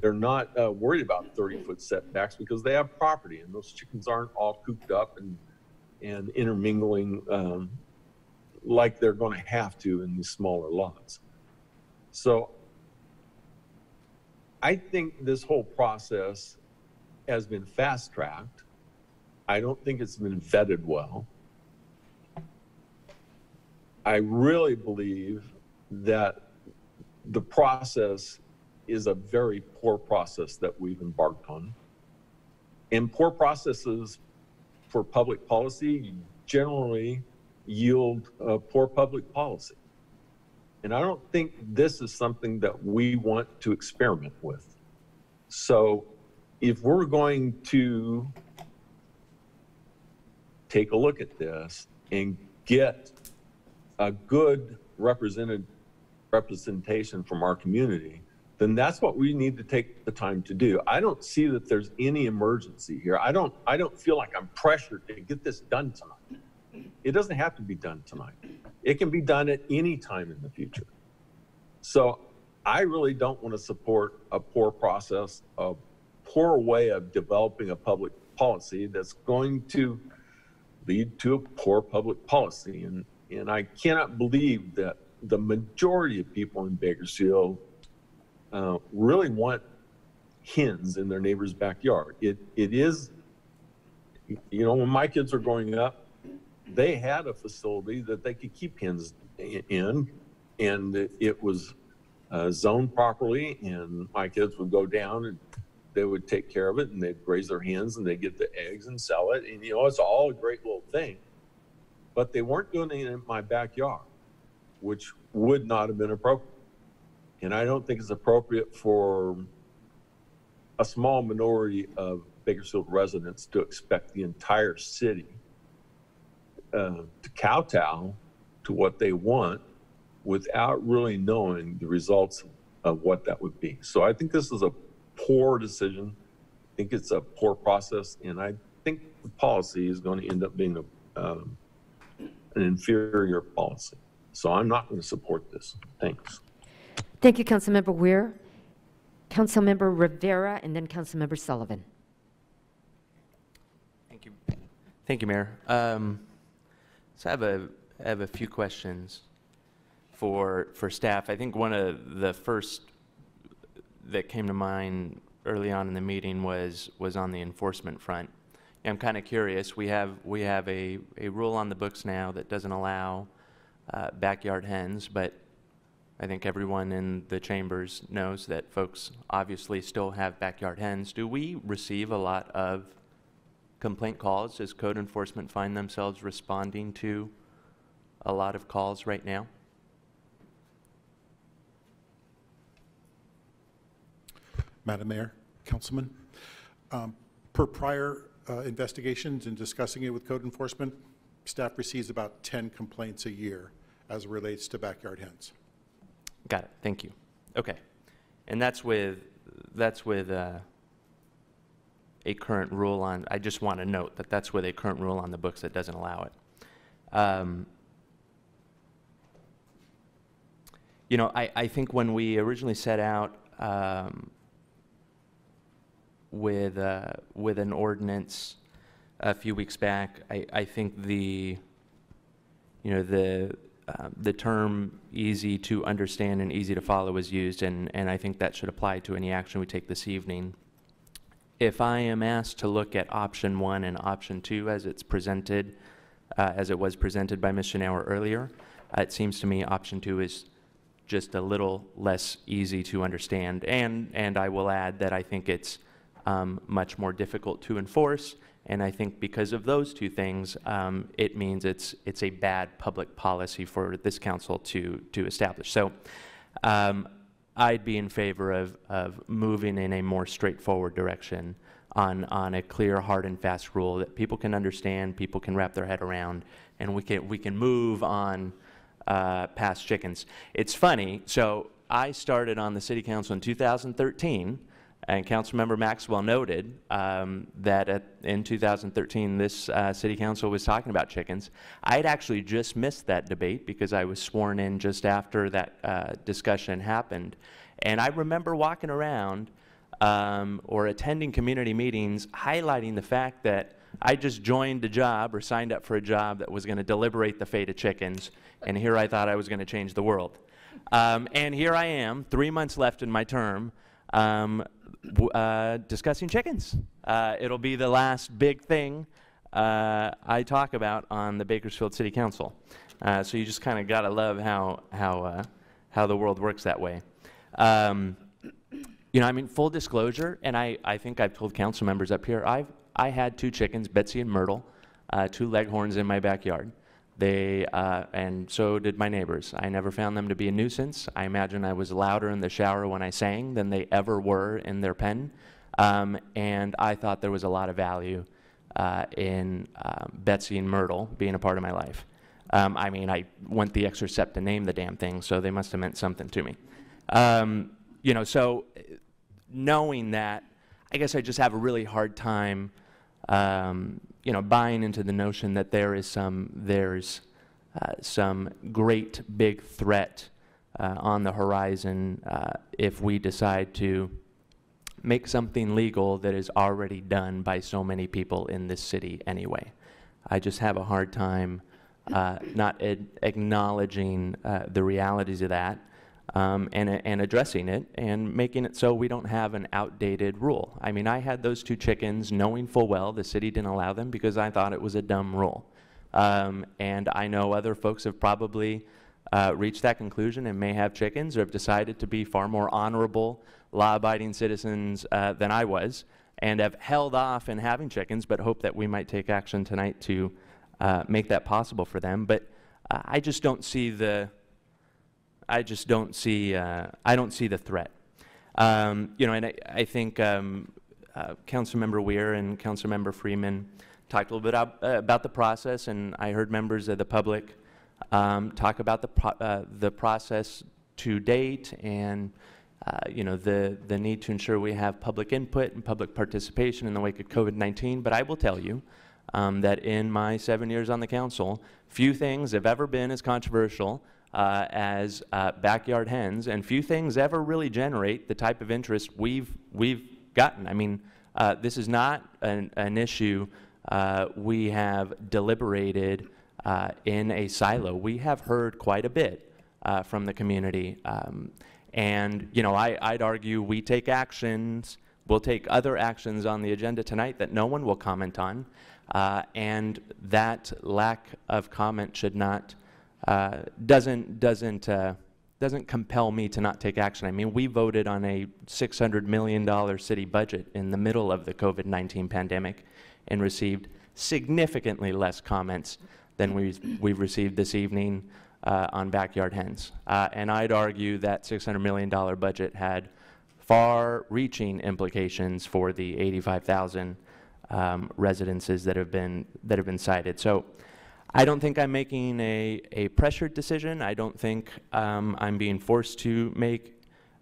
they're not uh, worried about 30 foot setbacks because they have property and those chickens aren't all cooped up and and intermingling um, like they're going to have to in these smaller lots. So I think this whole process has been fast tracked. I don't think it's been vetted well. I really believe that the process is a very poor process that we've embarked on. And poor processes for public policy generally yield uh, poor public policy. And I don't think this is something that we want to experiment with. So if we're going to take a look at this and get a good represented representation from our community, then that's what we need to take the time to do. I don't see that there's any emergency here. I don't I don't feel like I'm pressured to get this done tonight. It doesn't have to be done tonight. It can be done at any time in the future. So I really don't want to support a poor process, a poor way of developing a public policy that's going to lead to a poor public policy. And, and I cannot believe that the majority of people in Bakersfield uh, really want hens in their neighbor's backyard. It, it is, you know, when my kids were growing up, they had a facility that they could keep hens in, and it was uh, zoned properly, and my kids would go down and they would take care of it, and they'd raise their hens, and they'd get the eggs and sell it, and you know, it's all a great little thing. But they weren't doing it in my backyard, which would not have been appropriate. And I don't think it's appropriate for a small minority of Bakersfield residents to expect the entire city uh, to kowtow to what they want without really knowing the results of what that would be. So I think this is a poor decision. I think it's a poor process, and I think the policy is going to end up being a, um, an inferior policy. So I'm not going to support this. Thanks. Thank you, Councilmember Weir. Councilmember Rivera, and then Councilmember Sullivan. Thank you. Thank you, Mayor. Um, so I have a, I have a few questions for, for staff. I think one of the first that came to mind early on in the meeting was, was on the enforcement front. I'm kind of curious. We have, we have a, a rule on the books now that doesn't allow uh, backyard hens, but I think everyone in the chambers knows that folks obviously still have backyard hens. Do we receive a lot of complaint calls? Does code enforcement find themselves responding to a lot of calls right now? Madam Mayor, Councilman, um, per prior uh, investigations and discussing it with code enforcement, staff receives about 10 complaints a year as it relates to backyard hens. Got it. Thank you. Okay. And that's with, that's with uh, a current rule on, I just want to note that that's with a current rule on the books that doesn't allow it. Um, you know, I, I think when we originally set out um, with, uh, with an ordinance a few weeks back, I, I think the, you know, the, uh, the term easy to understand and easy to follow is used, and, and I think that should apply to any action we take this evening. If I am asked to look at option one and option two as it's presented, uh, as it was presented by Ms. Schnauer earlier, uh, it seems to me option two is just a little less easy to understand. And, and I will add that I think it's um, much more difficult to enforce. And I think because of those two things, um, it means it's, it's a bad public policy for this council to, to establish. So um, I'd be in favor of, of moving in a more straightforward direction on, on a clear, hard and fast rule that people can understand, people can wrap their head around, and we can, we can move on uh, past chickens. It's funny, so I started on the city council in 2013 And Councilmember Maxwell noted um, that at, in 2013, this uh, city council was talking about chickens. I had actually just missed that debate because I was sworn in just after that uh, discussion happened. And I remember walking around um, or attending community meetings highlighting the fact that I just joined a job or signed up for a job that was going to deliberate the fate of chickens. And here I thought I was going to change the world. Um, and here I am, three months left in my term, um, uh, discussing chickens. Uh, it'll be the last big thing uh, I talk about on the Bakersfield City Council. Uh, so you just kind of gotta love how how uh, how the world works that way. Um, you know, I mean, full disclosure, and I, I think I've told council members up here, I've I had two chickens, Betsy and Myrtle, uh, two leghorns in my backyard. They, uh, and so did my neighbors. I never found them to be a nuisance. I imagine I was louder in the shower when I sang than they ever were in their pen. Um, and I thought there was a lot of value uh, in um, Betsy and Myrtle being a part of my life. Um, I mean, I went the extra step to name the damn thing, so they must have meant something to me. Um, you know, so uh, knowing that, I guess I just have a really hard time um, you know, buying into the notion that there is some, there's uh, some great big threat uh, on the horizon uh, if we decide to make something legal that is already done by so many people in this city anyway. I just have a hard time uh, not acknowledging uh, the realities of that um, and, and addressing it and making it so we don't have an outdated rule. I mean, I had those two chickens knowing full well the city didn't allow them because I thought it was a dumb rule. Um, and I know other folks have probably uh, reached that conclusion and may have chickens or have decided to be far more honorable, law abiding citizens uh, than I was and have held off in having chickens, but hope that we might take action tonight to uh, make that possible for them. But uh, I just don't see the I just don't see, uh, I don't see the threat. Um, you know, and I, I think um, uh, Councilmember Weir and Councilmember Freeman talked a little bit ab- uh, about the process, and I heard members of the public um, talk about the, pro- uh, the process to date and uh, you know, the, the need to ensure we have public input and public participation in the wake of COVID-19. But I will tell you um, that in my seven years on the council, few things have ever been as controversial uh, as uh, backyard hens, and few things ever really generate the type of interest we've we've gotten. I mean, uh, this is not an, an issue uh, we have deliberated uh, in a silo. We have heard quite a bit uh, from the community, um, and you know, I, I'd argue we take actions. We'll take other actions on the agenda tonight that no one will comment on, and that lack of comment should not uh, doesn't doesn't uh, doesn't compel me to not take action. I mean, we voted on a 600 million dollar city budget in the middle of the COVID-19 pandemic, and received significantly less comments than we we've received this evening uh, on backyard hens. Uh, and I'd argue that 600 million dollar budget had far-reaching implications for the 85,000 um, residences that have been that have been cited. So. I don't think I'm making a, a pressured decision. I don't think um, I'm being forced to make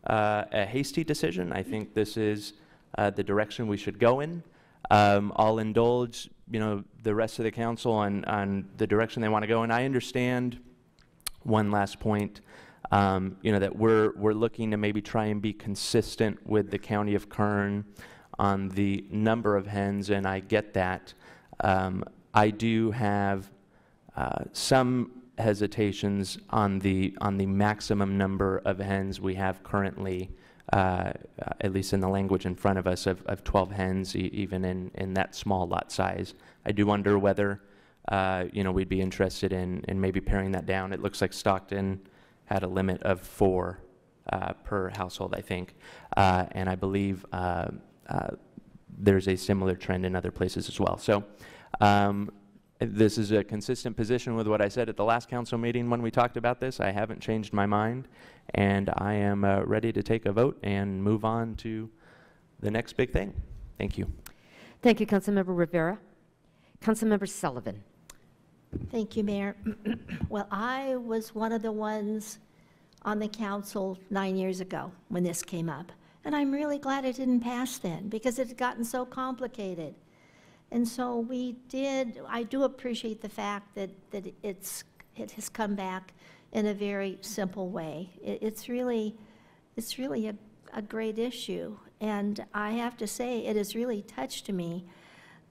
uh, a hasty decision. I think this is uh, the direction we should go in. Um, I'll indulge, you know, the rest of the council on, on the direction they want to go. And I understand one last point, um, you know, that we're, we're looking to maybe try and be consistent with the county of Kern on the number of hens, and I get that. Um, I do have uh, some hesitations on the on the maximum number of hens we have currently, uh, at least in the language in front of us, of, of 12 hens, e even in, in that small lot size. I do wonder whether uh, you know we'd be interested in in maybe paring that down. It looks like Stockton had a limit of four uh, per household, I think, uh, and I believe there's a similar trend in other places as well. So. Um, this is a consistent position with what I said at the last council meeting when we talked about this. I haven't changed my mind, and I am uh, ready to take a vote and move on to the next big thing. Thank you. Thank you, Councilmember Rivera. Councilmember Sullivan. Thank you, Mayor. <clears throat> well, I was one of the ones on the council nine years ago when this came up. And I'm really glad it didn't pass then, because it had gotten so complicated. And so we did, I do appreciate the fact that, that it's, it has come back in a very simple way. It, it's really, it's really a, a great issue. And I have to say, it has really touched me.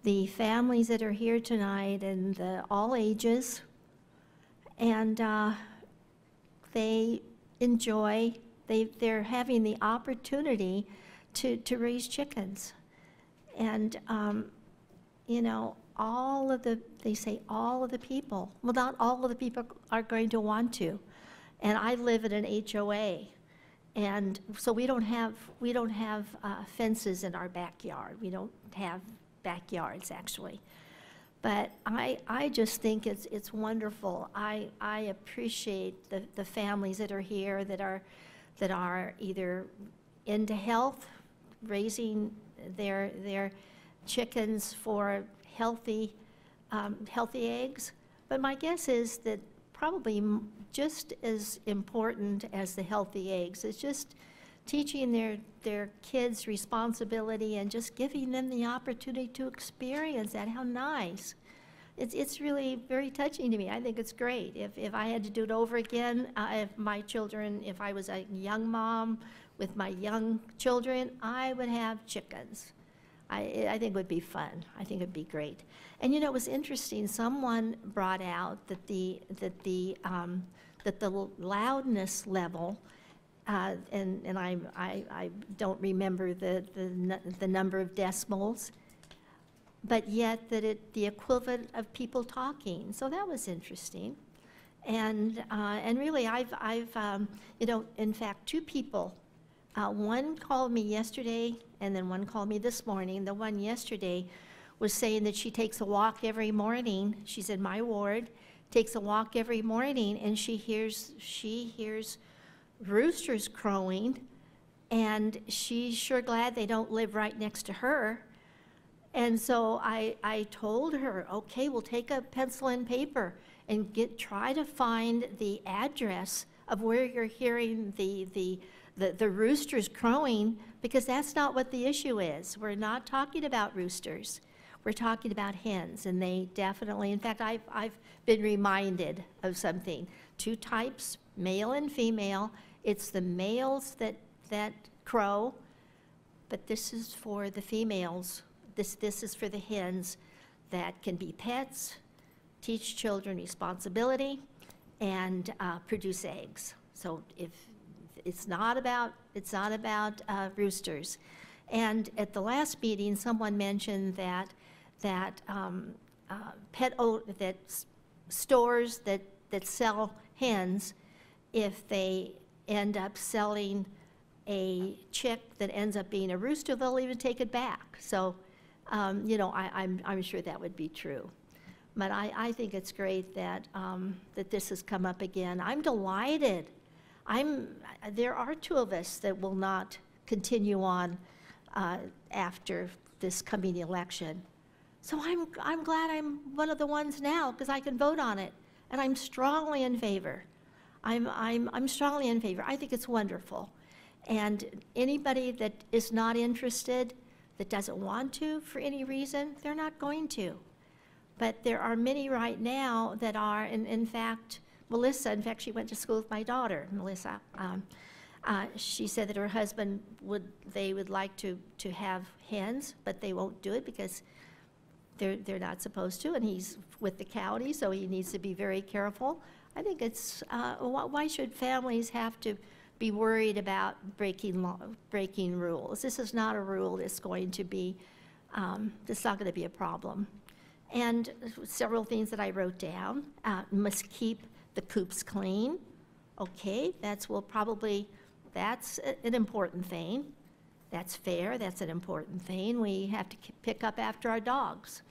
The families that are here tonight and the all ages, and uh, they enjoy, they, they're having the opportunity to, to raise chickens. And, um, you know, all of the, they say all of the people, well, not all of the people are going to want to. And I live in an HOA. And so we don't have, we don't have uh, fences in our backyard. We don't have backyards, actually. But I, I just think it's, it's wonderful. I, I appreciate the, the families that are here that are, that are either into health, raising their, their chickens for healthy, um, healthy eggs. But my guess is that probably just as important as the healthy eggs is just teaching their, their kids responsibility and just giving them the opportunity to experience that. How nice. It's, it's really very touching to me. I think it's great. If, if I had to do it over again, uh, if my children, if I was a young mom with my young children, I would have chickens. I, I think it would be fun. I think it'd be great. And you know, it was interesting. Someone brought out that the that the um, that the loudness level, uh, and and I, I I don't remember the the the number of decimals, but yet that it the equivalent of people talking. So that was interesting. And uh, and really, I've I've um, you know, in fact, two people uh, One called me yesterday, and then one called me this morning. The one yesterday was saying that she takes a walk every morning. She's in my ward, takes a walk every morning, and she hears, she hears roosters crowing, and she's sure glad they don't live right next to her. And so I, I told her, okay, we'll take a pencil and paper and get, try to find the address of where you're hearing the, the, the, the roosters crowing, because that's not what the issue is. We're not talking about roosters. We're talking about hens, and they definitely, in fact, I've, I've been reminded of something. Two types, male and female. It's the males that, that crow, but this is for the females. This, this is for the hens that can be pets, teach children responsibility, and uh, produce eggs. So if it's not about, it's not about uh, roosters. And at the last meeting, someone mentioned that, that um, uh, pet, that stores that, that sell hens, if they end up selling a chick that ends up being a rooster, they'll even take it back. So, um, you know, I, I'm, I'm sure that would be true. But I, I think it's great that, um, that this has come up again. I'm delighted. I'm, there are two of us that will not continue on uh, after this coming election. So I'm, I'm glad I'm one of the ones now because I can vote on it. And I'm strongly in favor. I'm, I'm, I'm strongly in favor. I think it's wonderful. And anybody that is not interested, that doesn't want to for any reason, they're not going to. But there are many right now that are, and in fact, Melissa, in fact, she went to school with my daughter, Melissa. Um, uh, she said that her husband would, they would like to, to have hens, but they won't do it because they're, they're not supposed to, and he's with the county, so he needs to be very careful. I think it's, uh, why, should families have to be worried about breaking law, breaking rules? This is not a rule that's going to be, um, that's not going to be a problem. And several things that I wrote down, uh, must keep the coops clean. Okay, that's, will probably, that's an important thing. That's fair, that's an important thing. We have to pick up after our dogs.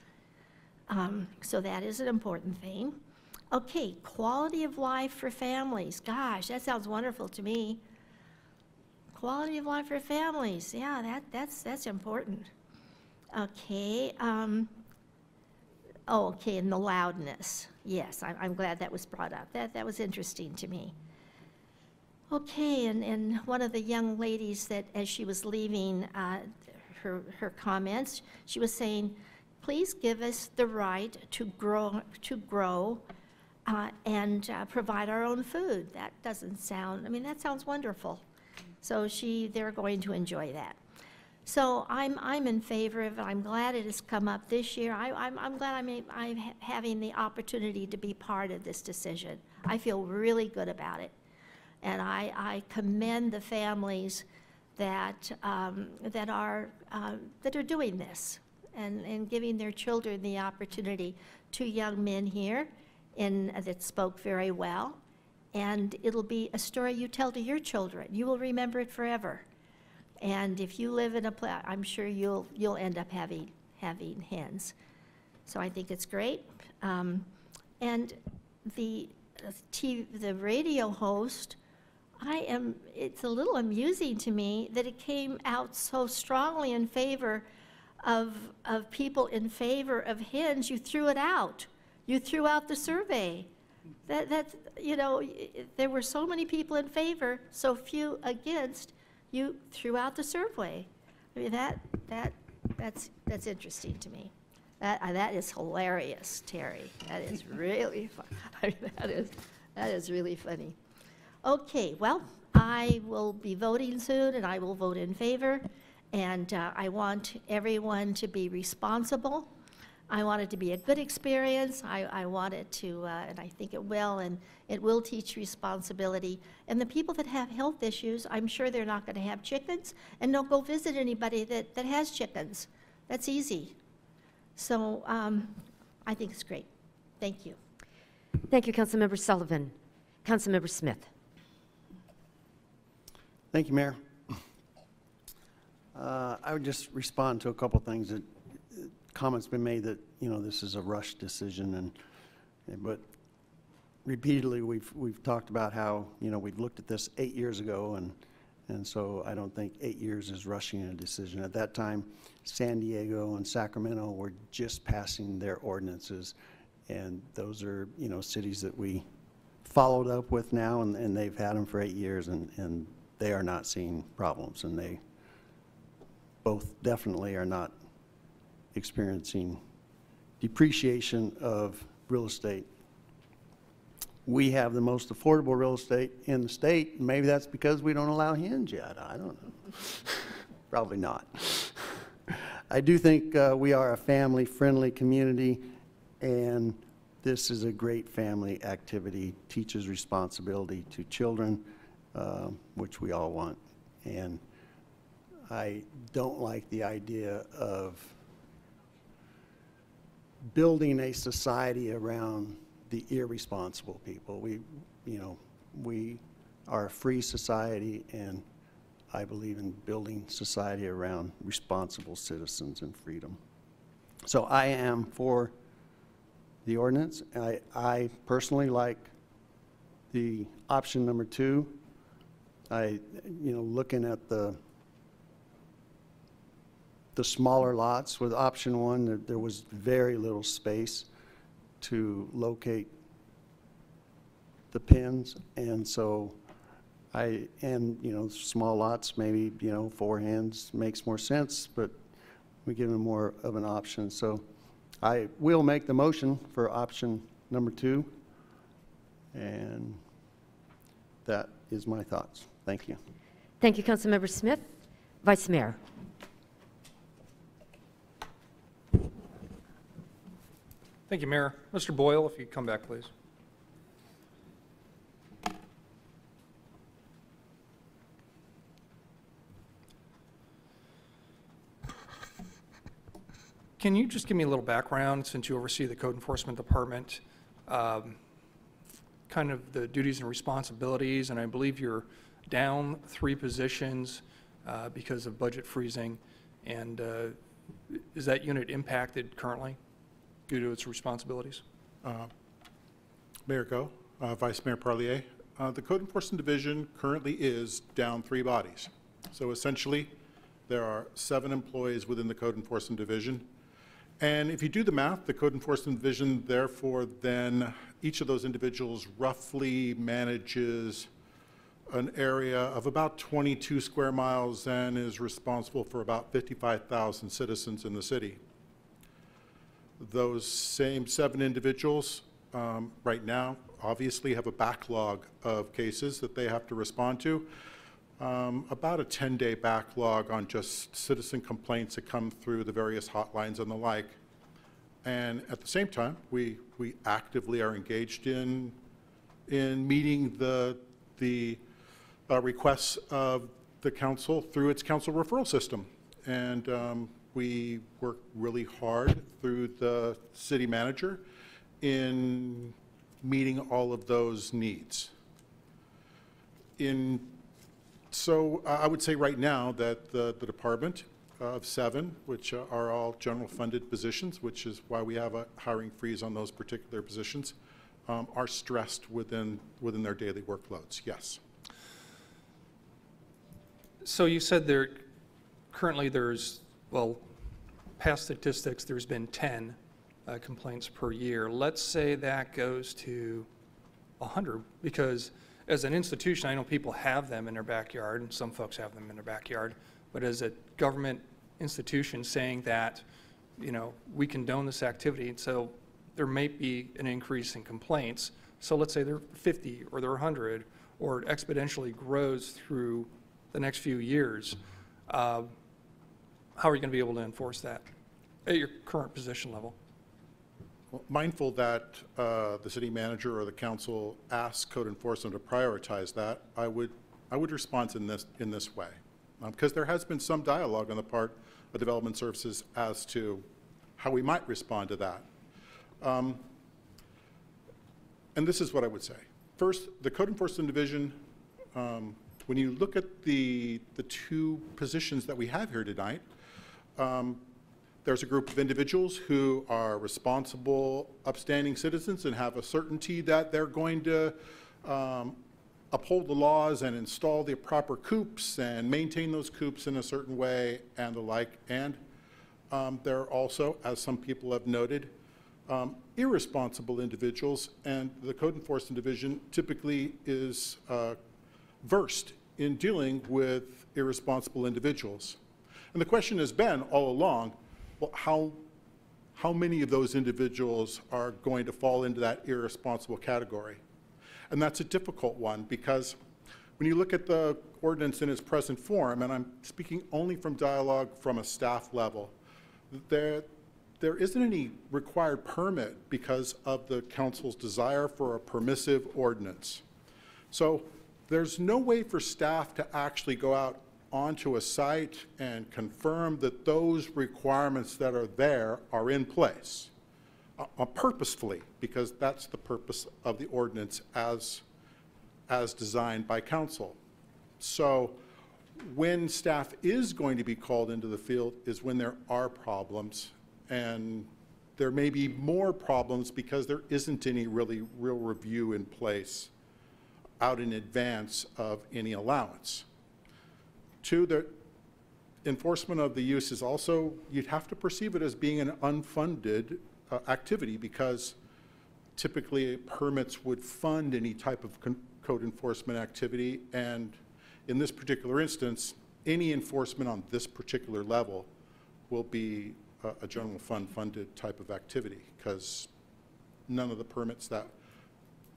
Um, So that is an important thing. Okay, quality of life for families. Gosh, that sounds wonderful to me. Quality of life for families, yeah, that, that's, that's important. Okay, um, oh, okay, and the loudness. Yes, I'm, I'm glad that was brought up. That, that was interesting to me. Okay, and, and one of the young ladies that, as she was leaving uh, her, her comments, she was saying, please give us the right to grow, to grow uh, and uh, provide our own food. That doesn't sound, I mean, that sounds wonderful. So she, they're going to enjoy that. So I'm, I'm in favor of it. I'm glad it has come up this year. I, I'm, I'm glad I'm, I'm ha- having the opportunity to be part of this decision. I feel really good about it. And I, I commend the families that, um, that are, uh, that are doing this and, and giving their children the opportunity. Two young men here in, that spoke very well. And it'll be a story you tell to your children. You will remember it forever. And if you live in a place, I'm sure you'll, you'll end up having, having hens. So I think it's great. Um, and the uh, TV, the radio host, I am, it's a little amusing to me that it came out so strongly in favor of, of people in favor of hens. You threw it out. You threw out the survey. That, that's, you know, there were so many people in favor, so few against, you threw out the survey. I mean, that, that, that's, that's interesting to me. That, uh, that is hilarious, Terry. That is <laughs> really fun. I mean, that is, that is really funny. Okay, well, I will be voting soon, and I will vote in favor. And uh, I want everyone to be responsible. I want it to be a good experience. I, I want it to, uh, and I think it will, and it will teach responsibility. And the people that have health issues, I'm sure they're not going to have chickens, and don't go visit anybody that, that has chickens. That's easy. So um, I think it's great. Thank you. Thank you, Councilmember Sullivan. Councilmember Smith. Thank you, Mayor. Uh, I would just respond to a couple things that, comments been made that, you know, this is a rush decision and, but repeatedly, we've, we've talked about how, you know, we've looked at this eight years ago and, and so I don't think eight years is rushing a decision. At that time, San Diego and Sacramento were just passing their ordinances. And those are, you know, cities that we followed up with now and, and they've had them for eight years and, and they are not seeing problems and they both definitely are not experiencing depreciation of real estate. We have the most affordable real estate in the state. Maybe that's because we don't allow hens yet. I don't know. <laughs> Probably not. I do think uh, we are a family-friendly community, and this is a great family activity, teaches responsibility to children, um, which we all want. And I don't like the idea of building a society around the irresponsible people. We, you know, we are a free society, and I believe in building society around responsible citizens and freedom. So I am for the ordinance. I, I personally like the option number two. I, you know, looking at the, the smaller lots with option one, there, there was very little space to locate the pins. And so I, and, you know, small lots, maybe, you know, four hands makes more sense, but we give them more of an option. So I will make the motion for option number two. And that is my thoughts. Thank you. Thank you, Councilmember Smith. Vice Mayor. Thank you, Mayor. Mr. Boyle, if you'd come back, please. Can you just give me a little background, since you oversee the Code Enforcement Department, um, kind of the duties and responsibilities, and I believe you're down three positions uh, because of budget freezing, and uh, is that unit impacted currently due to its responsibilities? Uh, Mayor Goh, uh, Vice Mayor Parlier, uh, the Code Enforcement Division currently is down three bodies. So essentially, there are seven employees within the Code Enforcement Division. And if you do the math, the Code Enforcement Division, therefore, then each of those individuals roughly manages an area of about 22 square miles and is responsible for about 55,000 citizens in the city. Those same seven individuals, um, right now, obviously have a backlog of cases that they have to respond to. Um, About a 10-day backlog on just citizen complaints that come through the various hotlines and the like. And at the same time, we, we actively are engaged in, in meeting the, the uh, requests of the council through its council referral system. And um, we work really hard through the city manager in meeting all of those needs. In, so I would say right now that the, the department of seven, which are all general funded positions, which is why we have a hiring freeze on those particular positions, um, are stressed within, within their daily workloads, yes. So you said there, currently there's, well, past statistics, there's been 10 uh, complaints per year. Let's say that goes to 100, because as an institution, I know people have them in their backyard, and some folks have them in their backyard, but as a government institution saying that, you know, we condone this activity, and so there may be an increase in complaints. So let's say they're 50 or they're 100, or it exponentially grows through the next few years. Uh, How are you going to be able to enforce that at your current position level? Mindful that uh, the city manager or the council asks code enforcement to prioritize that, I would, I would respond in this, in this way. Because there has been some dialogue on the part of Development Services as to how we might respond to that. Um, And this is what I would say. First, the Code Enforcement Division, um, when you look at the, the two positions that we have here tonight, um, there's a group of individuals who are responsible, upstanding citizens and have a certainty that they're going to um, uphold the laws and install the proper coops and maintain those coops in a certain way and the like. And um, there are also, as some people have noted, um, irresponsible individuals, and the Code Enforcement Division typically is uh, versed in dealing with irresponsible individuals. And the question has been all along, well, how, how many of those individuals are going to fall into that irresponsible category? And that's a difficult one because when you look at the ordinance in its present form, and I'm speaking only from dialogue from a staff level, there, there isn't any required permit because of the council's desire for a permissive ordinance. So there's no way for staff to actually go out onto a site and confirm that those requirements that are there are in place uh, uh, purposefully, because that's the purpose of the ordinance as, as designed by council. So when staff is going to be called into the field is when there are problems, and there may be more problems because there isn't any really real review in place out in advance of any allowance. Two, the enforcement of the use is also, you'd have to perceive it as being an unfunded uh, activity because typically permits would fund any type of code enforcement activity. And in this particular instance, any enforcement on this particular level will be a, a general fund funded type of activity because none of the permits that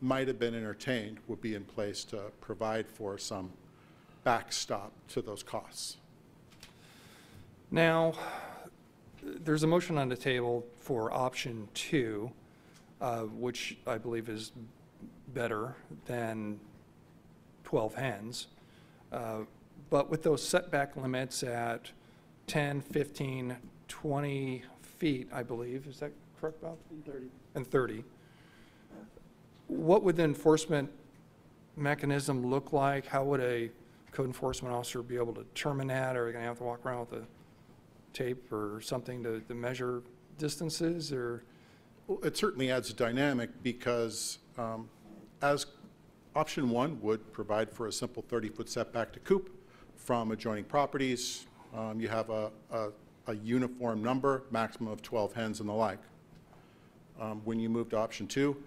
might have been entertained would be in place to provide for some backstop to those costs. Now, there's a motion on the table for option two, uh, which I believe is better than 12 hens. Uh, But with those setback limits at 10, 15, 20 feet, I believe, is that correct, Bob? And 30. And 30. What would the enforcement mechanism look like? How would a code enforcement officer be able to determine that? Are they going to have to walk around with a tape or something to, to measure distances, or? Well, It certainly adds a dynamic because um, as option one would provide for a simple 30-foot setback to coop from adjoining properties, um, you have a, a, a uniform number, maximum of 12 hens and the like. Um, When you move to option two,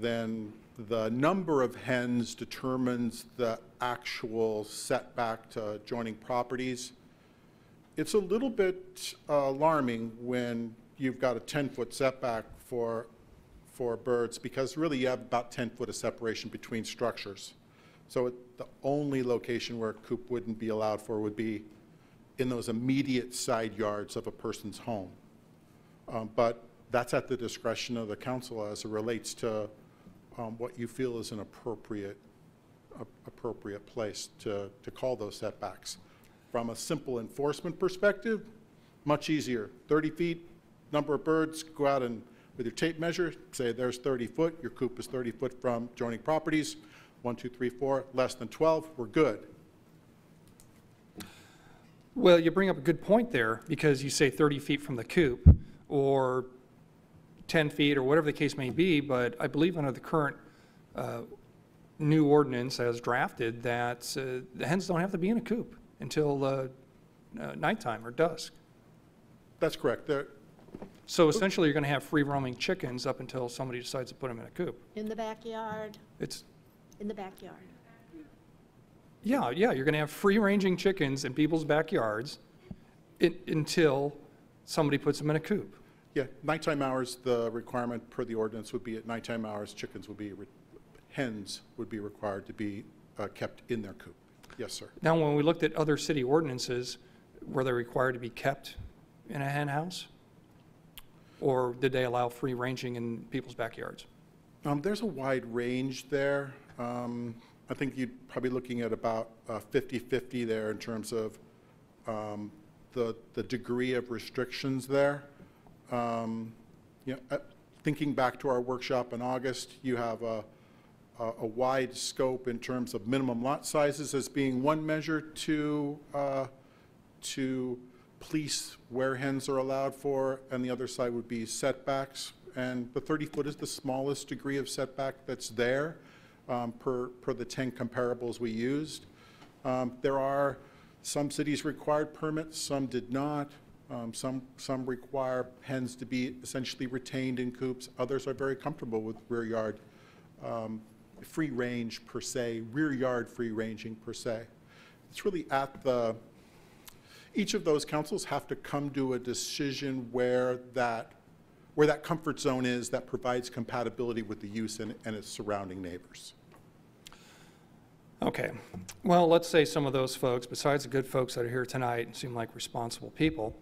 then the number of hens determines the actual setback to adjoining properties. It's a little bit uh, alarming when you've got a 10-foot setback for, for birds, because really you have about 10 foot of separation between structures. So it- the only location where a coop wouldn't be allowed for would be in those immediate side yards of a person's home. Um, But that's at the discretion of the council as it relates to um, what you feel is an appropriate, a- appropriate place to, to call those setbacks. From a simple enforcement perspective, much easier. 30 feet, number of birds, go out and, with your tape measure, say there's 30 foot, your coop is 30 foot from joining properties, one, two, three, four, less than 12, we're good. Well, you bring up a good point there, because you say 30 feet from the coop, or 10 feet, or whatever the case may be, but I believe under the current uh, new ordinance as drafted, that uh, the hens don't have to be in a coop until uh, uh, nighttime or dusk. That's correct. There, So essentially, you're going to have free-roaming chickens up until somebody decides to put them in a coop. In the backyard, It's, in the backyard. yeah, yeah, you're going to have free-ranging chickens in people's backyards i- until somebody puts them in a coop. Yeah, nighttime hours, the requirement per the ordinance would be at nighttime hours, chickens would be, re- hens would be required to be uh, kept in their coop. Yes, sir. Now, when we looked at other city ordinances, were they required to be kept in a hen house? Or did they allow free ranging in people's backyards? Um, There's a wide range there. Um, I think you'd probably looking at about uh, 50/50 there in terms of um, the, the degree of restrictions there. Um, You know, uh, thinking back to our workshop in August, you have a, a a wide scope in terms of minimum lot sizes as being one measure to, uh, to police where hens are allowed for, and the other side would be setbacks. And the 30-foot is the smallest degree of setback that's there um, per, per the 10 comparables we used. Um, There are, some cities required permits, some did not. Um, Some, some require hens to be essentially retained in coops. Others are very comfortable with rear yard, um, free range per se, rear yard free ranging per se. It's really at the, each of those councils have to come to a decision where that, where that comfort zone is that provides compatibility with the use and, and its surrounding neighbors. Okay, well, let's say some of those folks, besides the good folks that are here tonight and seem like responsible people,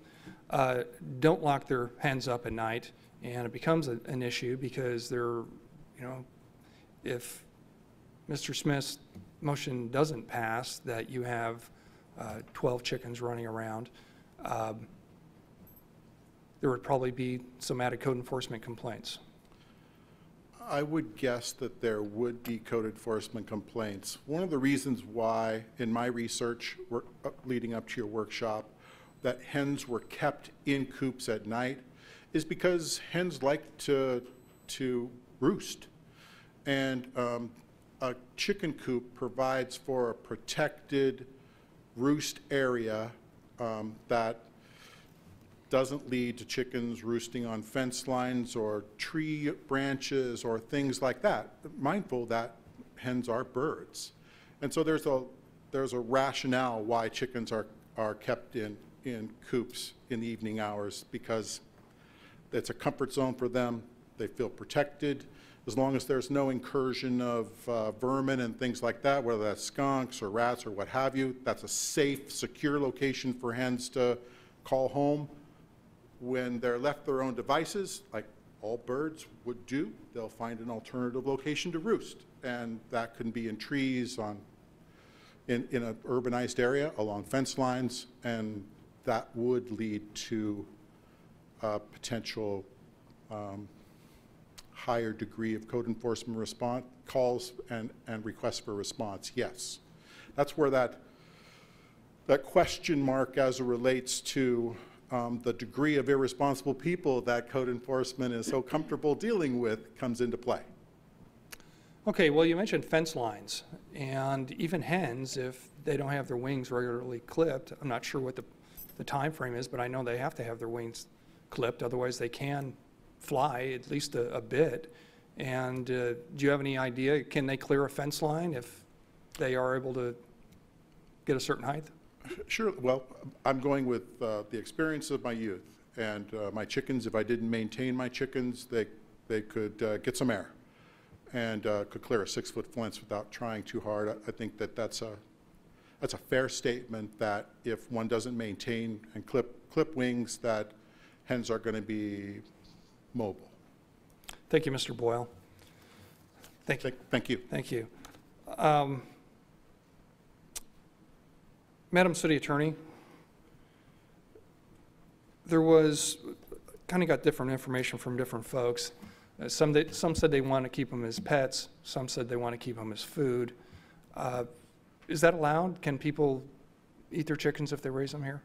uh, don't lock their hens up at night, and it becomes a- an issue because they're, you know, if Mr. Smith's motion doesn't pass, that you have uh, 12 chickens running around, um, there would probably be some added code enforcement complaints. I would guess that there would be code enforcement complaints. One of the reasons why, in my research uh, leading up to your workshop, that hens were kept in coops at night is because hens like to, to roost. And um, a chicken coop provides for a protected roost area um, that doesn't lead to chickens roosting on fence lines or tree branches or things like that, mindful that hens are birds. And so there's a, there's a rationale why chickens are, are kept in, in coops in the evening hours, because it's a comfort zone for them, they feel protected, as long as there's no incursion of uh, vermin and things like that, whether that's skunks or rats or what have you, that's a safe, secure location for hens to call home. When they're left their own devices, like all birds would do, they'll find an alternative location to roost. And that can be in trees, on, in, in an urbanized area, along fence lines, and that would lead to a potential um, higher degree of code enforcement response, calls and, and requests for response, yes. That's where that, that question mark as it relates to um, the degree of irresponsible people that code enforcement is so comfortable dealing with comes into play. Okay, well, you mentioned fence lines, and even hens, if they don't have their wings regularly clipped, I'm not sure what the, the timeframe is, but I know they have to have their wings clipped, otherwise they can fly at least a, a bit. And uh, do you have any idea, can they clear a fence line if they are able to get a certain height? Sure, well, I'm going with uh, the experience of my youth. And uh, my chickens, if I didn't maintain my chickens, they, they could uh, get some air and uh, could clear a six-foot fence without trying too hard. I- I think that that's a, that's a fair statement that if one doesn't maintain and clip, clip wings, that hens are going to be mobile. Thank you, Mr. Boyle. Thank you. Thank you. Thank you. Um, Madam City Attorney, there was, kind of got different information from different folks. Uh, Some, that- some said they want to keep them as pets, some said they want to keep them as food. Uh, Is that allowed? Can people eat their chickens if they raise them here?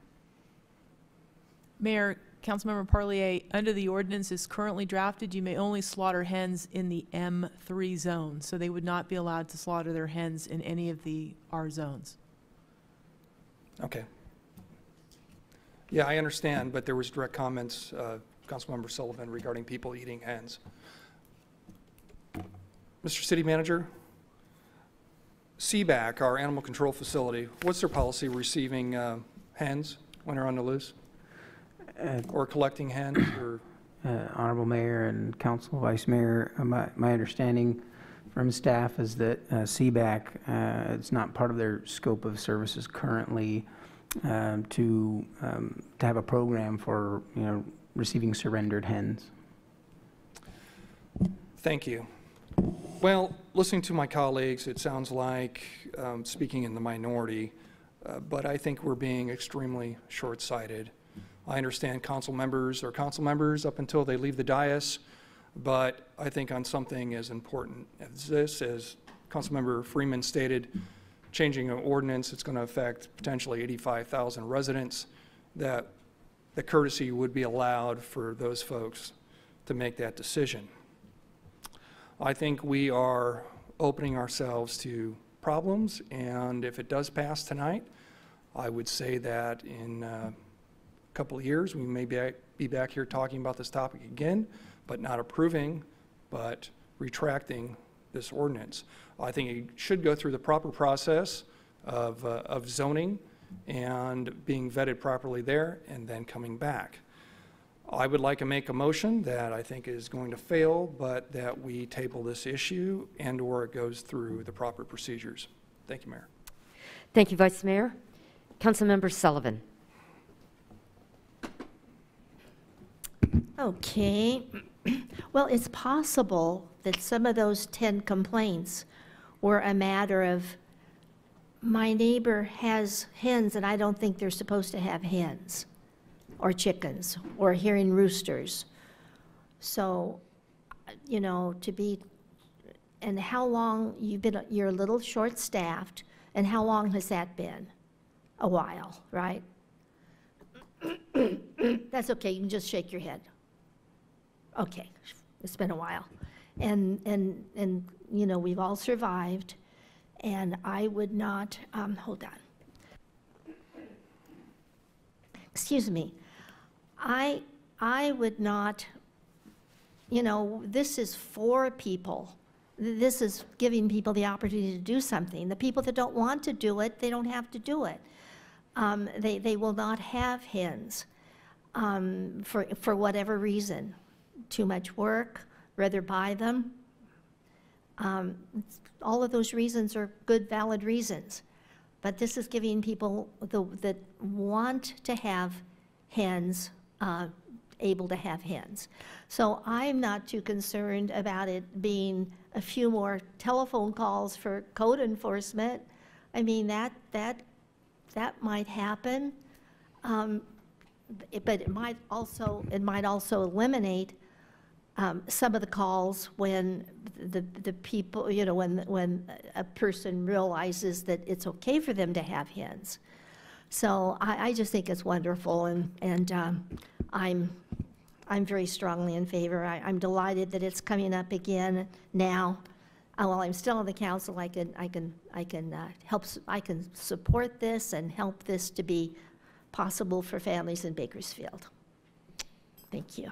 Mayor, Councilmember Parlier, under the ordinance is currently drafted, you may only slaughter hens in the M3 zone. So they would not be allowed to slaughter their hens in any of the R zones. Okay. Yeah, I understand, but there was direct comments, uh, Councilmember Sullivan, regarding people eating hens. Mr. City Manager, CBAC, our animal control facility, what's their policy receiving uh, hens when they're on the loose? Or collecting hens, or, <clears throat> Uh, Honorable Mayor and Council Vice Mayor, uh, my, my understanding from staff is that uh, CBAC, uh, it's not part of their scope of services currently um, to, um, to have a program for, you know, receiving surrendered hens. thank you. Well, listening to my colleagues, it sounds like, um, speaking in the minority, uh, but I think we're being extremely short-sighted. I understand council members are council members up until they leave the dais, but I think on something as important as this, as Councilmember Freeman stated, changing an ordinance, it's going to affect potentially 85,000 residents, that the courtesy would be allowed for those folks to make that decision. I think we are opening ourselves to problems, and if it does pass tonight, I would say that in a couple of years, we may be be back here talking about this topic again, but not approving, but retracting this ordinance. I think it should go through the proper process of uh, of zoning and being vetted properly there, and then coming back. I would like to make a motion that I think is going to fail, but that we table this issue and/or it goes through the proper procedures. Thank you, Mayor. Thank you, Vice Mayor. Councilmember Sullivan. Okay. <clears throat> Well, it's possible that some of those 10 complaints were a matter of, my neighbor has hens and I don't think they're supposed to have hens, or chickens, or hearing roosters. So, you know, to be, and how long, you've been, you're a little short-staffed, and how long has that been? A while, right? <coughs> That's okay, you can just shake your head. Okay, it's been a while. And, and, and, you know, we've all survived, and I would not, um, hold on. Excuse me. I, I would not, you know, this is for people. This is giving people the opportunity to do something. The people that don't want to do it, they don't have to do it. Um, they, they will not have hens um, for, for whatever reason. Too much work, rather buy them. Um, all of those reasons are good, valid reasons. But this is giving people the, that want to have hens, uh, able to have hens. So I'm not too concerned about it being a few more telephone calls for code enforcement. I mean, that, that, that might happen. Um, But it might also, it might also eliminate um, some of the calls when the, the people, you know, when, when a person realizes that it's okay for them to have hens. So I, I just think it's wonderful, and, and um, I'm, I'm very strongly in favor. I, I'm delighted that it's coming up again now. Uh, While I'm still on the council, I can, I can, I can uh, help, s- I can support this and help this to be possible for families in Bakersfield. Thank you.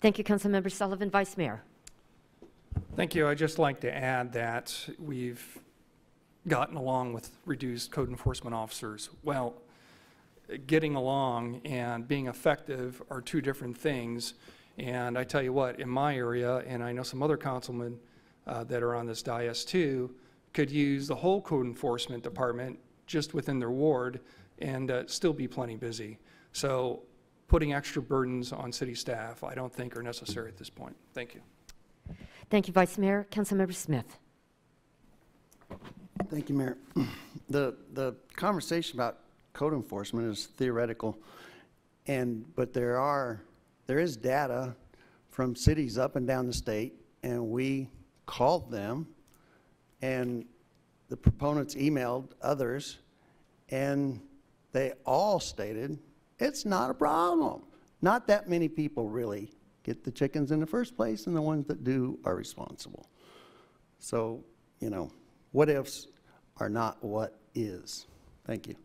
Thank you, Councilmember Sullivan. Vice Mayor. Thank you. I'd just like to add that we've gotten along with reduced code enforcement officers. Well, getting along and being effective are two different things. And I tell you what, in my area, and I know some other councilmen uh, that are on this dais too, could use the whole code enforcement department just within their ward and uh, still be plenty busy. So putting extra burdens on city staff, I don't think are necessary at this point. Thank you. Thank you, Vice Mayor. Councilmember Smith. Thank you, Mayor. <clears throat> The, the conversation about code enforcement is theoretical, and, but there are, there is data from cities up and down the state, and we called them, and the proponents emailed others, and they all stated, it's not a problem. Not that many people really get the chickens in the first place, and the ones that do are responsible. So, you know, what ifs are not what is. Thank you.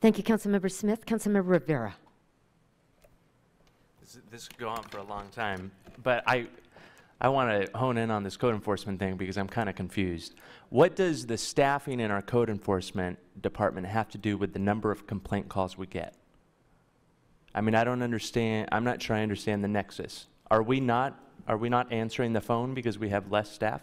Thank you, Councilmember Smith. Councilmember Rivera. This, this could go on for a long time, but I, I want to hone in on this code enforcement thing because I'm kind of confused. What does the staffing in our code enforcement department have to do with the number of complaint calls we get? I mean, I don't understand, I'm not sure I understand the nexus. Are we not, are we not answering the phone because we have less staff?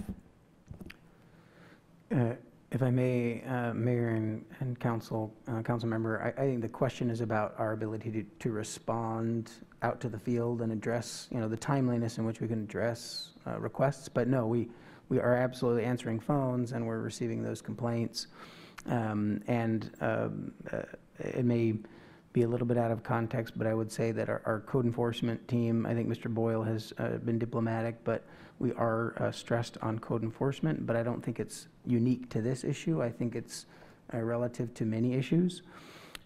Uh, If I may, uh, Mayor and, and council, uh, council member, I, I think the question is about our ability to, to respond out to the field and address, you know, the timeliness in which we can address uh, requests. But no, we, we are absolutely answering phones and we're receiving those complaints. Um, And um, uh, it may be a little bit out of context, but I would say that our, our code enforcement team, I think Mr. Boyle has uh, been diplomatic, but we are uh, stressed on code enforcement, but I don't think it's unique to this issue. I think it's uh, relative to many issues.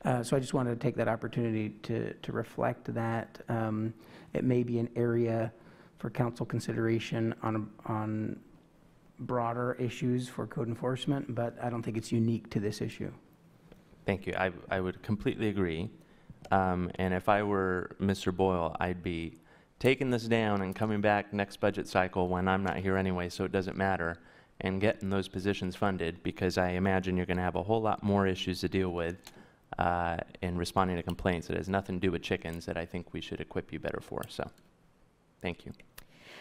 Uh, So I just wanted to take that opportunity to, to reflect that. Um, It may be an area for council consideration on, on broader issues for code enforcement, but I don't think it's unique to this issue. Thank you. I, I would completely agree. Um, and if I were Mr. Boyle, I'd be taking this down and coming back next budget cycle when I'm not here anyway, so it doesn't matter, and getting those positions funded because I imagine you're going to have a whole lot more issues to deal with uh, in responding to complaints that has nothing to do with chickens that I think we should equip you better for. So, thank you.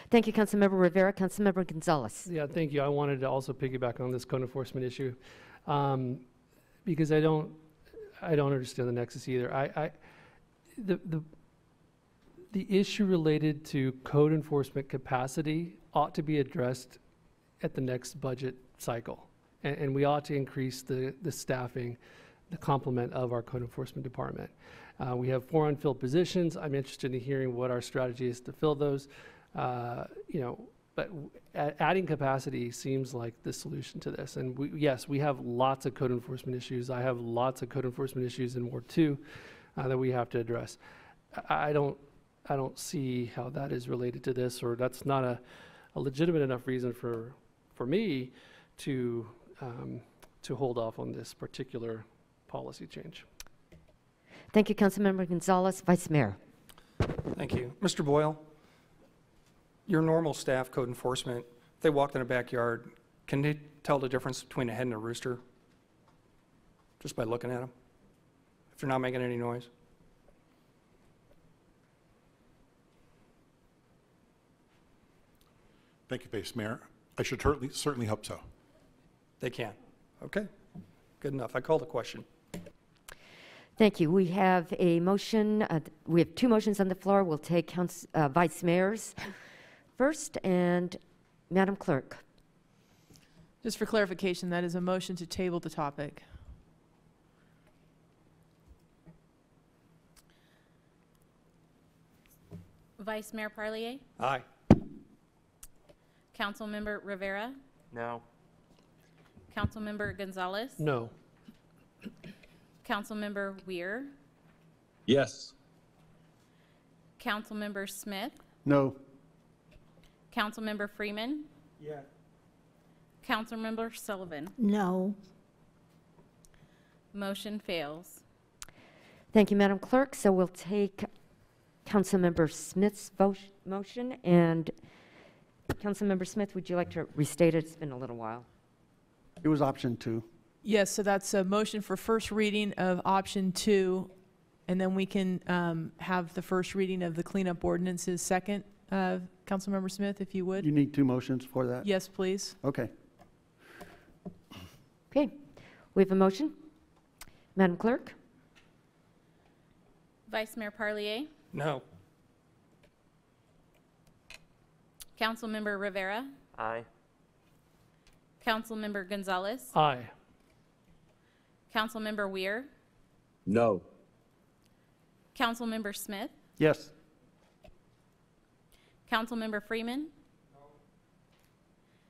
Thank you, Councilmember Rivera. Councilmember Gonzales. Yeah, thank you. I wanted to also piggyback on this code enforcement issue, um, because I don't, I don't understand the nexus either. I, I, the, the, the issue related to code enforcement capacity ought to be addressed at the next budget cycle. And, and we ought to increase the, the staffing, the complement of our code enforcement department. Uh, we have four unfilled positions. I'm interested in hearing what our strategy is to fill those. Uh, you know, but adding capacity seems like the solution to this. And we, yes, we have lots of code enforcement issues. I have lots of code enforcement issues in Ward Two uh, that we have to address. I, I don't, I don't see how that is related to this, or that's not a, a legitimate enough reason for, for me to, um, to hold off on this particular policy change. Thank you, Councilmember Gonzales. Vice Mayor. Thank you. Mr. Boyle, your normal staff code enforcement, if they walked in a backyard, can they tell the difference between a hen and a rooster? Just by looking at them? If they're not making any noise? Thank you, Vice Mayor. I should certainly, certainly hope so. They can. Okay, good enough. I call the question. Thank you. We have a motion, uh, we have two motions on the floor. We'll take Couns- uh, Vice Mayor's first, and Madam Clerk. Just for clarification, that is a motion to table the topic. Vice Mayor Parlier? Aye. Councilmember Rivera? No. Councilmember Gonzales? No. Councilmember Weir? Yes. Councilmember Smith? No. Councilmember Freeman? Yeah. Councilmember Sullivan? No. Motion fails. Thank you, Madam Clerk. So we'll take Councilmember Smith's vo- motion and Councilmember Smith, would you like to restate it? It's been a little while. It was option two. Yes, so that's a motion for first reading of option two, and then we can um, have the first reading of the cleanup ordinances second. Uh, Councilmember Smith, if you would. You need two motions for that? Yes, please. Okay. Okay, we have a motion. Madam Clerk? Vice Mayor Parlier, No. Councilmember Rivera, Aye. Councilmember Gonzales, Aye. Councilmember Weir, No. Councilmember Smith, Yes. Councilmember Freeman, No.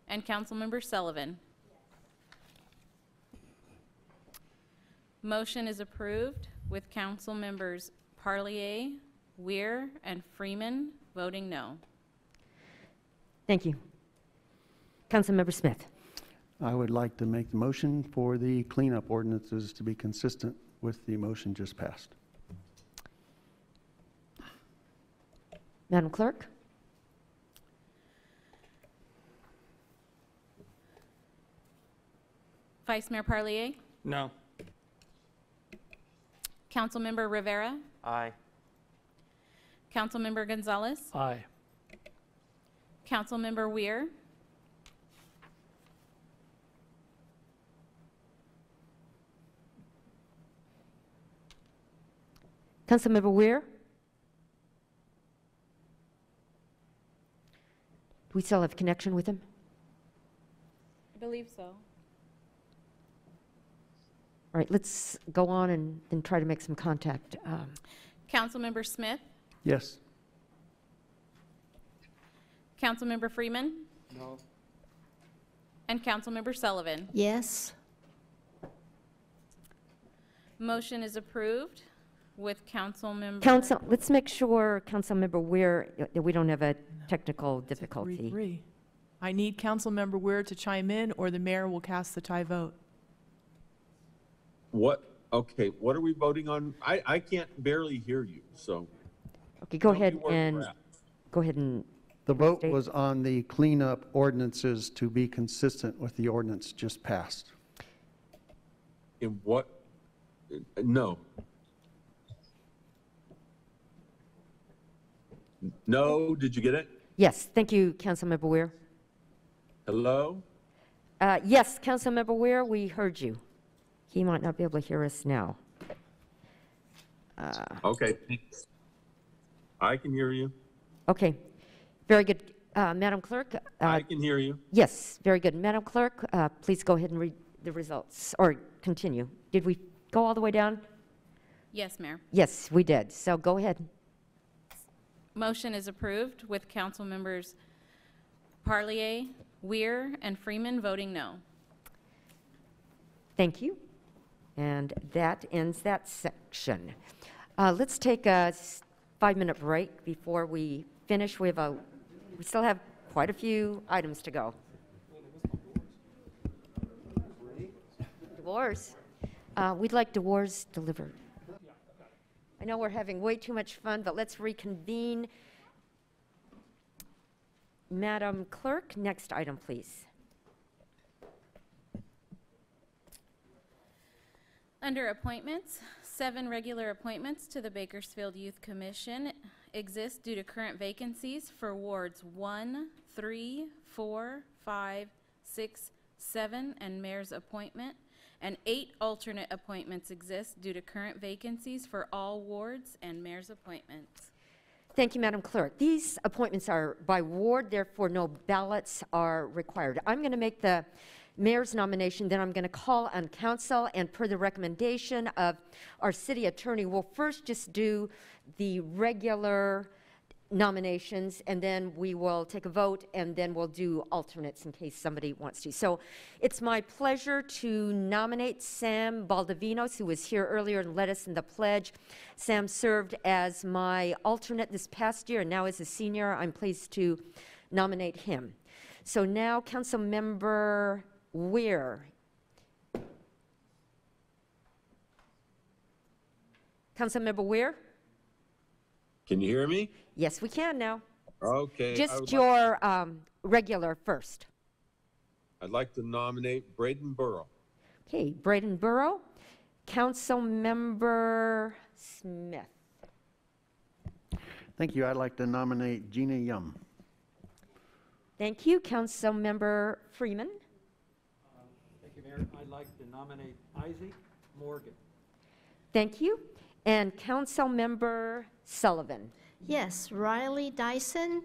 and Councilmember Sullivan. Motion is approved with council members Parlier, Weir, and Freeman voting no. Thank you. Councilmember Smith? I would like to make the motion for the cleanup ordinances to be consistent with the motion just passed. Madam Clerk? Vice Mayor Parlier, No. Councilmember Rivera, Aye. Councilmember Gonzales, Aye. Councilmember Weir, Councilmember Weir? Do we still have connection with him? I believe so. All right, let's go on and then try to make some contact. Um, Councilmember Smith, Yes. Councilmember Freeman, No. and Councilmember Sullivan. Yes. Motion is approved with Councilmember. Council, let's make sure, Councilmember Weir, that we don't have a technical Three, difficulty. three. I need Councilmember Weir to chime in, or the mayor will cast the tie vote. What, okay, what are we voting on? I, I can't barely hear you, so. Okay, go tell me ahead where we're and, at. go ahead and, The vote was on the cleanup ordinances to be consistent with the ordinance just passed. In what? No. No, did you get it? yes, thank you, Councilmember Weir. Hello? Uh, Yes, Councilmember Weir, we heard you. He might not be able to hear us now. Uh, Okay. I can hear you. Okay, very good. Uh, Madam Clerk? uh, I can hear you. Yes, very good. Madam Clerk, uh, please go ahead and read the results, or continue. Did we go all the way down? Yes, Mayor. Yes, we did, so go ahead. Motion is approved with council members Parlier, Weir, and Freeman voting no. Thank you. And that ends that section. Uh, Let's take a five-minute break before we finish. We have a, we still have quite a few items to go. Dewar's, uh, we'd like Dewar's delivered. I know we're having way too much fun, but let's reconvene. Madam Clerk, next item, please. Under appointments, seven regular appointments to the Bakersfield Youth Commission exist due to current vacancies for wards one, three, four, five, six, seven, and mayor's appointment, and eight alternate appointments exist due to current vacancies for all wards and mayor's appointments. Thank you, Madam Clerk. These appointments are by ward, therefore no ballots are required. I'm going to make the mayor's nomination, then I'm going to call on council, and per the recommendation of our city attorney, we'll first just do the regular nominations, and then we will take a vote, and then we'll do alternates in case somebody wants to. So it's my pleasure to nominate Sam Baldovinos, who was here earlier and led us in the pledge. Sam served as my alternate this past year, and now as a senior, I'm pleased to nominate him. So now, Council Member Weir. Council Member Weir? Can you hear me? Yes, we can now. Okay. Just would like- your um, regular first. I'd like to nominate Braden Burrow. Okay, Braden Burrow, Council Member Smith. Thank you. I'd like to nominate Gina Yum. Thank you, Council Member Freeman. Thank you, Mayor. I'd like to nominate Isaac Morgan. Thank you. And Councilmember Sullivan. Yes, Riley Dyson,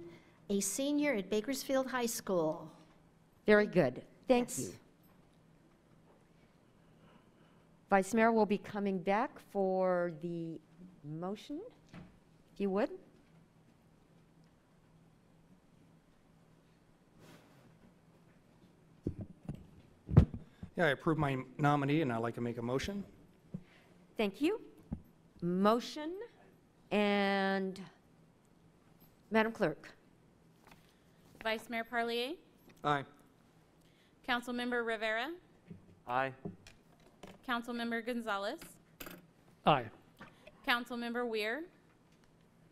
a senior at Bakersfield High School. Very good. Thank Yes. you. Vice Mayor will be coming back for the motion, if you would. Yeah, I approve my nominee, and I'd like to make a motion. Thank you. Motion and Madam Clerk. Vice Mayor Parlier, Aye. Councilmember Rivera, Aye. Councilmember Gonzales, Aye. Councilmember Weir,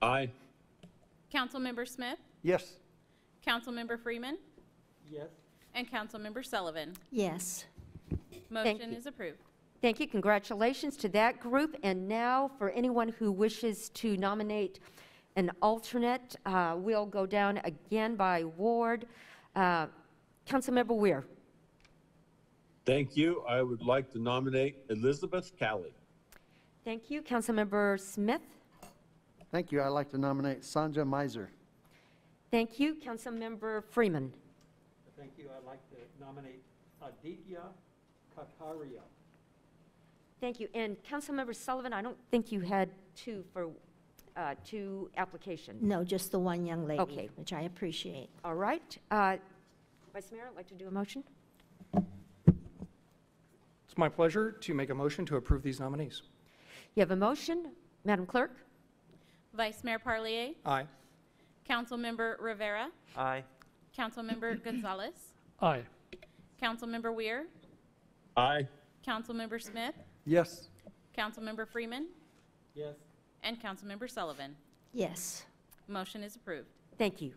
Aye. Councilmember Smith, Yes. Councilmember Freeman, Yes. and Councilmember Sullivan. Yes. Motion you. is approved. Thank you. Congratulations to that group. And now, for anyone who wishes to nominate an alternate, uh, we'll go down again by ward. Uh, Councilmember Weir. Thank you. I would like to nominate Elizabeth Callie. Thank you. Councilmember Smith. Thank you. I'd like to nominate Sanja Miser. Thank you. Councilmember Freeman. Thank you. I'd like to nominate Aditya Kataria. Thank you. And Councilmember Sullivan, I don't think you had two for, uh, two applications. No, just the one young lady, Okay. which I appreciate. All right. Uh, Vice Mayor, I'd like to do a motion. It's my pleasure to make a motion to approve these nominees. You have a motion. Madam Clerk? Vice Mayor Parlier, Aye. Councilmember Rivera, Aye. Councilmember Gonzales, Aye. Councilmember Weir, Aye. Councilmember Smith, Yes. Councilmember Freeman, Yes. and Councilmember Sullivan. Yes. Motion is approved. Thank you.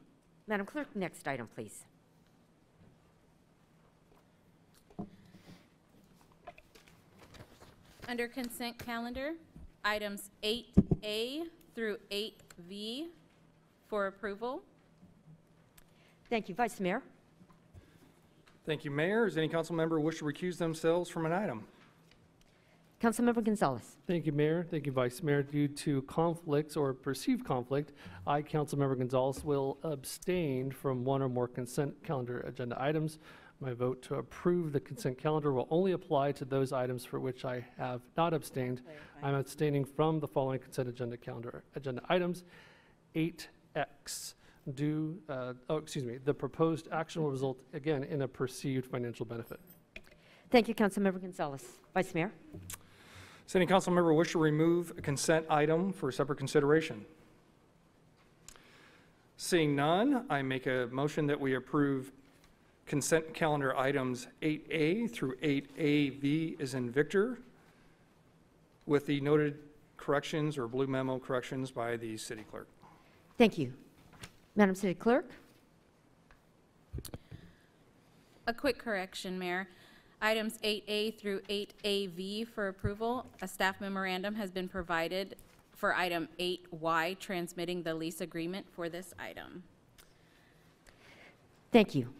Madam Clerk, next item, please. Under consent calendar, items 8A through 8V for approval. Thank you. Vice Mayor? Thank you, Mayor. Does any council member wish to recuse themselves from an item? Councilmember Gonzales? Thank you, Mayor. Thank you, Vice Mayor. Due to conflicts or perceived conflict, I, Councilmember Gonzales, will abstain from one or more consent calendar agenda items. My vote to approve the consent calendar will only apply to those items for which I have not abstained. I'm abstaining from the following consent agenda calendar agenda items. 8X, due, uh, oh, excuse me, the proposed action will result, again, in a perceived financial benefit. Thank you, Councilmember Gonzales. Vice Mayor? Does any council member wish to remove a consent item for separate consideration? Seeing none, I make a motion that we approve consent calendar items 8A through 8AV as in Victor, with the noted corrections or blue memo corrections by the city clerk. Thank you. Madam City Clerk? A quick correction, Mayor. Items 8A through 8AV for approval, a staff memorandum has been provided for item 8Y, transmitting the lease agreement for this item. Thank you.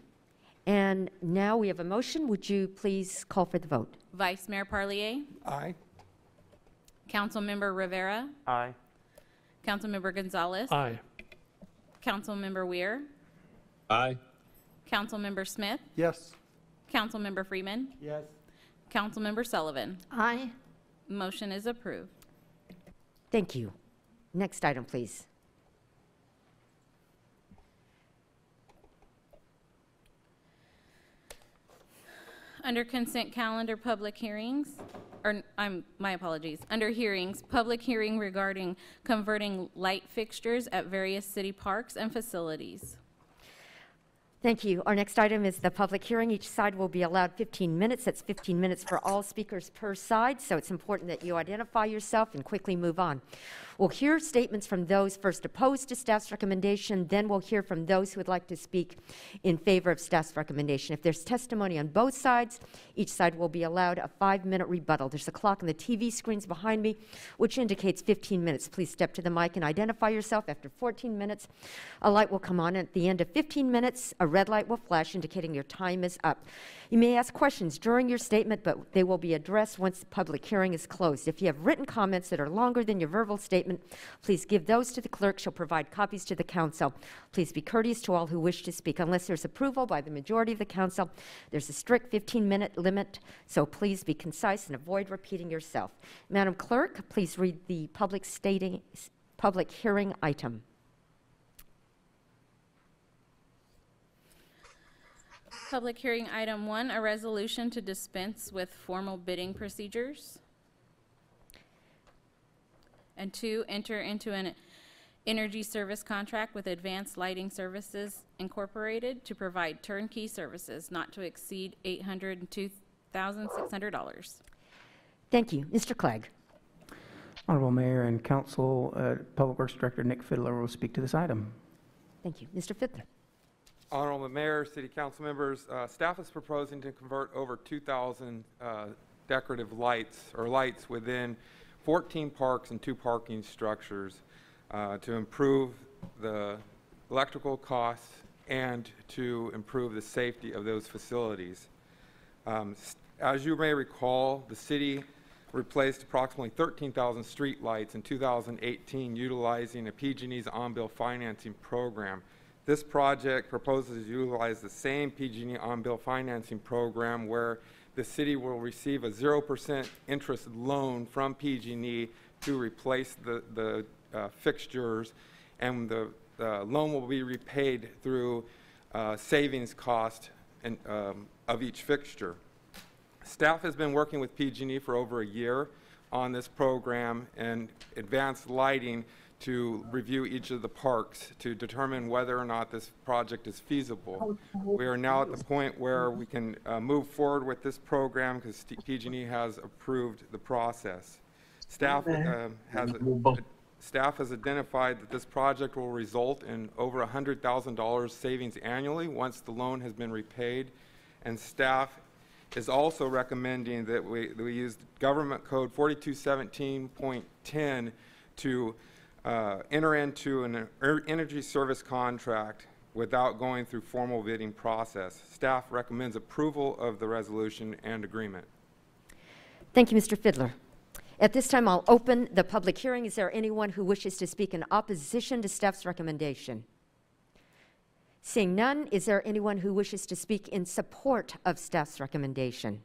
And now we have a motion. Would you please call for the vote? Vice Mayor Parlier, Aye. Councilmember Rivera, Aye. Councilmember Gonzales, Aye. Councilmember Weir, Aye. Councilmember Smith, Yes. Councilmember Freeman, Yes. Councilmember Sullivan. Aye. Motion is approved. Thank you. Next item, please. Under consent calendar, public hearings, or, I'm, my apologies, under hearings, public hearing regarding converting light fixtures at various city parks and facilities. Thank you. Our next item is the public hearing. Each side will be allowed 15 minutes. That's 15 minutes for all speakers per side, so it's important that you identify yourself and quickly move on. We'll hear statements from those first opposed to staff's recommendation, then we'll hear from those who would like to speak in favor of staff's recommendation. If there's testimony on both sides, each side will be allowed a five-minute rebuttal. There's a clock on the TV screens behind me which indicates 15 minutes. Please step to the mic and identify yourself. After 14 minutes, a light will come on. At the end of 15 minutes, a red light will flash indicating your time is up. You may ask questions during your statement, but they will be addressed once the public hearing is closed. If you have written comments that are longer than your verbal statement, please give those to the clerk. She'll provide copies to the council. Please be courteous to all who wish to speak. Unless there's approval by the majority of the council, there's a strict 15-minute limit, so please be concise and avoid repeating yourself. Madam Clerk, please read the public stating, public hearing item. Public hearing item one, a resolution to dispense with formal bidding procedures. And two, enter into an energy service contract with Advanced Lighting Services Incorporated to provide turnkey services not to exceed eight hundred and two thousand six hundred dollars. Thank you. Mr. Clegg. Honorable Mayor and Council, uh, Public Works Director Nick Fidler will speak to this item. Thank you. Mr. Fidler. Honorable Mayor, City Council members, uh, staff is proposing to convert over 2,000 uh, decorative lights or lights within 14 parks and two parking structures uh, to improve the electrical costs and to improve the safety of those facilities. Um, As you may recall, the city replaced approximately 13,000 street lights in 2018 utilizing a PG&E's on-bill financing program. This project proposes to utilize the same PG&E on-bill financing program where the city will receive a 0% interest loan from PG&E to replace the, the uh, fixtures, and the uh, loan will be repaid through uh, savings cost and, um, of each fixture. Staff has been working with PG&E for over a year on this program and advanced lighting to review each of the parks to determine whether or not this project is feasible. We are now at the point where we can uh, move forward with this program because PG&E has approved the process. Staff um, has Staff has identified that this project will result in over $100,000 savings annually once the loan has been repaid, and staff is also recommending that we, that we use Government Code 4217.10 to uh, enter into an er- energy service contract without going through formal bidding process. Staff recommends approval of the resolution and agreement. Thank you, Mr. Fidler. At this time, I'll open the public hearing. Is there anyone who wishes to speak in opposition to staff's recommendation? Seeing none, is there anyone who wishes to speak in support of staff's recommendation?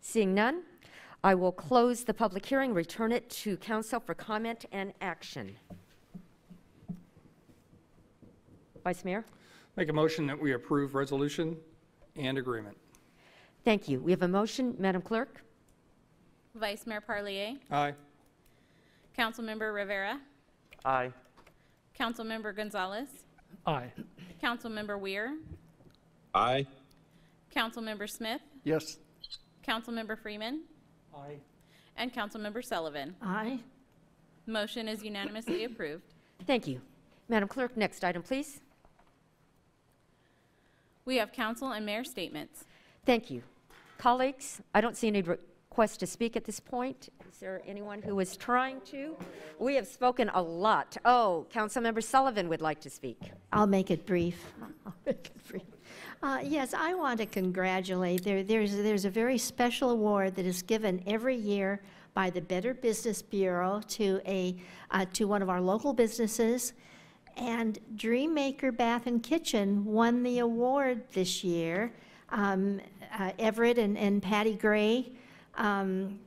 Seeing none, I will close the public hearing, return it to council for comment and action. Vice Mayor? Make a motion that we approve resolution and agreement. Thank you. We have a motion. Madam Clerk? Vice Mayor Parlier, Aye. Councilmember Rivera, Aye. Councilmember Gonzales, Aye. Councilmember Weir, Aye. Councilmember Smith, Yes. Councilmember Freeman, Aye. and Councilmember Sullivan. Aye. Motion is unanimously approved. Thank you. Madam Clerk, next item, please. We have council and mayor statements. Thank you. Colleagues, I don't see any requests to speak at this point. Is there anyone who is trying to? We have spoken a lot. Oh, Councilmember Sullivan would like to speak. I'll make it brief. <laughs> I'll make it brief. Uh, Yes, I want to congratulate, there, there's, there's a very special award that is given every year by the Better Business Bureau to a, uh, to one of our local businesses. And Dreammaker Bath and Kitchen won the award this year. Um, uh, Everett and, and Patty Gray, um,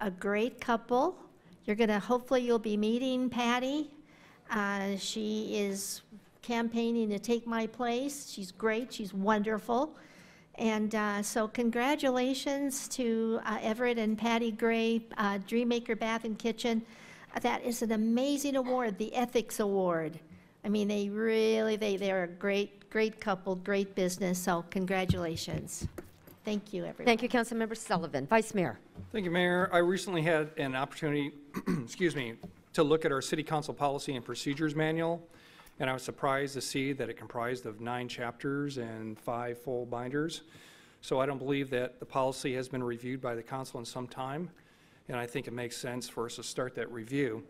a great couple. You're gonna, hopefully you'll be meeting Patty. Uh, she is campaigning to take my place. She's great, she's wonderful. And uh, so congratulations to uh, Everett and Patty Gray, uh, Dreammaker Bath and Kitchen. That is an amazing award, the Ethics Award. I mean, they really, they, they're a great, great couple, great business, so congratulations. Thank you, everyone. Thank you, Councilmember Sullivan. Vice Mayor. Thank you, Mayor. I recently had an opportunity, <clears throat> excuse me, to look at our City Council Policy and Procedures Manual, and I was surprised to see that it comprised of nine chapters and five full binders. So I don't believe that the policy has been reviewed by the council in some time, and I think it makes sense for us to start that review,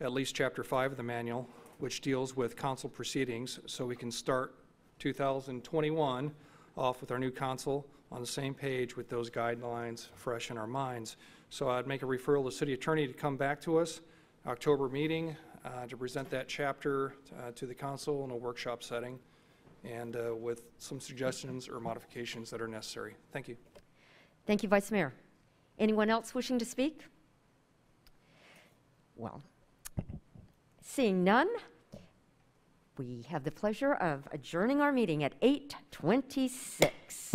at least Chapter 5 of the manual, which deals with council proceedings, so we can start 2021 off with our new council on the same page with those guidelines fresh in our minds. So I'd make a referral to the city attorney to come back to us, October meeting, uh, to present that chapter uh, to the council in a workshop setting, and uh, with some suggestions or modifications that are necessary. Thank you. Thank you, Vice Mayor. Anyone else wishing to speak? Well, seeing none, we have the pleasure of adjourning our meeting at 8:26.